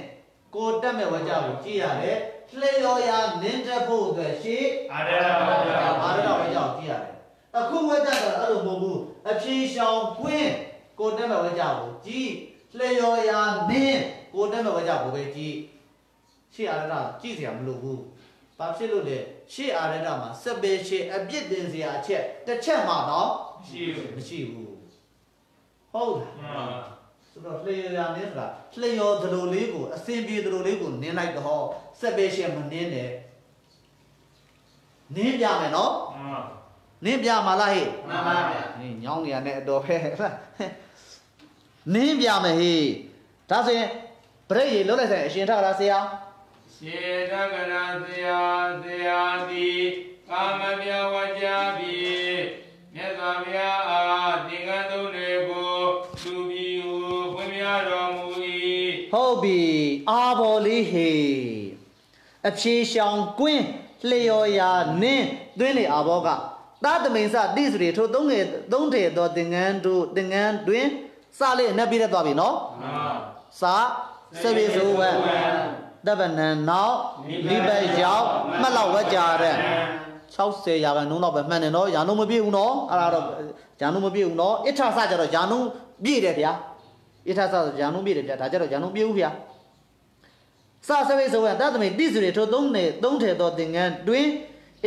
ကိုတက်မဲ့ဝကြကိုကြည့်ရတယ် လျော်ရာနင်းတက်ဖို့အတွက်ရှေ့အရဟမယဘာရတော်ဝကြကိုကြည့်ရတယ်အခုဝကြကတော့အဲ့လိုမဟုတ်ဘူးအဖြေရှောင်ကွင်းကိုတက်မဲ့ဝကြကိုကြည့်လျော်ရာနင်းကိုတက်မဲ့ဝကြကိုပဲကြည့်ရှေ့အရတာကြည့်စရာမလိုဘူးဘာဖြစ်လို့လဲရှေ့အာရဒမှာစပယ်ရှေအပြစ်တင်စရာအချက်တစ်ချက်မှတော့ရှိဘူးမရှိဘူးဟုတ်လားမှန် ဆိုတော့လျော်ရနင်းဆိုတာလျော်သလိုလေးကိုအစင်ပြေသလိုလေးကိုနင်းလိုက်တော့စပယ်ရှေမနင်းနဲ့နင်းပြမယ်နော်မှန်နင်းပြမှာလားဟဲ့မှန်ပါဗျာနင်းညောင်းနေရတဲ့အတော်ပဲနင်းပြမယ်ဟေ့ဒါဆိုရင်ပြိရေလုံးလိုက်ဆိုင်အရှင်ထကရာဆရာရှေတကရသယာသယာတိကာမမြဝကြပြီမြတ်စွာဘုရားအားသင်္ကန်းသုံးတွေကို တ်ပြီအာဘော်လေးဟေအဖြေရှောင်ကွင်းလျော်ရာနင်းသွင်းလေအာဘောကသာသမိန်စတိစရီထိုသုံးငယ်သုံးထေသောသင်္ကန်းတို့သင်္ကန်းတွင်စလေးနဲ့ပြည့်တဲ့သွားပြီနော်မှန်စာစပိစုဝံတပ္ပနံနောက်နိဗ္ဗရောက်မှတ်လောက်ဝကြတဲ့60ရာခိုင်နှုန်းတော့ပဲမှန်တယ်နော်ယာနုမပြည့်ဘူးနော်အဲ့ဒါတော့ယာနုမပြည့်ဘူးနော်အဋ္ဌဆကြတော့ယာနုပြည့်တယ်ဗျာ အဋ္ဌဆဆိုယာနုပြည့်တယ်ဗျာဒါကြတော့ယာနုပြည့်ဘူးဗျာစသဝိဇဝံတသမိတိစုရေထိုသုံးနေသုံးထေသောသင်္ကန်းတွင်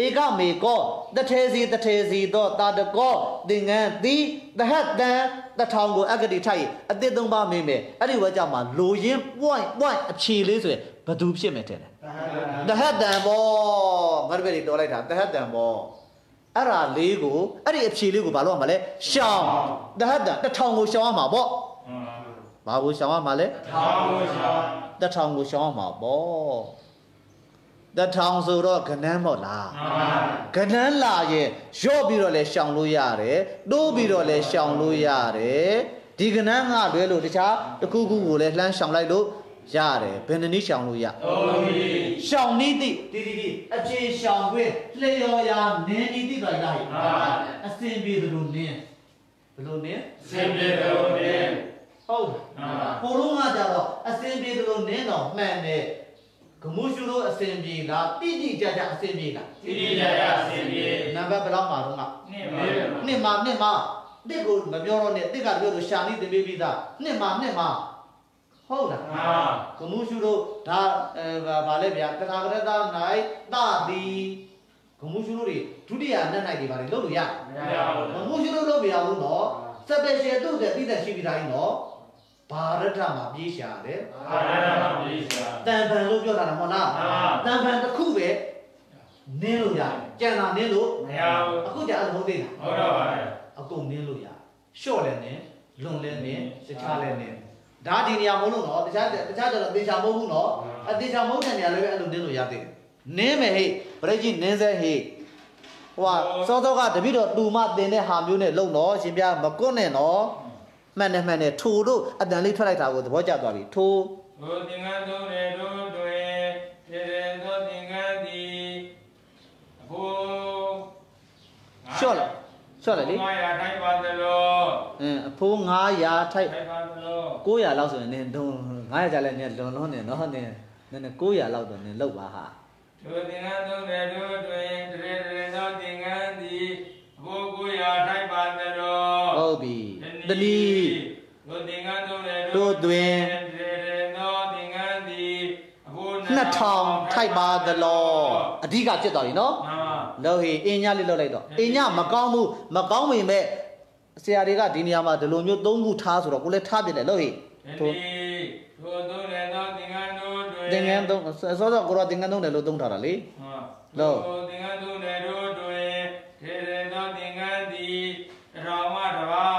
ဧကမေကောတထေစီတထေစီသောတာတကောသင်္ကန်းသည်တဟတ်တံတထောင်ကိုအဂတိထိုက်အတစ်သုံးပါမိမယ်အဲ့ဒီဝါကြမှာလိုရင်း point point အခြေလေးဆိုရယ်ဘသူဖြစ်မယ်တဲ့လဲတဟတ်တဟတ်တန်ပေါ့ငါတို့ပဲတွေတော်လိုက်တာတဟတ်တန်ပေါ့အဲ့ဒါလေးကိုအဲ့ဒီအဖြေလေးကိုဘာလို့ရမှာလဲရှောင်းတဟတ်တန်တစ်ထောင်ကိုရှောင်းရမှာပေါ့ ဘာကိုရှောင်းရမှာလဲထောင်းကိုရှောင်းတစ်ထောင်ကိုရှောင်းရမှာပေါ့တစ်ထောင်ဆိုတော့ကနန်းပေါ့လားမှန်ပါကနန်းလာရင်ရော့ပြီးတော့လဲရှောင်လို့ရတယ်တိုးပြီးတော့လဲရှောင်လို့ရတယ်ဒီကနန်းကလွဲလို့တခြားတစ်ခုခုကိုလဲလှမ်းရှောင်လိုက်လို့ရတယ်ဘယ်နှစ်နည်းရှောင်လို့ရသုံးပြီရှောင်နည်းတိဒီဒီဒီအပြေရှောင်ခွင့်လျော်ရာနင်းနည်းတိတော်လာမှန်ပါအစင်ပြေသလိုနင်းဘယ်လိုနင်းစင်ပြေတော်နေ ဟုတ်မှန်ပါကိုလုံးကကြတော့အစင်ပြေသလိုနင်းတော့မှန်တယ်ဂမှုရှုလို့အစင်ပြေလားတိတိကျကျအစင်ပြေလားတိတိကျကျစင်ပြေနံပါတ်ဘယ်လောက်မှာတော့ကနှစ်ပါနှစ်မှာနှစ်မှာတစ်ကိုမပြောတော့နဲ့တစ်ကပြောလို့ရှာနေတင်ပေးပြီးသားနှစ်မှာနှစ်မှာဟုတ်လားမှန်ပါကမှုရှုလို့ဒါအဲဗာလဲဗျာတခါကရတ၌တသည်ကမှုရှုလို့တွေဒုတိယနဲ့၌တွေဗာလေလုပ်လို့ရမရဘူးကမှုရှုလို့လုပ်ပြရဘူးနော်စပယ်ရှယ်တို့တဲ့တိသက်ရှိပြီးသားကြီးနော် ဘာရထမှာပြေးရှာတယ်အာရဏမပိစာတန်ဖန်လို့ပြောတာမဟုတ်လားမှန်ပါတန်ဖန်တစ်ခုပဲနင်းလို့ရတယ်ကြံတာနင်းလို့မရဘူးအခုကြာအဲ့လိုမဟုတ်သေးလားဟုတ်တော့ပါတယ်အကုန်နင်းလို့ရရှော့လည်းနင်းလွန်လည်းနင်းတခြားလည်းနင်းဒါဒီနေရာမဟုတ်လို့နော်တခြားတခြားကျတော့သေချာမဟုတ်ဘူးနော်အသေချာမဟုတ်တဲ့နေရာလည်းပဲအဲ့လိုနင်းလို့ရသေးတယ်နင်းမယ်ဟေ့ဗရိတ်ကြီးနင်းစေဟေ့ဟိုဟာစောစောကတပိတော့တူမတင်တဲ့ဟာမျိုးနဲ့လုံတော့ရှင်ပြမကွတ်နဲ့နော် မှန်တယ်မှန်တယ်ထိုတို့အတန်လေးထွက်လိုက်တာကိုသဘောကျသွားပြီထိုထိုသင်္ကန်းတို့ရေတို့တွေရေရေတို့သင်္ကန်းဒီအဖိုးရှော့လားရှော့လားလေ900ထိုက်ပါသလိုအင်းအဖိုး900ထိုက်ထိုက်ပါသလို900လောက်ဆိုရင်နင်းဒုံ900ကြလဲနင်းလွန်လွန်နေနော်နင်းနင်း900လောက်တော့နင်းလောက်ပါဟာထိုသင်္ကန်းတို့ရေတို့တွေရေရေတို့သင်္ကန်းဒီအဖိုး900 တနည်းဘုသင်္ကန်းသုံးရတို့တွင်တေရသောသင်္ကန်းသည်အဖို့2000ထိုက်ပါသလောအဓိကဖြစ်သွားပြီနော်မှန်ပါလို့ဟေအင်းညလေးလောက်လိုက်တော့အင်းညမကောင်းဘူးမကောင်းပေမဲ့ဆရာတွေကဒီနေရာမှာဒီလိုမျိုးသုံးခုထားဆိုတော့ကိုလည်းထားပြတယ်လို့ဟေတထိုတိထိုသုံးရသောသင်္ကန်းတို့တွင်သင်္ကန်းသုံးစောစောကိုတော့သင်္ကန်းသုံးတယ်လို့သုံးထားတာလေလောသင်္ကန်းသုံးတယ်တို့တွင်ထေရသောသင်္ကန်းသည်တရောင်မတပါ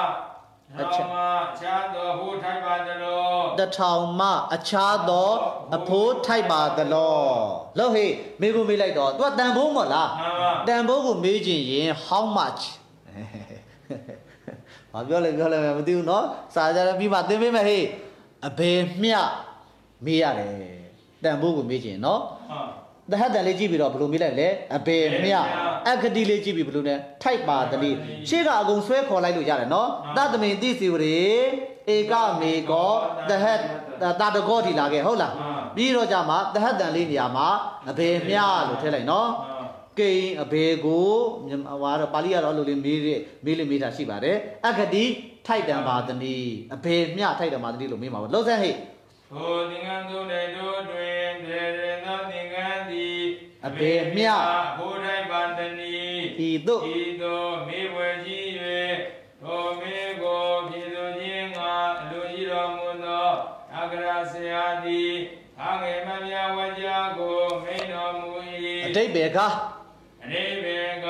တရောင်မချာသောဟိုထိုက်ပါသလို တထောင်မှအခြားသောအဖိုးထိုက်ပါသလောလို့ဟေမေကိုမေးလိုက်တော့ तू တန်ဖိုးမလား မှန်ပါ တန်ဖိုးကိုမေးခြင်းရင် how much ဘာပြောလဲပြောလဲမသိဘူးเนาะစာကြတယ်ပြီးမှသင်ပေးမယ်ဟေးအဘယ်မျှမေးရတယ်တန်ဖိုးကိုမေးခြင်းเนาะ ဟု တဟတ်တန်လေးကြည့်ပြီးတော့ဘယ်လိုမေးလိုက်လဲအဘယ်မြအက္ခတိလေးကြည့်ပြီးဘယ်လိုလဲထိုက်ပါတလိရှေ့ကအကုန်ဆွဲခေါ်လိုက်လို့ရတယ်နော်သတ္တမေတိစီဝရေဧကမေကောတဟတ်တာတကောထီလာခဲ့ဟုတ်လားပြီးတော့ကြမှာတဟတ်တန်လေးနေရာမှာအဘယ်မြလို့ထည့်လိုက်နော်ကိန်းအဘယ်ကိုဟောတော့ပါဠိကတော့အဲ့လိုလေးမေးတဲ့မေးလေးမေးတာရှိပါတယ်အက္ခတိထိုက်တန်ပါတလိအဘယ်မြထိုက်တန်ပါတလိလို့မေးမှာပေါ့လောဆန်းဟဲ့ ဟိုသင်္ကန်းသုံးတယ်တို့တွင်ထေရသောသင်္ကန်းသည်အဘေမျှဟိုထိုက်ပါတနီဤသို့ဤသို့မေဝဲကြီး၍ထိုမေကိုပြည်သူချင်းငါအလိုရှိတော်မူသောအဂရဆရာသည်အငယ်မမြဝကြကိုမိန်တော်မူအ၏တိတ်ပဲကားအနေဘေက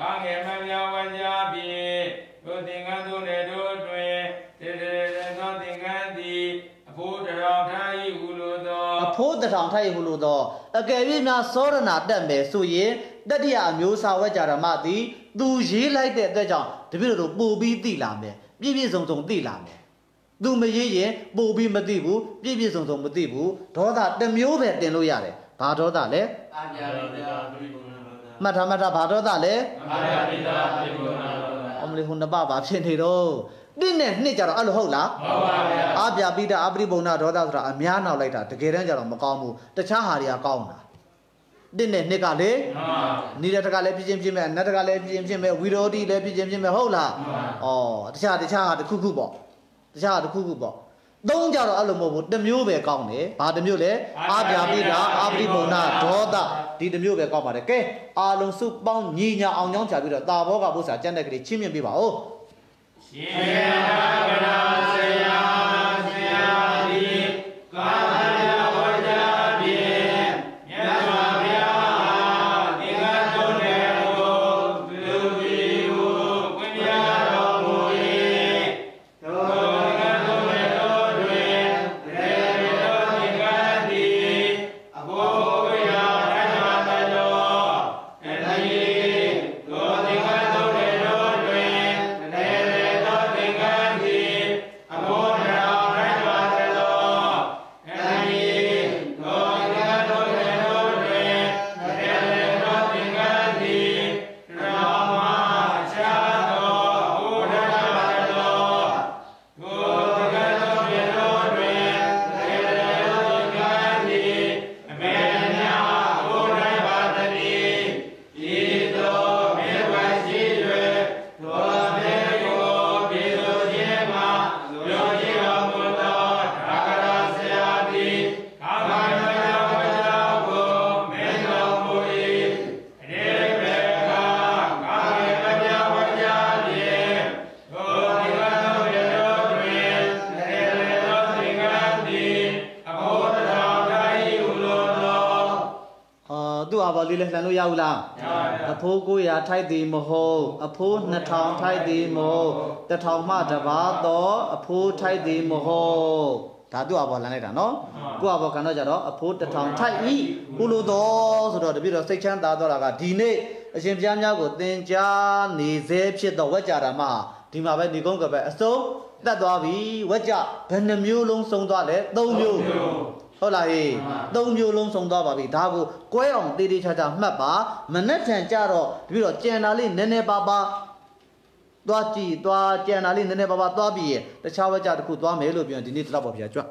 ကာငယ်မမြဝကြဖြင့်တို့သင်္ကန်းတို့လည်းတို့တွင်တေတေသောသင်္ကန်းသည်အ ဖို့တရောင်ထား၏ဟုလိုသောအဖိုးတထောင်ထိုက်ဟုလို့တော့အကယ်၍များစောရဏတက်မယ်ဆိုရင်တတိယအမျိုးစာဝဲကြဓမ္မသည်သူရေးလိုက်တဲ့အတွက်ကြောင့်တပည့်တော်တို့ပို့ပြီးသိလာမယ်ပြည့်ပြည့်စုံစုံသိလာမယ်သူမရေးရင်ပို့ပြီးမသိဘူးပြည့်ပြည့်စုံစုံမသိဘူးဒေါသတစ်မျိုးပဲတင်လို့ရတယ်ဘာဒေါသလဲအာပြာရိတာမှတ်ထားမှတ်ထားဘာဒေါသလဲအာရပိတာပိပုဏ္ဏအမလေးဟိုနှစ်ပါးဘာဖြစ်နေတော့ တစ်နဲ့နှစ်ကြတော့အဲ့လိုဟုတ်လားဟုတ်ပါဗျာအာပြပိတာအပရိပုံနာဒေါသဆိုတာအများနောက်လိုက်တာတကယ်တမ်းကျတော့မကောင်းဘူးတခြားဟာတွေကကောင်းတာတစ်နဲ့နှစ်ကလေဟုတ်ပါနေတဲ့တကလည်းဖြစ်ချင်းဖြစ်မဲ့နတ်တကလည်းဖြစ်ချင်းဖြစ်မဲ့ဝီရောတိလည်းဖြစ်ချင်းဖြစ်မဲ့ဟုတ်လားဩတခြားတခြားဟာတစ်ခုခုပေါ့တခြားဟာတစ်ခုခုပေါ့သုံးကြတော့အဲ့လိုမဟုတ်ဘူးတစ်မျိုးပဲကောင်းတယ်ဘာတစ်မျိုးလဲအာပြပိတာအာပရိပုံနာဒေါသဒီတစ်မျိုးပဲကောင်းပါတယ်ကဲအာလုံးစုပေါင်းညီညာအောင်ကြောင်းချပြီးတော့တာဘောကဘုရားကျန်တဲ့ကလေးချင်းမြင်ပေးပါဦး ရှင်ကနာ ရဘူးလားရပါဗျာအဖိုး900ထိုက်သည်မဟုတ်အဖိုး2000ထိုက်သည်မဟုတ်1000မှတပါတော့အဖိုးထိုက်သည်မဟုတ်ဒါသူ့အဘောလမ်းလိုက်တာနော်ကိုယ့်အဘောကန်တော့ကြတော့အဖိုး1000ထိုက်ဤကုလိုတော်ဆိုတော့တပြည့်တော့စိတ်ချမ်းသာတော့တာကဒီနေ့အရှင်ဘုရားများကိုသင်ကြားနေစေဖြစ်တော့ဝက်ကြတာမှဒီမှာပဲနေကုန်းကပဲအစုံတက်သွားပြီဝက်ကြဘယ်နှမျိုးလုံးစုံသွားလဲ၃မျိုး ဟုတ်လားဟေး၃မျိုးလုံးစုံသွားပါပြီဒါကိုကွဲအောင်တေးသေးချာချာမှတ်ပါမနဲ့ထန်ကြတော့တပြည့်တော့ကြံတာလေးနည်းနည်းပါးပါးသွားကြည့်သွားကြံတာလေးနည်းနည်းပါးပါးသွားပြီးရတခြားဝက်ကြတစ်ခုသွားမယ်လို့ပြောရင်ဒီနေ့တလောက်ပါဗျာကြွ